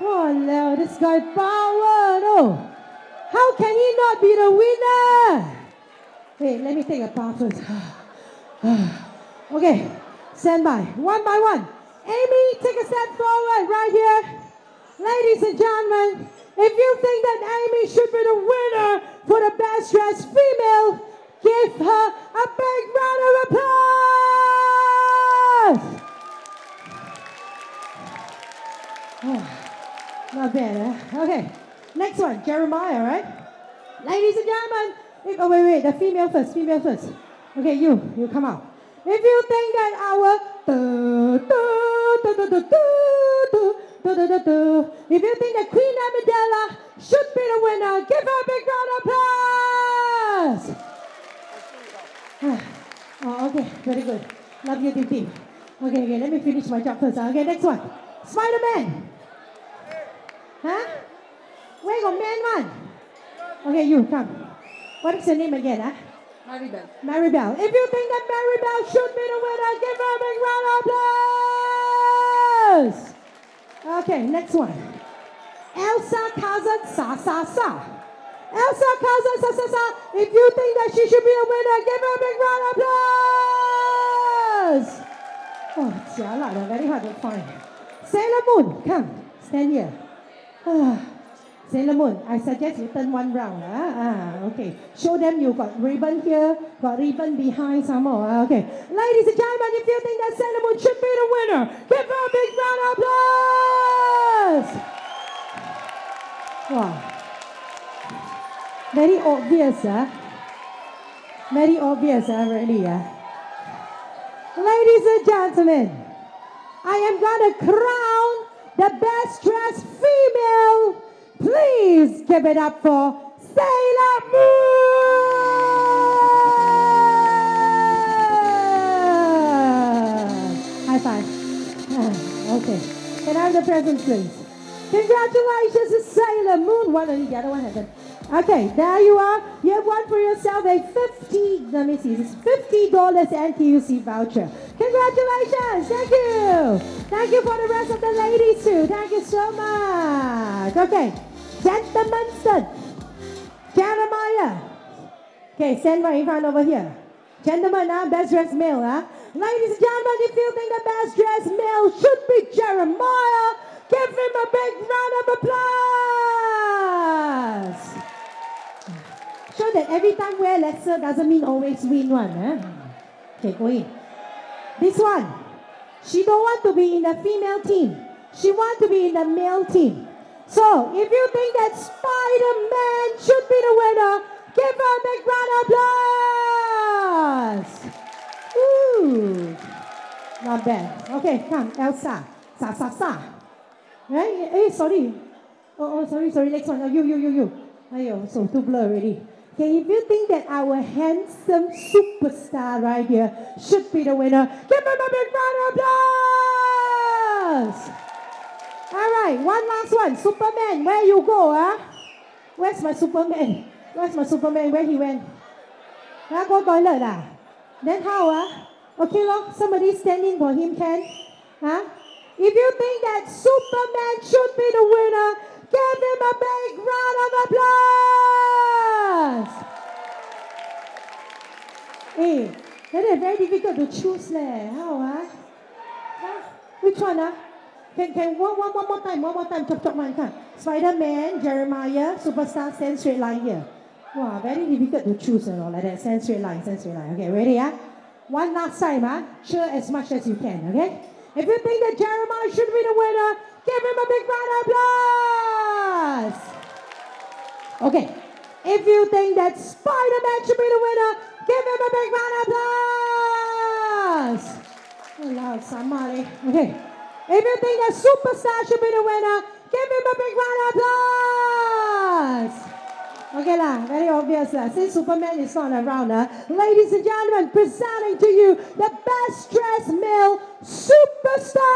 Oh, no, this guy power, no. How can he not be the winner? Wait, let me take a puff first. okay, stand by. One by one. Amy, take a step forward right here. Ladies and gentlemen, if you think that Amy should be the winner for the best dressed female, give her a big round of applause. Oh, not bad, huh? Okay, next one, Jeremiah, right? Ladies and gentlemen, if, oh wait, wait, the female first, female first. Okay, you, you come out. If you think that our if you think that Queen Amidala should be the winner, give her a big round of applause. oh, okay, very good. Love you, Team Okay, okay, let me finish my job first. Okay, next one. Spider-Man. Huh? Where go, man one? Okay, you come. What is your name again, huh? Maribel. Maribel. If you think that Maribel should be the winner, give her a big round of applause. Okay, next one. Elsa cousin Sa Sa Sa. Elsa cousin Sa Sa Sa. If you think that she should be the winner, give her a big round of applause. Oh, jialat, uh, very hard to find. Sailor Moon, come, stand here. Ah, Sailor Moon, I suggest you turn one round. Ah, ah, okay. Show them you got ribbon here, got ribbon behind some more. Ah, okay. Ladies and gentlemen, if you think that Sailor Moon should be the winner, give her a big round of applause. Wow. Very obvious, ah. Very obvious, ah, really, ah. Ladies and gentlemen, I am gonna crown the best dressed female. Please give it up for Sailor Moon! High five. Ah, Okay. Can I have the presents, please? Congratulations to Sailor Moon. One only, the other one hasn't. Okay, there you are. You have won for yourself a 50, let me see, is $50 NTUC voucher. Congratulations. Thank you. Thank you for the rest of the ladies too. Thank you so much. Okay, gentlemen, son. Jeremiah. Okay, send my front over here. Gentlemen, huh? best dressed male, huh? Ladies and gentlemen, if you think the best dressed male should be Jeremiah, give him a big round of applause. Show that every time wear lesser doesn't mean always win one, huh? Okay, go in. This one, she don't want to be in the female team. She want to be in the male team. So, if you think that Spider-Man should be the winner, give her a big round of applause. Ooh, not bad. Okay, come, Elsa. Sa, sa, sa. Right? Hey, sorry. Oh, oh, sorry, sorry. Next one. Oh, you, you, you, you. Ayo, so too blur already. Okay, if you think that our handsome superstar right here should be the winner, give him a big round of applause. All right, one last one. Superman, where you go, huh? Where's my Superman? Where's my Superman? Where he went? Huh? Go toilet, ah? Then how, ah? Okay, lor. Somebody standing for him, can? Huh? If you think that Superman should be the winner, give him a big round of applause. Hey, that is very difficult to choose, leh. How, ah? Huh? Which one, ah? Can, can, one, one, one more time, one more time, chop, chop, one time. Spider-Man, Jeremiah, Superstar, stand straight line here. Wow, very difficult to choose, you know, like that. Stand straight line, stand straight line. Okay, ready, ah? One last time, ah? Cheer as much as you can, okay? If you think that Jeremiah should be the winner, give him a big round of applause. Okay. If you think that Spider-Man should be the winner, give him a big round of applause. Oh, loud, somebody. Okay. If you think a Superstar should be the winner, give him a big round of applause. Okay lah, very obvious lah. Since Superman is not around, uh, ladies and gentlemen, presenting to you the best dressed male superstar.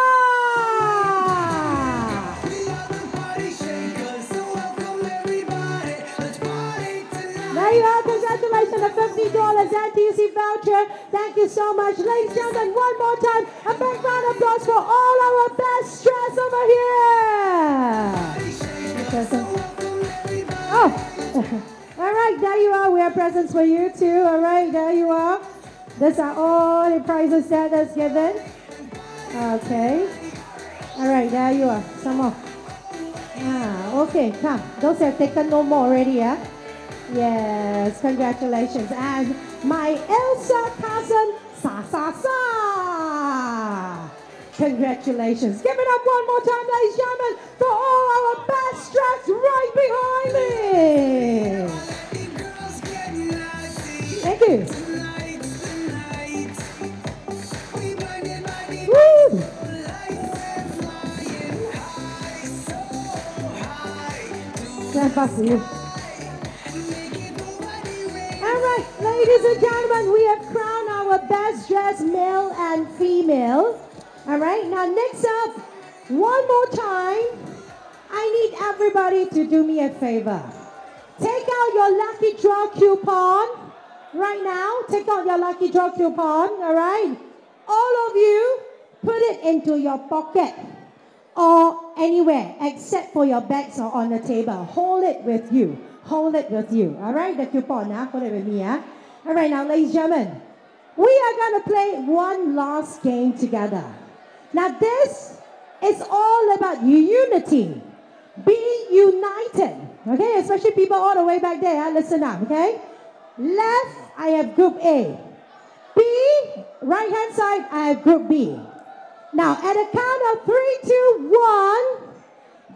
There you are, congratulations. Congratulations, a $50 NTUC voucher. Thank you so much. Ladies and gentlemen, one more time, a big round of applause for all our best dress over here. Oh, all right, there you are. We have presents for you too. All right, there you are. These are all the prizes that is given. Okay. All right, there you are. Some more. Ah, okay, come. Those have taken no more already, yeah? Yes, congratulations. And my Elsa cousin, Sa Sa Sa. Congratulations. Give it up one more time, ladies and gentlemen, for all our best dressed right behind me. Thank you. Woo! For you. All right, ladies and gentlemen, we have crowned our best dressed male and female. All right, now next up, one more time, I need everybody to do me a favor. Take out your lucky draw coupon right now. Take out your lucky draw coupon, all right? All of you, put it into your pocket or anywhere except for your bags or on the table. Hold it with you. Hold it with you. All right, the coupon, huh? hold it with me. Huh? All right, now, ladies and gentlemen, we are going to play one last game together. Now, this is all about unity. Be united. Okay, especially people all the way back there. Huh? Listen up, okay? Left, I have group A. B, right hand side, I have group B. Now, at a count of three, two, one,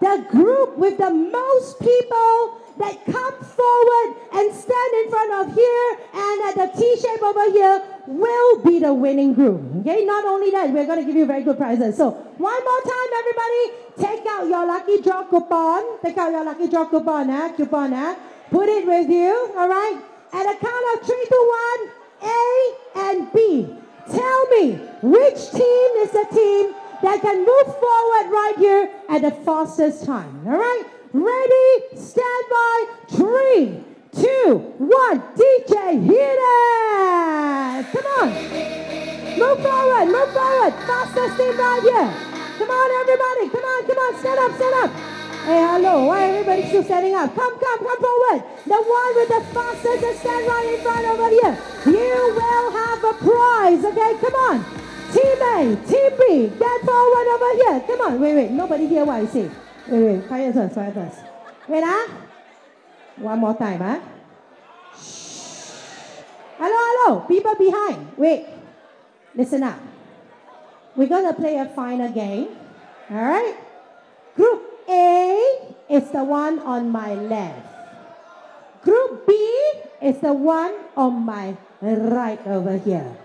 the group with the most people that come forward and stand in front of here and at the T shape over here will be the winning group. Okay, not only that, we're going to give you very good prizes. So, one more time, everybody, take out your lucky draw coupon. Take out your lucky draw coupon, eh? coupon, eh? Put it with you, all right? At a count of three to one, A and B. Tell me which team is the team that can move forward right here at the fastest time. All right? Ready, stand by, three, two, one. DJ, hit it! Come on. Move forward, move forward. faster, team right here. Come on, everybody. Come on, come on. Stand up, stand up. Hey, hello. Why everybody still standing up? Come, come, come forward. The one with the fastest is stand right in front over here. You will have a prize. Okay, come on. Team A, Team B, get forward over here. Come on. Wait, wait. Nobody hear what I say. Wait, wait. Quiet first, quiet first. Wait, ah. One more time, ah. Hello, hello. People behind. Wait. Listen up. We're to play a final game. All right? Group A is the one on my left. Group B is the one on my right over here.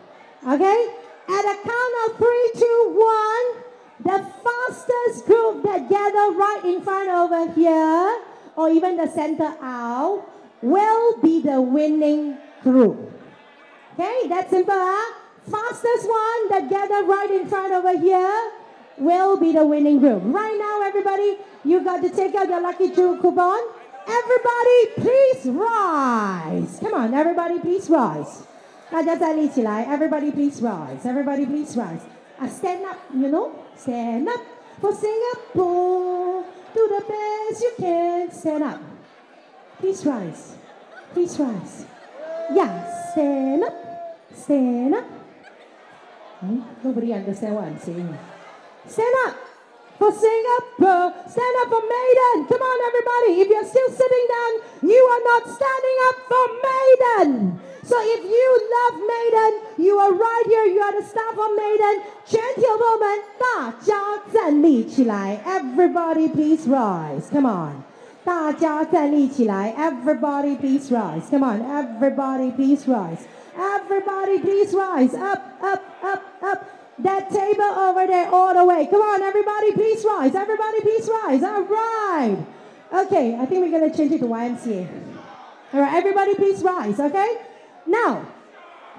Okay? At a count of three, two, one, the fastest group that gather right in front over here, or even the center aisle, will be the winning group. Okay, that's simple, huh? Fastest one that gather right in front over here will be the winning group. Right now, everybody, you got to take out your lucky draw coupon. Everybody, please rise. Come on, everybody, please rise. 大家站立起来. Everybody, please rise. Everybody, please rise. Uh, stand up, you know? Stand up for Singapore. Do the best you can. Stand up. Please rise. Please rise. Yeah, stand up. Stand up. Hmm? Nobody understand what I'm saying. Stand up for Singapore. Stand up for Meiden. Come on, everybody. If you're still sitting down, you are not standing up for Meiden. So if you love Meiden, you are right here, you are the staff of Meiden. Everybody please rise, come on. 大家站立起来，Everybody please rise, come on. Everybody please rise. Everybody please rise, up, up, up, up. That table over there all the way. Come on, everybody please rise. Everybody please rise. All right. Okay, I think we're going to change it to YMCA. All right, everybody please rise, okay? Now,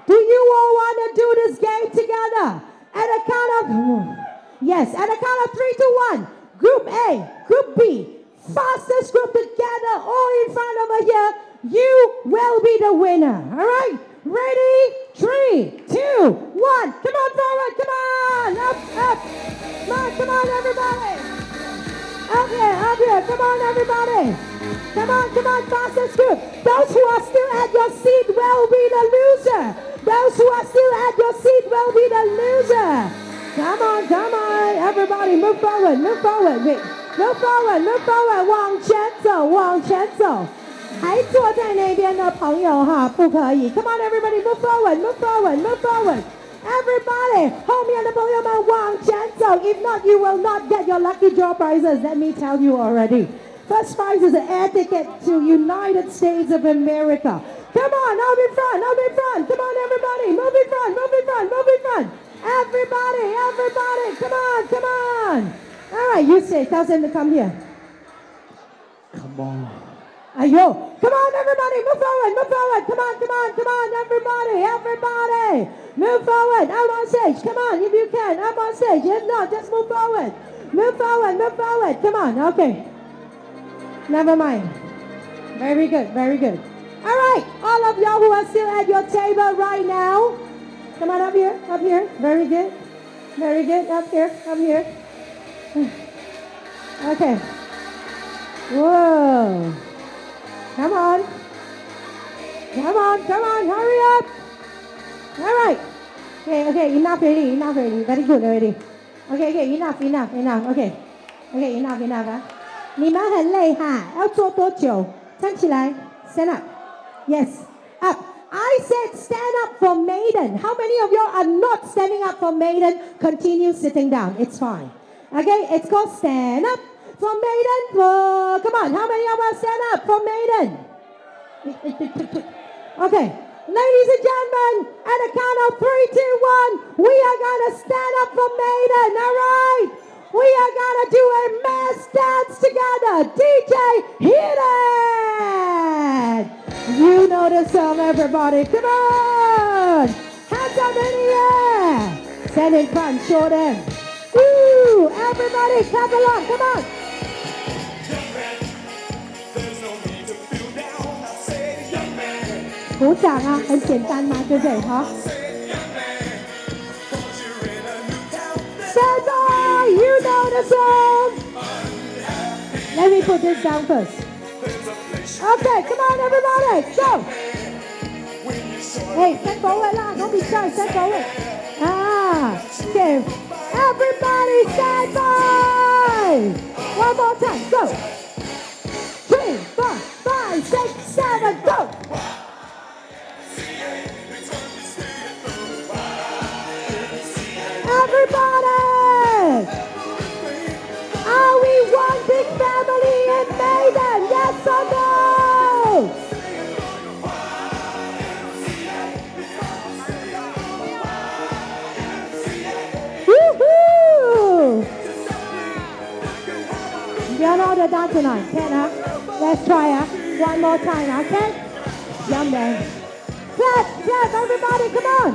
do you all want to do this game together? At a count of, yes, at a count of three to one. Group A, Group B, fastest group together, all in front over here. you will be the winner. All right? Ready? Three, two, one. Come on forward. Come on. Up, up. Come on, come on, everybody. Up here, up here. Come on, everybody. Come on, come on, fastest group. Those who are still at your seat will be the loser. Those who are still at your seat will be the loser. Come on, come on. Everybody move forward, move forward. Wait. Move forward, move forward. 往前走，往前走。还坐在那边的朋友哈，不可以。Come on, everybody, move forward, move forward, move forward. Everybody, hold me on the volume my one gentle. If not, you will not get your lucky draw prizes. Let me tell you already. First prize is an air ticket to United States of America. Come on, I'll in front, I'll in front. Come on, everybody. Move in front, move in front, move in front. Everybody, everybody. Come on, come on. All right, you say, tell them to come here. Come on. Ayo. Come on, everybody. Move forward, move forward. Come on, come on, come on, everybody, everybody. Move forward, out on stage. Come on, if you can, up on stage. If not, just move forward. Move forward, move forward. Come on, okay. Never mind. Very good, very good. All right, all of y'all who are still at your table right now, come on up here, up here. Very good, very good. Up here, up here. Okay. Whoa. Come on. Come on, come on, hurry up. All right. Okay, okay, enough already, enough already. Very good already. Okay, okay, enough, enough, enough. Okay, okay, enough, enough ah. 啊！你们很累哈，要做多久？站起来，stand up. Yes, up. I said stand up for Meiden. How many of you are not standing up for Meiden? Continue sitting down. It's fine. Okay, it's called stand up for Meiden. Whoa, come on, how many of us stand up for Meiden? Okay ladies and gentlemen, at a count of three, two, one, we are gonna stand up for Meiden. All right, we are gonna do a mass dance together. DJ, hit it! You know the song, everybody. Come on, hands up in the air. Stand in front, show them. Woo! Everybody clap along, come on. 鼓掌啊，很简单嘛，对不对？好。Stand by, you know the song. Let me put this down first. Okay, come on, everybody, go. Hey, stand forward lah, don't be shy, stand forward. Ah, okay. Everybody stand by. One more time, go. Three, four, five, six, seven, go. Everybody! Are we one big family in Meiden? Yes or no? Woohoo! You know the dance tonight, can huh? Let's try it. One more time, okay? Young man. Clap, clap, everybody, come on!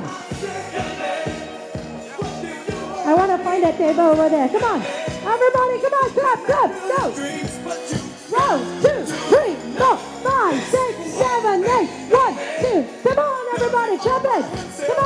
I want to find that table over there. Come on. Everybody, come on. Clap, clap. Go. One, two, three, four, five, six, seven, eight. One, two. Come on, everybody. Clap it. Come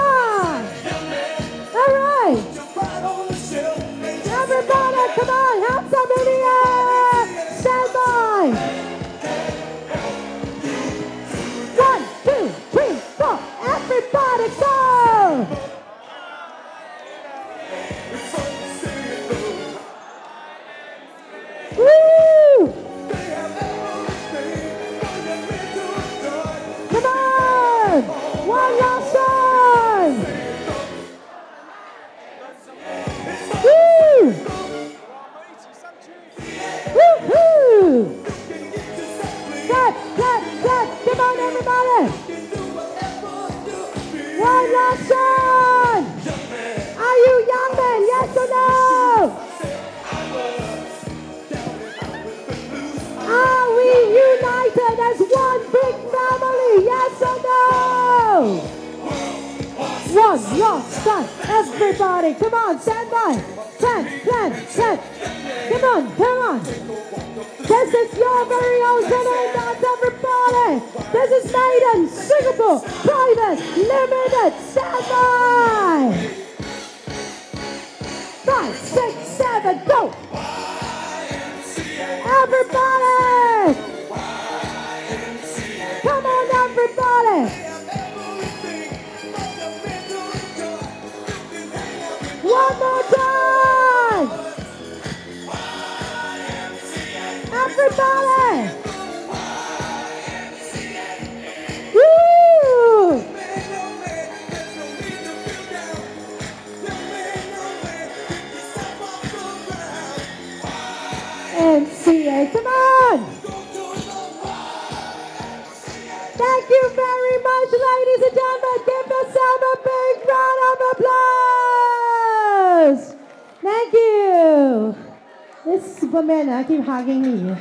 I keep hugging me.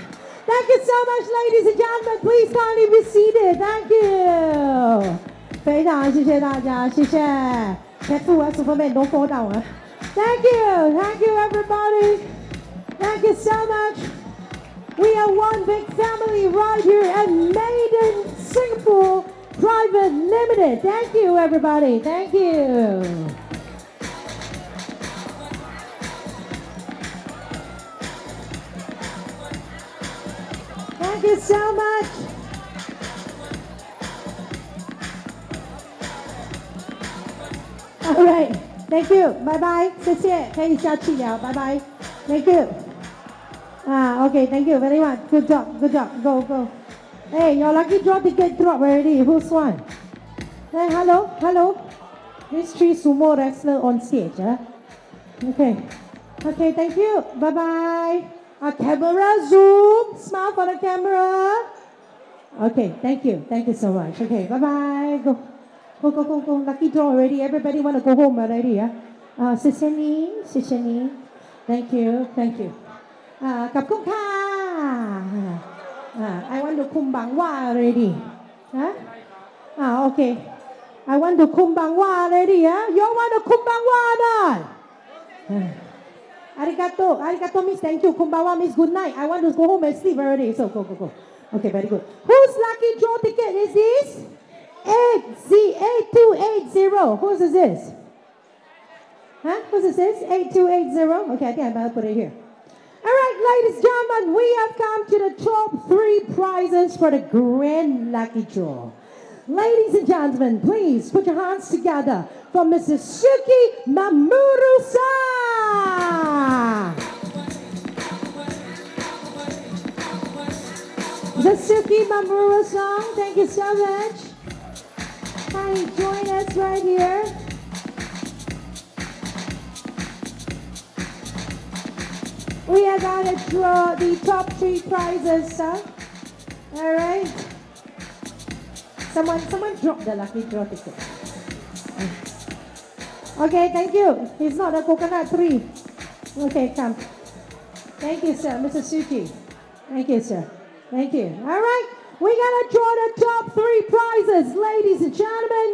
Thank you so much, ladies and gentlemen. Please kindly be seated. Thank you. Thank you, thank you, everybody. Thank you so much. We are one big family right here at Meiden Singapore Private Limited. Thank you, everybody. Thank you. Thank you. Bye bye. 谢谢。可以下去了。Bye bye. Thank you. Ah, okay. Thank you very much. Good job. Good job. Go, go. Hey, your lucky draw ticket drop already. Who's one? Hey, hello, hello. These three sumo wrestler on stage, huh? Okay. Okay, thank you. Bye bye. Our camera zoom. Smile for the camera. Okay, thank you. Thank you so much. Okay, bye bye. Go. Go, go, go, go. Lucky draw already. Everybody want to go home already, yeah? Uh, Sisani, Sisani. Thank you, thank you. Uh, uh, I want to kumbangwa already. Huh? Ah, okay. I want to kumbangwa already, yeah? You all want to kumbangwa or arigato, arigato miss. thank you. Kumbawa miss. good night. I want to go home and sleep already. So go, go, go. Okay, very good. Whose lucky draw ticket is this? 8Z8280 whose is this Huh? Who's is this? 8280? Okay, I think I better put it here. All right, ladies and gentlemen, we have come to the top three prizes for the grand lucky draw. Ladies and gentlemen, please put your hands together for Mrs. Suki Mamurusa. The Suki Mamuru song, thank you so much. Hi, join us right here. We are gonna draw the top three prizes, sir. All right. Someone, someone drop the lucky draw ticket. Okay, thank you. It's not a coconut tree. Okay, come. Thank you, sir, Mr. Suki. Thank you, sir. Thank you. All right, we're gonna draw the top three prizes, ladies and gentlemen.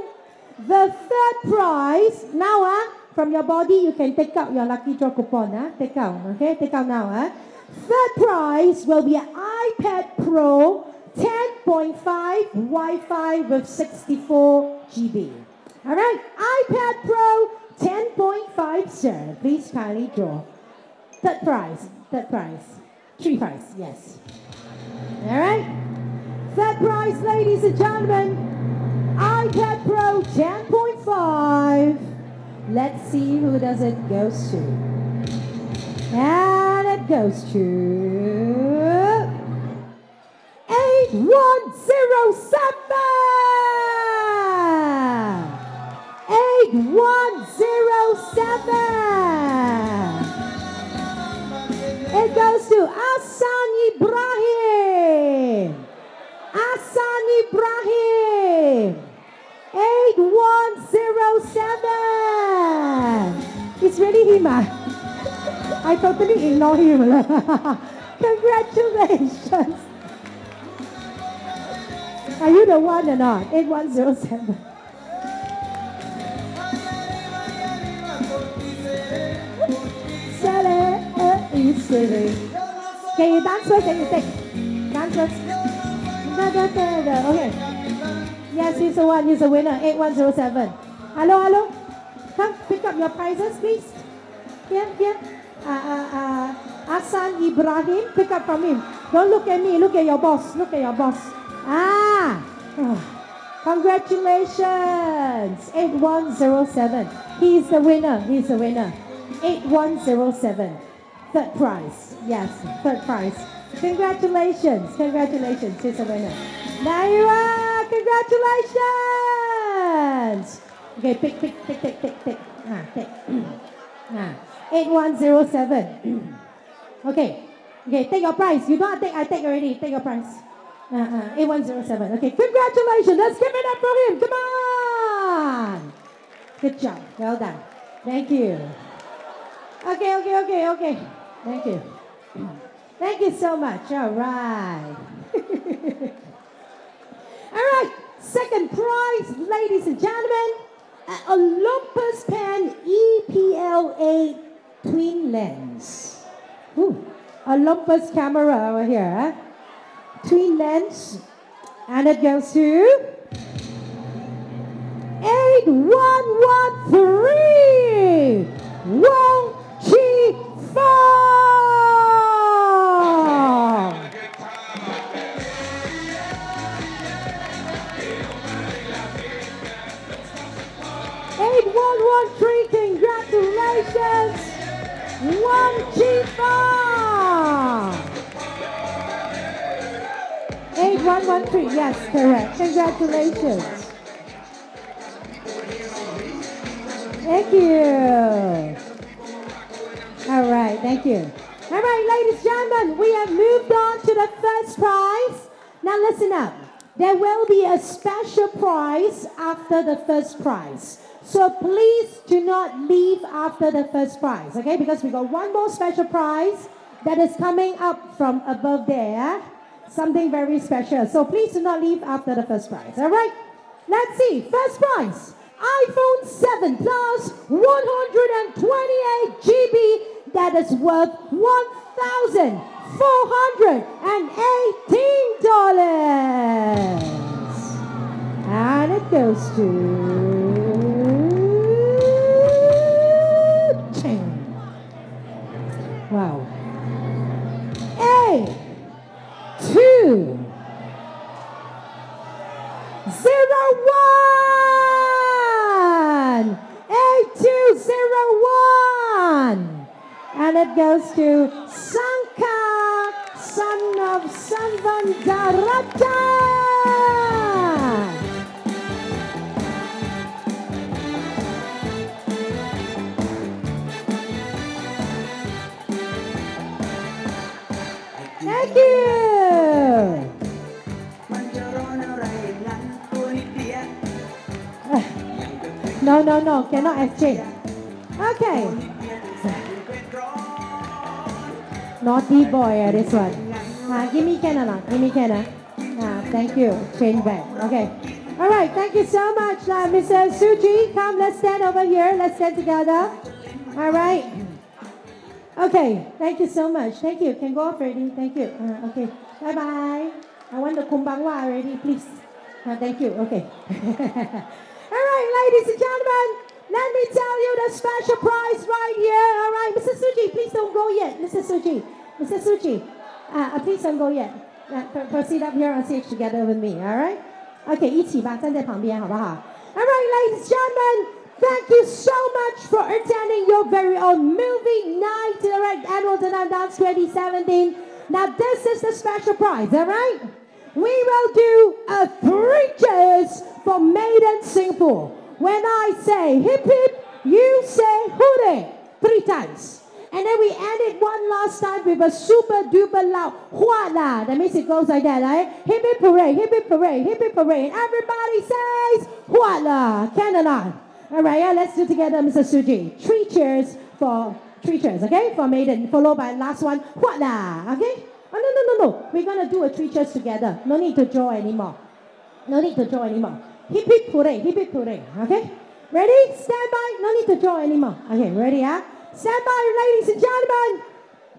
The third prize now, ah, from your body, you can take out your lucky draw coupon. Ah, take out, okay? Take out now. Ah. Third prize will be an iPad Pro 10.5 Wi-Fi with 64 GB. All right, iPad Pro 10.5, sir. Please kindly draw. Third prize. Third prize. Three prize. Yes. All right. Third prize, ladies and gentlemen. iPad Pro 10.5. Let's see who does it goes to. And it goes to 8107! 8107! It goes to Asan Ibrahim! Asan Ibrahim! 8107! It's really him, ah. I totally ignore him. Congratulations! Are you the one or not? 8107. Sale, eh, silly. Can you dance first? Can you take? Dance first. Okay. Yes, he's the one. He's the winner. 8107. Hello, hello. Come pick up your prizes, please. Here, here. Uh, uh, uh, Asan Ibrahim, pick up from him. Don't look at me. Look at your boss. Look at your boss. Ah. Oh. Congratulations. 8107. He's the winner. He's the winner. 8107. Third prize. Yes, third prize. Congratulations. Congratulations. He's the winner. There you are. Congratulations. Okay, pick, pick, pick, pick, pick, pick. Ah, pick. ah. 8107. okay. Okay, take your prize. You don't take, I take already. Take your prize. Uh, uh, 8107. Okay, congratulations. Let's give it up for him. Come on. Good job. Well done. Thank you. Okay, okay, okay, okay. Thank you. Thank you so much. All right. All right. Second prize, ladies and gentlemen, Olympus Pen EPL8 twin lens. Ooh, Olympus camera over here. Huh? Twin lens. And it goes to 8113 Wong Chi Fong. Congratulations, one one three, yes, correct. Congratulations. Thank you. All right, thank you. All right, ladies and gentlemen, we have moved on to the first prize. Now listen up. There will be a special prize after the first prize. So please do not leave after the first prize, okay? Because we got one more special prize that is coming up from above there. Something very special. So please do not leave after the first prize, all right? Let's see. First prize iPhone 7 Plus 128 GB that is worth $1,418. And it goes to. Wow. A. Two. Zero one. Eight two zero one. And it goes to Sanka, son of Sanvandarata. Thank you. No, no, no, cannot exchange. Okay. Naughty boy, uh, this one. Uh, give me can not? Give me can. Uh? Uh, thank you. Change back. Okay. All right. Thank you so much, uh, Mr. Suji. Come, let's stand over here. Let's stand together. All right. Okay. Thank you so much. Thank you. Can go off already. Thank you. Uh, okay. Bye bye. I want the kumbangwa already, please. Uh, thank you. Okay. All right, ladies and gentlemen, let me tell you the special prize right here. All right, Mr. Suji, please don't go yet. Mr. Suji, Mr. Suji, uh, uh, please don't go yet. Uh, pro- proceed up here on stage together with me. All right? Okay, 一起吧，站在旁边，好不好？All right, ladies and gentlemen, thank you so much for attending your very own movie night, all right, Annual Danang Dance 2017. Now, this is the special prize, all right? We will do a three cheers for Meiden Singapore. When I say hip hip, you say hooray three times. And then we end it one last time with a super duper loud hua la. That means it goes like that, right? Hip hip hooray, hip hip hooray, hip hip hooray. And everybody says hua la. Can or not? All right, yeah, let's do together, Mr. Suji. Three cheers for three cheers, okay? For Meiden, followed by last one, hua la, okay? Oh, no, no, no, no. We're going to do a three cheers together. No need to draw anymore. No need to draw anymore. Hip hip hooray, hip hip hooray. Okay? Ready? Stand by. No need to draw anymore. Okay, ready, huh? Stand by, ladies and gentlemen.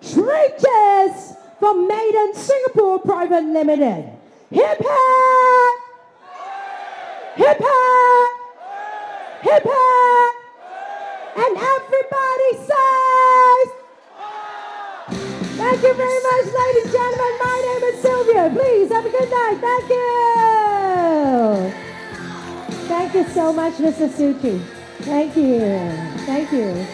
Three cheers for Meiden Singapore Private Limited. Hip hop! Hip hop! Hip hop! And everybody says, Thank you very much, ladies and gentlemen. My name is Sylvia. Please have a good night. Thank you. Thank you so much, Mr. Suchi. Thank you. Thank you.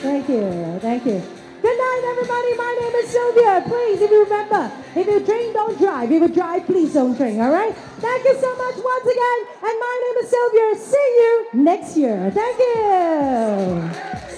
Thank you. Thank you. Good night, everybody. My name is Sylvia. Please, if you remember, if you drink, don't drive. If you drive, please don't drink. All right? Thank you so much once again. And my name is Sylvia. See you next year. Thank you.